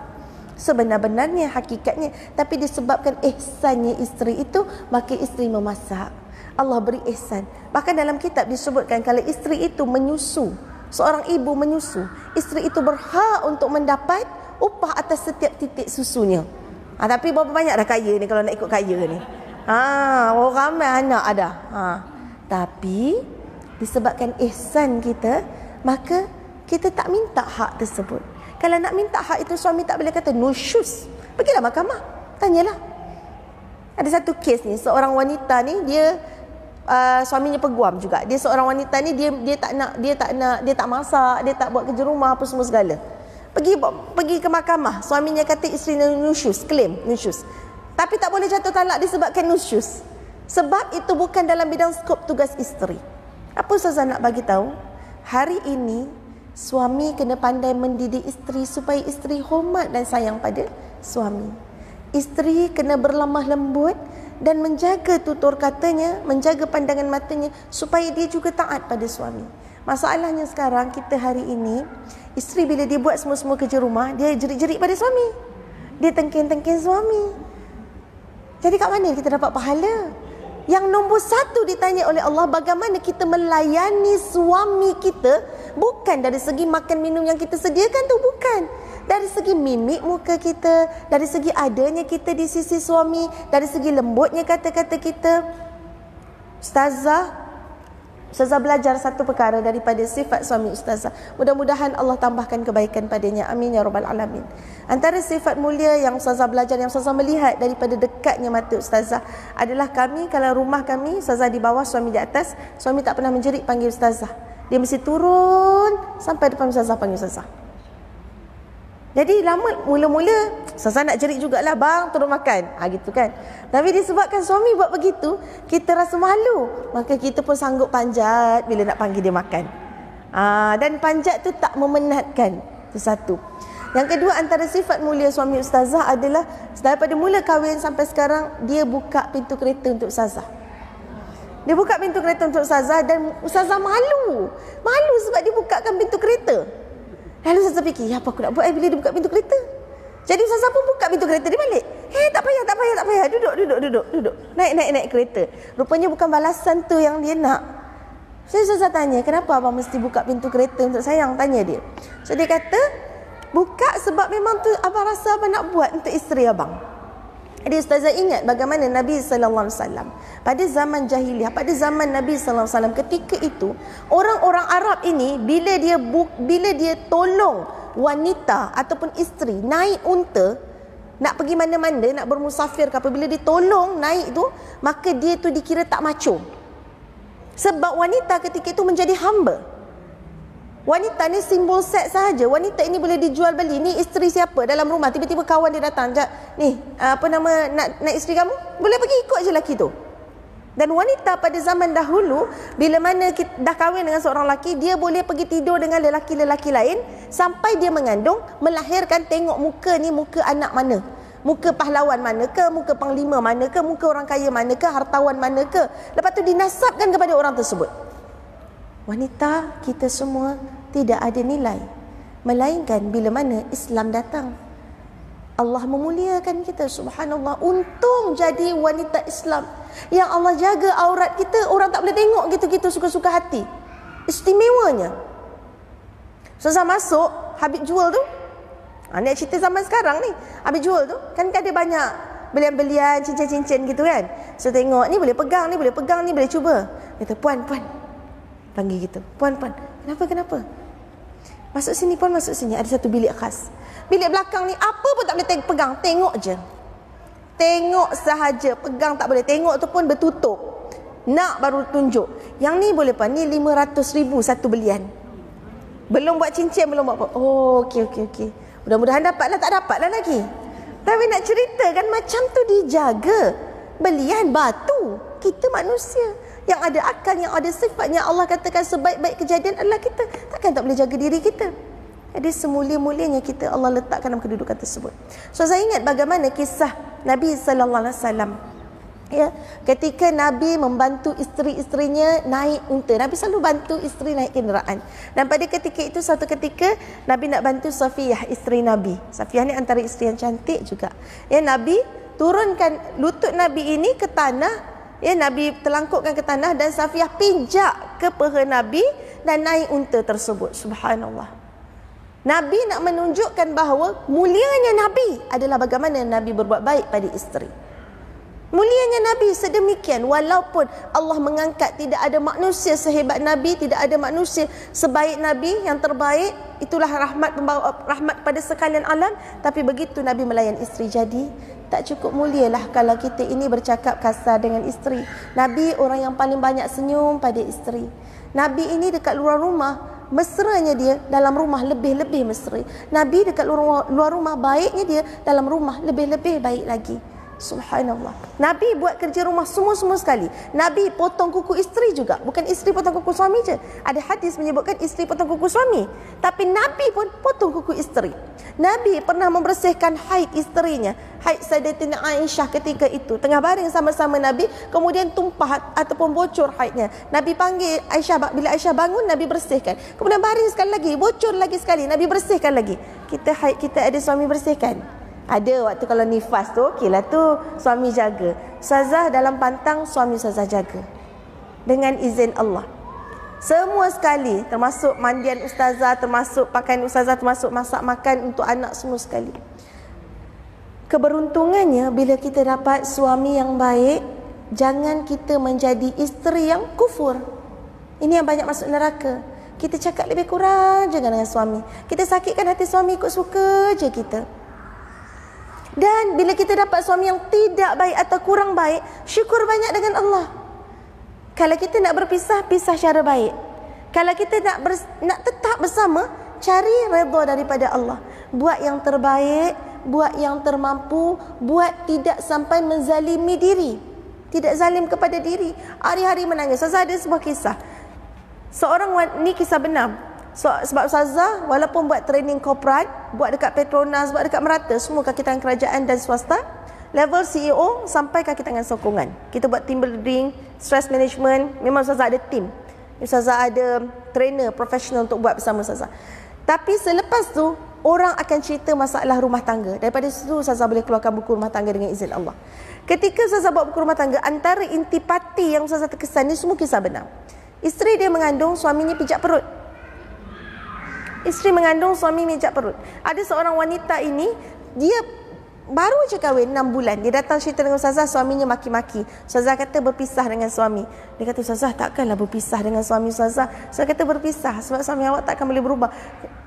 Sebenar-benarnya hakikatnya tapi disebabkan ihsannya isteri itu maka isteri memasak. Allah beri ihsan. Bahkan dalam kitab disebutkan kalau isteri itu menyusu seorang ibu menyusu, isteri itu berhak untuk mendapat upah atas setiap titik susunya. Ha, tapi berapa banyak dah kaya ni kalau nak ikut kaya ni? Ha, orang ramai anak ada. Ha. Tapi disebabkan ihsan kita, maka kita tak minta hak tersebut. Kalau nak minta hak itu suami tak boleh kata no shoes. Pergilah mahkamah. Tanyalah. Ada satu kes ni, seorang wanita ni dia uh, suaminya peguam juga. Dia seorang wanita ni dia dia tak nak dia tak nak dia tak masak, dia tak buat kerja rumah apa semua segala. Pergi pergi ke mahkamah. Suaminya kata isteri nusyus, claim nusyus. Tapi tak boleh jatuh talak disebabkan nusyus. Sebab itu bukan dalam bidang skop tugas isteri. Apa Ustazah nak bagi tahu? Hari ini suami kena pandai mendidik isteri supaya isteri hormat dan sayang pada suami. Isteri kena berlemah lembut dan menjaga tutur katanya, menjaga pandangan matanya supaya dia juga taat pada suami. Masalahnya sekarang kita hari ini, isteri bila dia buat semua-semua kerja rumah, dia jerit-jerit pada suami. Dia tengking-tengking suami. Jadi kat mana kita dapat pahala? Yang nombor satu ditanya oleh Allah bagaimana kita melayani suami kita bukan dari segi makan minum yang kita sediakan tu bukan dari segi mimik muka kita, dari segi adanya kita di sisi suami, dari segi lembutnya kata-kata kita. Ustazah, Ustazah belajar satu perkara daripada sifat suami Ustazah. Mudah-mudahan Allah tambahkan kebaikan padanya. Amin ya Rabbal Alamin. Antara sifat mulia yang Ustazah belajar, yang Ustazah melihat daripada dekatnya mata Ustazah adalah kami, kalau rumah kami, Ustazah di bawah, suami di atas, suami tak pernah menjerit panggil Ustazah. Dia mesti turun sampai depan Ustazah panggil Ustazah. Jadi lama mula-mula Sasa nak jerit jugalah bang turun makan. Ha gitu kan. Tapi disebabkan suami buat begitu, kita rasa malu. Maka kita pun sanggup panjat bila nak panggil dia makan. Ha, dan panjat tu tak memenatkan. Itu satu. Yang kedua antara sifat mulia suami ustazah adalah daripada mula kahwin sampai sekarang dia buka pintu kereta untuk ustazah. Dia buka pintu kereta untuk ustazah dan ustazah malu. Malu sebab dia bukakan pintu kereta. Lalu ustazah fikir, apa aku nak buat eh, bila dia buka pintu kereta? Jadi ustazah pun buka pintu kereta dia balik. Eh tak payah, tak payah, tak payah. Duduk, duduk, duduk, duduk. Naik, naik, naik kereta. Rupanya bukan balasan tu yang dia nak. Saya ustazah tanya, kenapa abang mesti buka pintu kereta untuk sayang? Tanya dia. So dia kata, buka sebab memang tu abang rasa abang nak buat untuk isteri abang. Jadi ustazah ingat bagaimana Nabi sallallahu alaihi wasallam pada zaman jahiliah, pada zaman Nabi sallallahu alaihi wasallam ketika itu orang-orang Arab ini bila dia bila dia tolong wanita ataupun isteri naik unta nak pergi mana-mana, nak bermusafir ke apa bila dia tolong naik tu, maka dia tu dikira tak macho. Sebab wanita ketika itu menjadi hamba. Wanita ni simbol seks sahaja. Wanita ini boleh dijual beli. Ni isteri siapa dalam rumah. Tiba-tiba kawan dia datang. Jat, ni apa nama nak, nak isteri kamu? Boleh pergi ikut je lelaki tu. Dan wanita pada zaman dahulu, bila mana kita dah kahwin dengan seorang lelaki, dia boleh pergi tidur dengan lelaki-lelaki lain sampai dia mengandung, melahirkan tengok muka ni muka anak mana. Muka pahlawan mana ke, muka panglima mana ke, muka orang kaya mana ke, hartawan mana ke. Lepas tu dinasabkan kepada orang tersebut. Wanita kita semua tidak ada nilai melainkan bila mana Islam datang. Allah memuliakan kita subhanallah untung jadi wanita Islam. Yang Allah jaga aurat kita orang tak boleh tengok gitu-gitu suka-suka hati. Istimewanya. Susah masuk Habib jual tu. Ha, Ni cerita zaman sekarang ni. Habib jual tu Kan ada banyak Belian-belian Cincin-cincin gitu kan. So tengok Ni boleh pegang Ni boleh pegang Ni boleh cuba. Kata puan puan. Panggil gitu. Puan puan Kenapa kenapa Masuk sini pun masuk sini. Ada satu bilik khas. Bilik belakang ni apa pun tak boleh teng- pegang. Tengok je. Tengok sahaja. Pegang tak boleh. Tengok tu pun bertutup. Nak baru tunjuk. Yang ni boleh apa? Ni 500 ribu satu belian. Belum buat cincin, belum buat apa. Oh, okey, okey, okey. Mudah-mudahan dapatlah. Tak dapatlah lagi. Tapi nak cerita kan macam tu dijaga. Belian batu. Kita manusia yang ada akal, yang ada sifat yang Allah katakan sebaik-baik kejadian adalah kita. Takkan tak boleh jaga diri kita? Jadi semulia-mulianya kita Allah letakkan dalam kedudukan tersebut. So saya ingat bagaimana kisah Nabi sallallahu alaihi wasallam Ya, ketika Nabi membantu isteri-isterinya naik unta. Nabi selalu bantu isteri naik kenderaan. Dan pada ketika itu satu ketika Nabi nak bantu Safiyah isteri Nabi. Safiyah ni antara isteri yang cantik juga. Ya, Nabi turunkan lutut Nabi ini ke tanah Ya Nabi terlangkupkan ke tanah dan Safiyah pijak ke peha Nabi dan naik unta tersebut. Subhanallah. Nabi nak menunjukkan bahawa mulianya Nabi adalah bagaimana Nabi berbuat baik pada isteri. Mulianya Nabi sedemikian walaupun Allah mengangkat tidak ada manusia sehebat Nabi, tidak ada manusia sebaik Nabi yang terbaik, itulah rahmat pembawa rahmat pada sekalian alam, tapi begitu Nabi melayan isteri jadi tak cukup mulia lah kalau kita ini bercakap kasar dengan isteri. Nabi orang yang paling banyak senyum pada isteri. Nabi ini dekat luar rumah, mesranya dia dalam rumah lebih-lebih mesra. Nabi dekat luar, luar rumah baiknya dia dalam rumah lebih-lebih baik lagi. Subhanallah. Nabi buat kerja rumah semua-semua sekali. Nabi potong kuku isteri juga. Bukan isteri potong kuku suami je. Ada hadis menyebutkan isteri potong kuku suami. Tapi Nabi pun potong kuku isteri. Nabi pernah membersihkan haid isterinya. Haid Sayyidatina Aisyah ketika itu. Tengah baring sama-sama Nabi. Kemudian tumpah ataupun bocor haidnya. Nabi panggil Aisyah. Bila Aisyah bangun, Nabi bersihkan. Kemudian baring sekali lagi. Bocor lagi sekali. Nabi bersihkan lagi. Kita haid kita ada suami bersihkan. Ada waktu kalau nifas tu okeylah tu suami jaga. Sazah dalam pantang suami sazah jaga. Dengan izin Allah. Semua sekali termasuk mandian ustazah, termasuk pakaian ustazah, termasuk masak makan untuk anak semua sekali. Keberuntungannya bila kita dapat suami yang baik, jangan kita menjadi isteri yang kufur. Ini yang banyak masuk neraka. Kita cakap lebih kurang jangan dengan suami. Kita sakitkan hati suami ikut suka je kita. Dan bila kita dapat suami yang tidak baik atau kurang baik, syukur banyak dengan Allah. Kalau kita nak berpisah, pisah secara baik. Kalau kita nak ber, nak tetap bersama, cari redha daripada Allah. Buat yang terbaik, buat yang termampu, buat tidak sampai menzalimi diri. Tidak zalim kepada diri. Hari-hari menangis. Saya ada sebuah kisah. Seorang ni kisah benar. So, sebab Ustazah walaupun buat training korporat, buat dekat Petronas, buat dekat Merata, semua kaki tangan kerajaan dan swasta, level CEO sampai kaki tangan sokongan. Kita buat team building, stress management, memang Ustazah ada team. Ustazah ada trainer profesional untuk buat bersama Ustazah. Tapi selepas tu, orang akan cerita masalah rumah tangga. Daripada situ Ustazah boleh keluarkan buku rumah tangga dengan izin Allah. Ketika Ustazah buat buku rumah tangga, antara intipati yang Ustazah terkesan ni semua kisah benar. Isteri dia mengandung, suaminya pijak perut. Isteri mengandung, suami mijak perut. Ada seorang wanita ini, dia baru je kahwin 6 bulan. Dia datang cerita dengan Ustazah, suaminya maki-maki. Ustazah kata berpisah dengan suami. Dia kata, Ustazah takkanlah berpisah dengan suami Ustazah. Saya kata berpisah sebab suami awak takkan boleh berubah.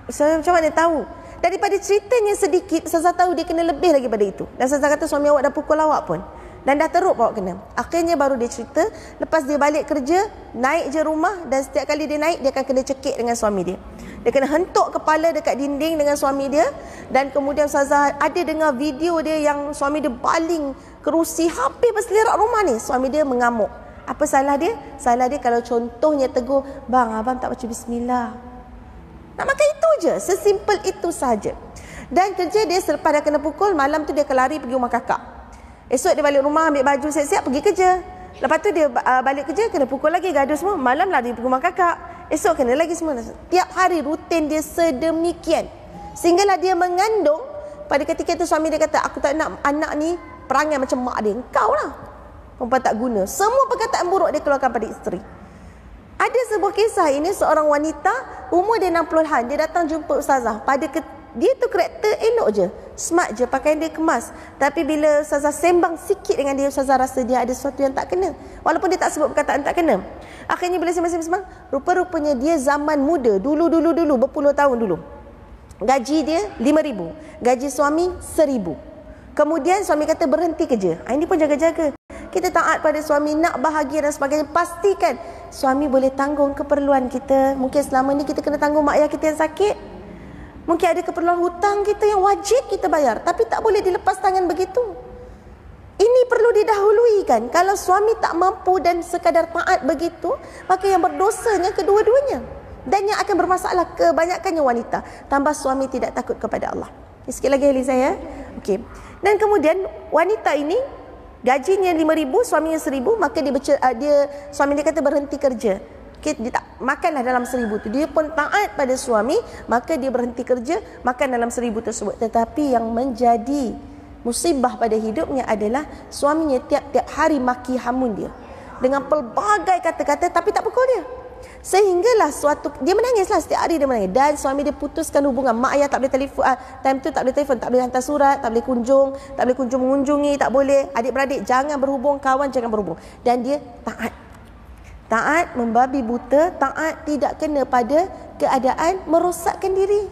Saya macam mana tahu? Daripada ceritanya sedikit, Ustazah tahu dia kena lebih lagi pada itu. Dan Ustazah kata suami awak dah pukul awak pun. Dan dah teruk bawa kena. Akhirnya baru dia cerita. Lepas dia balik kerja, naik je rumah. Dan setiap kali dia naik, dia akan kena cekik dengan suami dia. Dia kena hentuk kepala dekat dinding dengan suami dia. Dan kemudian Ustazah ada dengar video dia yang suami dia baling kerusi hampir berselirak rumah ni. Suami dia mengamuk. Apa salah dia? Salah dia kalau contohnya tegur, Bang, abang tak baca bismillah. Nak makan itu je. Sesimpel itu saja. Dan kerja dia selepas dah kena pukul, malam tu dia kelari pergi rumah kakak. Esok dia balik rumah ambil baju siap-siap pergi kerja. Lepas tu dia uh, balik kerja kena pukul lagi gaduh semua. Malam lah dia pergi rumah kakak. Esok kena lagi semua. Tiap hari rutin dia sedemikian. Sehinggalah dia mengandung. Pada ketika itu suami dia kata aku tak nak anak ni perangai macam mak dia. Engkau lah. Perempuan tak guna. Semua perkataan buruk dia keluarkan pada isteri. Ada sebuah kisah ini seorang wanita umur dia 60-an. Dia datang jumpa ustazah. Pada ketika dia tu karakter elok je. Smart je pakaian dia kemas. Tapi bila ustazah sembang sikit dengan dia ustazah rasa dia ada sesuatu yang tak kena. Walaupun dia tak sebut perkataan tak kena. Akhirnya bila sembang-sembang rupa-rupanya dia zaman muda. Dulu-dulu dulu berpuluh tahun dulu. Gaji dia ribu, gaji suami seribu. kemudian suami kata berhenti kerja. Ah, ini pun jaga-jaga. Kita taat pada suami nak bahagia dan sebagainya pastikan suami boleh tanggung keperluan kita. Mungkin selama ni kita kena tanggung mak ayah kita yang sakit Mungkin ada keperluan hutang kita yang wajib kita bayar. Tapi tak boleh dilepas tangan begitu. Ini perlu didahului kan. Kalau suami tak mampu dan sekadar taat begitu, maka yang berdosanya kedua-duanya. Dan yang akan bermasalah kebanyakannya wanita. Tambah suami tidak takut kepada Allah. Sikit lagi Elisa ya. Okey. Dan kemudian wanita ini gajinya RM5,000, suaminya RM1,000, maka dia, uh, dia suami dia kata berhenti kerja dia tak makanlah dalam seribu tu. Dia pun taat pada suami maka dia berhenti kerja makan dalam seribu tersebut. Tetapi yang menjadi musibah pada hidupnya adalah suaminya tiap-tiap hari maki hamun dia. Dengan pelbagai kata-kata tapi tak pukul dia. Sehinggalah suatu dia menangislah setiap hari dia menangis. Dan suami dia putuskan hubungan. Mak ayah tak boleh telefon ah, time tu tak boleh telefon tak boleh hantar surat tak boleh kunjung tak boleh kunjung mengunjungi tak boleh. Adik-beradik jangan berhubung kawan jangan berhubung. Dan dia taat Taat membabi buta, taat tidak kena pada keadaan merosakkan diri.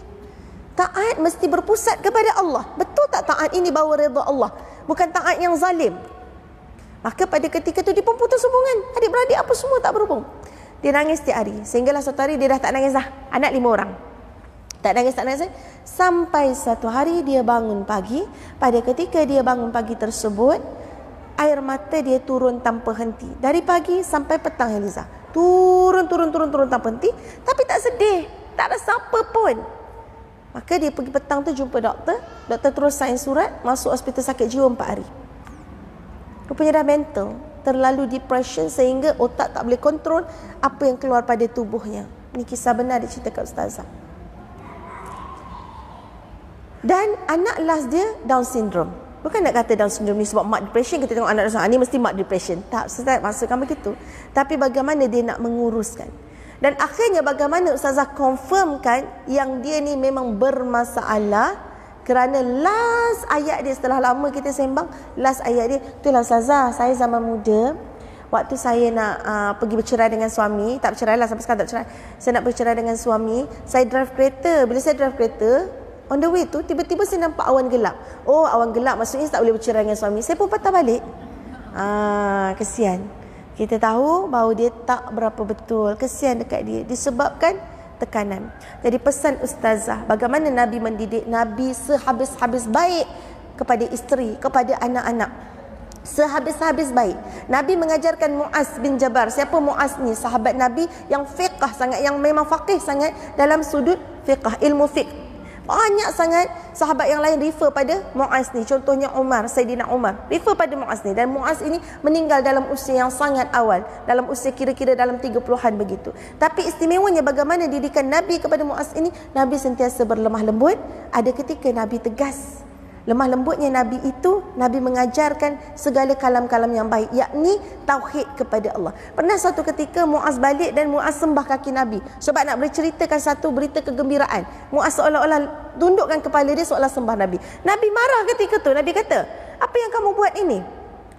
Taat mesti berpusat kepada Allah. Betul tak taat ini bawa redha Allah? Bukan taat yang zalim. Maka pada ketika itu dia pun putus hubungan. Adik-beradik apa semua tak berhubung. Dia nangis setiap hari. Sehinggalah suatu hari dia dah tak nangis dah. Anak lima orang. Tak nangis, tak nangis. Sampai satu hari dia bangun pagi. Pada ketika dia bangun pagi tersebut, air mata dia turun tanpa henti. Dari pagi sampai petang Eliza. Turun, turun, turun, turun tanpa henti. Tapi tak sedih. Tak ada siapa pun. Maka dia pergi petang tu jumpa doktor. Doktor terus sign surat. Masuk hospital sakit jiwa 4 hari. Rupanya dah mental. Terlalu depression sehingga otak tak boleh kontrol apa yang keluar pada tubuhnya. Ini kisah benar dia cerita kat Ustazah. Dan anak last dia Down syndrome. Bukan nak kata Down syndrome ni sebab mak depression kita tengok anak Down ni mesti mak depression. Tak, Ustaz maksudkan begitu. Tapi bagaimana dia nak menguruskan. Dan akhirnya bagaimana Ustazah confirmkan yang dia ni memang bermasalah kerana last ayat dia setelah lama kita sembang, last ayat dia, itulah Ustazah, saya zaman muda, waktu saya nak uh, pergi bercerai dengan suami, tak bercerai lah sampai sekarang tak bercerai. Saya nak bercerai dengan suami, saya drive kereta. Bila saya drive kereta, On the way tu tiba-tiba saya nampak awan gelap. Oh awan gelap maksudnya saya tak boleh bercerai dengan suami. Saya pun patah balik. Ah kesian. Kita tahu bahawa dia tak berapa betul. Kesian dekat dia disebabkan tekanan. Jadi pesan ustazah bagaimana Nabi mendidik Nabi sehabis-habis baik kepada isteri, kepada anak-anak. sehabis-habis baik. Nabi mengajarkan Muaz bin Jabar. Siapa Muaz ni? Sahabat Nabi yang fiqh sangat, yang memang faqih sangat dalam sudut fiqh, ilmu fiqh. Banyak sangat sahabat yang lain refer pada Muaz ni. Contohnya Umar, Sayyidina Umar. Refer pada Muaz ni. Dan Muaz ini meninggal dalam usia yang sangat awal. Dalam usia kira-kira dalam 30-an begitu. Tapi istimewanya bagaimana didikan Nabi kepada Muaz ini. Nabi sentiasa berlemah lembut. Ada ketika Nabi tegas lemah lembutnya Nabi itu Nabi mengajarkan segala kalam-kalam yang baik yakni tauhid kepada Allah. Pernah satu ketika Muaz balik dan Muaz sembah kaki Nabi sebab nak berceritakan satu berita kegembiraan. Muaz seolah-olah tundukkan kepala dia seolah sembah Nabi. Nabi marah ketika tu. Nabi kata, "Apa yang kamu buat ini?"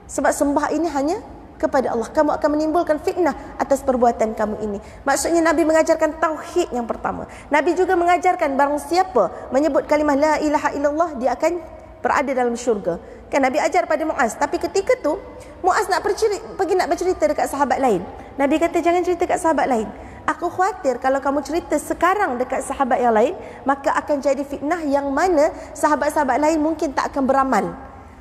Sebab sembah ini hanya kepada Allah. Kamu akan menimbulkan fitnah atas perbuatan kamu ini. Maksudnya Nabi mengajarkan tauhid yang pertama. Nabi juga mengajarkan barang siapa menyebut kalimah la ilaha illallah dia akan berada dalam syurga. Kan Nabi ajar pada Muaz. Tapi ketika tu Muaz nak pergi, pergi nak bercerita dekat sahabat lain. Nabi kata jangan cerita dekat sahabat lain. Aku khawatir kalau kamu cerita sekarang dekat sahabat yang lain, maka akan jadi fitnah yang mana sahabat-sahabat lain mungkin tak akan beramal.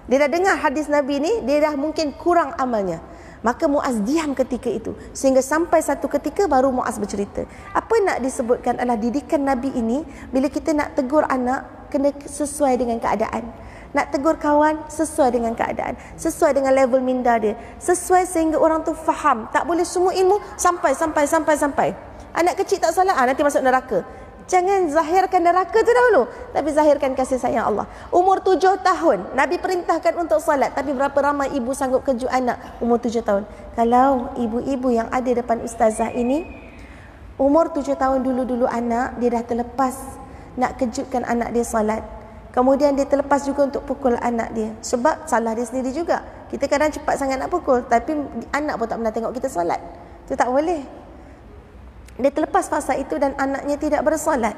Dia dah dengar hadis Nabi ni, dia dah mungkin kurang amalnya. Maka Muaz diam ketika itu. Sehingga sampai satu ketika baru Muaz bercerita. Apa nak disebutkan adalah didikan Nabi ini, bila kita nak tegur anak, kena sesuai dengan keadaan. Nak tegur kawan sesuai dengan keadaan. Sesuai dengan level minda dia. Sesuai sehingga orang tu faham. Tak boleh semua ilmu sampai, sampai, sampai, sampai. Anak kecil tak salah, ah, nanti masuk neraka. Jangan zahirkan neraka tu dahulu. Tapi zahirkan kasih sayang Allah. Umur tujuh tahun. Nabi perintahkan untuk salat. Tapi berapa ramai ibu sanggup kejut anak umur tujuh tahun. Kalau ibu-ibu yang ada depan ustazah ini. Umur tujuh tahun dulu-dulu anak. Dia dah terlepas nak kejutkan anak dia salat. Kemudian dia terlepas juga untuk pukul anak dia. Sebab salah dia sendiri juga. Kita kadang cepat sangat nak pukul. Tapi anak pun tak pernah tengok kita salat. Itu tak boleh. Dia terlepas fasa itu dan anaknya tidak bersalat.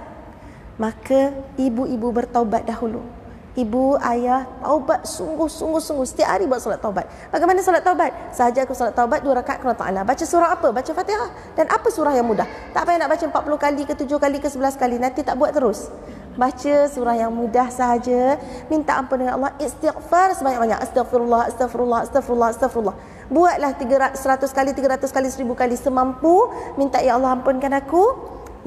Maka ibu-ibu bertaubat dahulu. Ibu, ayah, taubat sungguh-sungguh-sungguh. Setiap hari buat solat taubat. Bagaimana solat taubat? Sahaja aku solat taubat, dua rakaat kerana ta'ala. Baca surah apa? Baca fatihah. Dan apa surah yang mudah? Tak payah nak baca 40 kali ke 7 kali ke 11 kali. Nanti tak buat terus baca surah yang mudah sahaja. Minta ampun dengan Allah. Istighfar sebanyak-banyak. Astagfirullah astagfirullah astagfirullah astagfirullah buatlah 100 kali 300 kali 1000 kali semampu. Minta ya Allah ampunkan aku.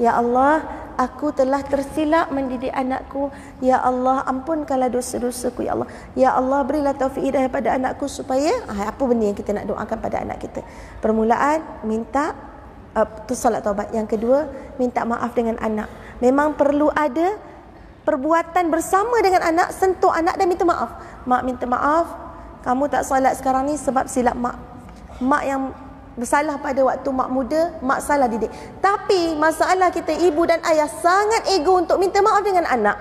Ya Allah aku telah tersilap mendidik anakku. Ya Allah ampunkanlah dosa-dosaku ya Allah. Ya Allah berilah taufik hidayah pada anakku supaya ah, apa benda yang kita nak doakan pada anak kita? Permulaan minta uh, tu solat taubat. Yang kedua minta maaf dengan anak. Memang perlu ada perbuatan bersama dengan anak sentuh anak dan minta maaf. Mak minta maaf kamu tak solat sekarang ni sebab silap mak. Mak yang bersalah pada waktu mak muda mak salah didik. Tapi masalah kita ibu dan ayah sangat ego untuk minta maaf dengan anak.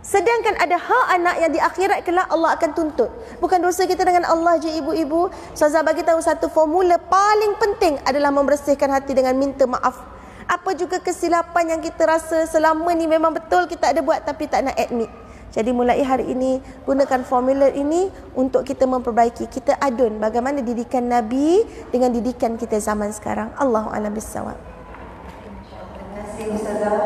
Sedangkan ada hak anak yang di akhirat kelak Allah akan tuntut. Bukan dosa kita dengan Allah je ibu-ibu. Ustazah bagi tahu satu formula paling penting adalah membersihkan hati dengan minta maaf apa juga kesilapan yang kita rasa selama ni memang betul kita ada buat tapi tak nak admit. Jadi mulai hari ini gunakan formula ini untuk kita memperbaiki. Kita adun bagaimana didikan Nabi dengan didikan kita zaman sekarang. Allahu a'lam bissawab. Terima kasih Ustazah.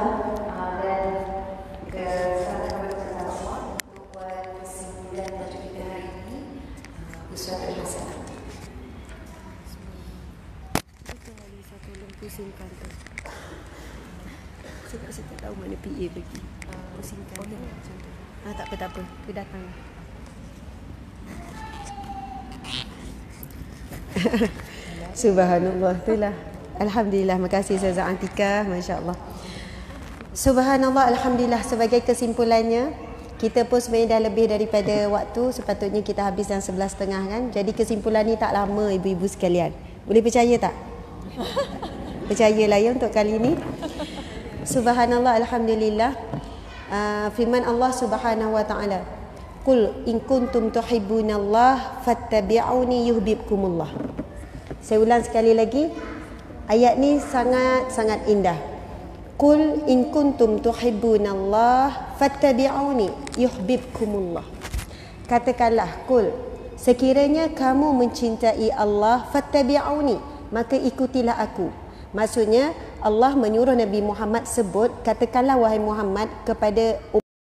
Pusingkan tu sebab saya tak tahu mana PA pergi. Pusingkan macam tu. Ah, tak apa, tak apa. Dia datang. Subhanallah. Itulah. Alhamdulillah. Terima kasih Ustazah Antika. Masya Allah. Subhanallah. Alhamdulillah. Sebagai kesimpulannya, kita pun sebenarnya dah lebih daripada waktu. Sepatutnya kita habis yang sebelas setengah kan. Jadi kesimpulan ni tak lama ibu-ibu sekalian. Boleh percaya tak? Percayalah ya untuk kali ini. Subhanallah alhamdulillah. Uh, firman Allah Subhanahu wa taala. Qul in kuntum tuhibbunallah fattabi'uni yuhibbukumullah. Saya ulang sekali lagi. Ayat ni sangat sangat indah. Qul in kuntum tuhibbunallah fattabi'uni yuhibbukumullah. Katakanlah qul sekiranya kamu mencintai Allah fattabi'uni maka ikutilah aku. Maksudnya Allah menyuruh Nabi Muhammad sebut katakanlah wahai Muhammad kepada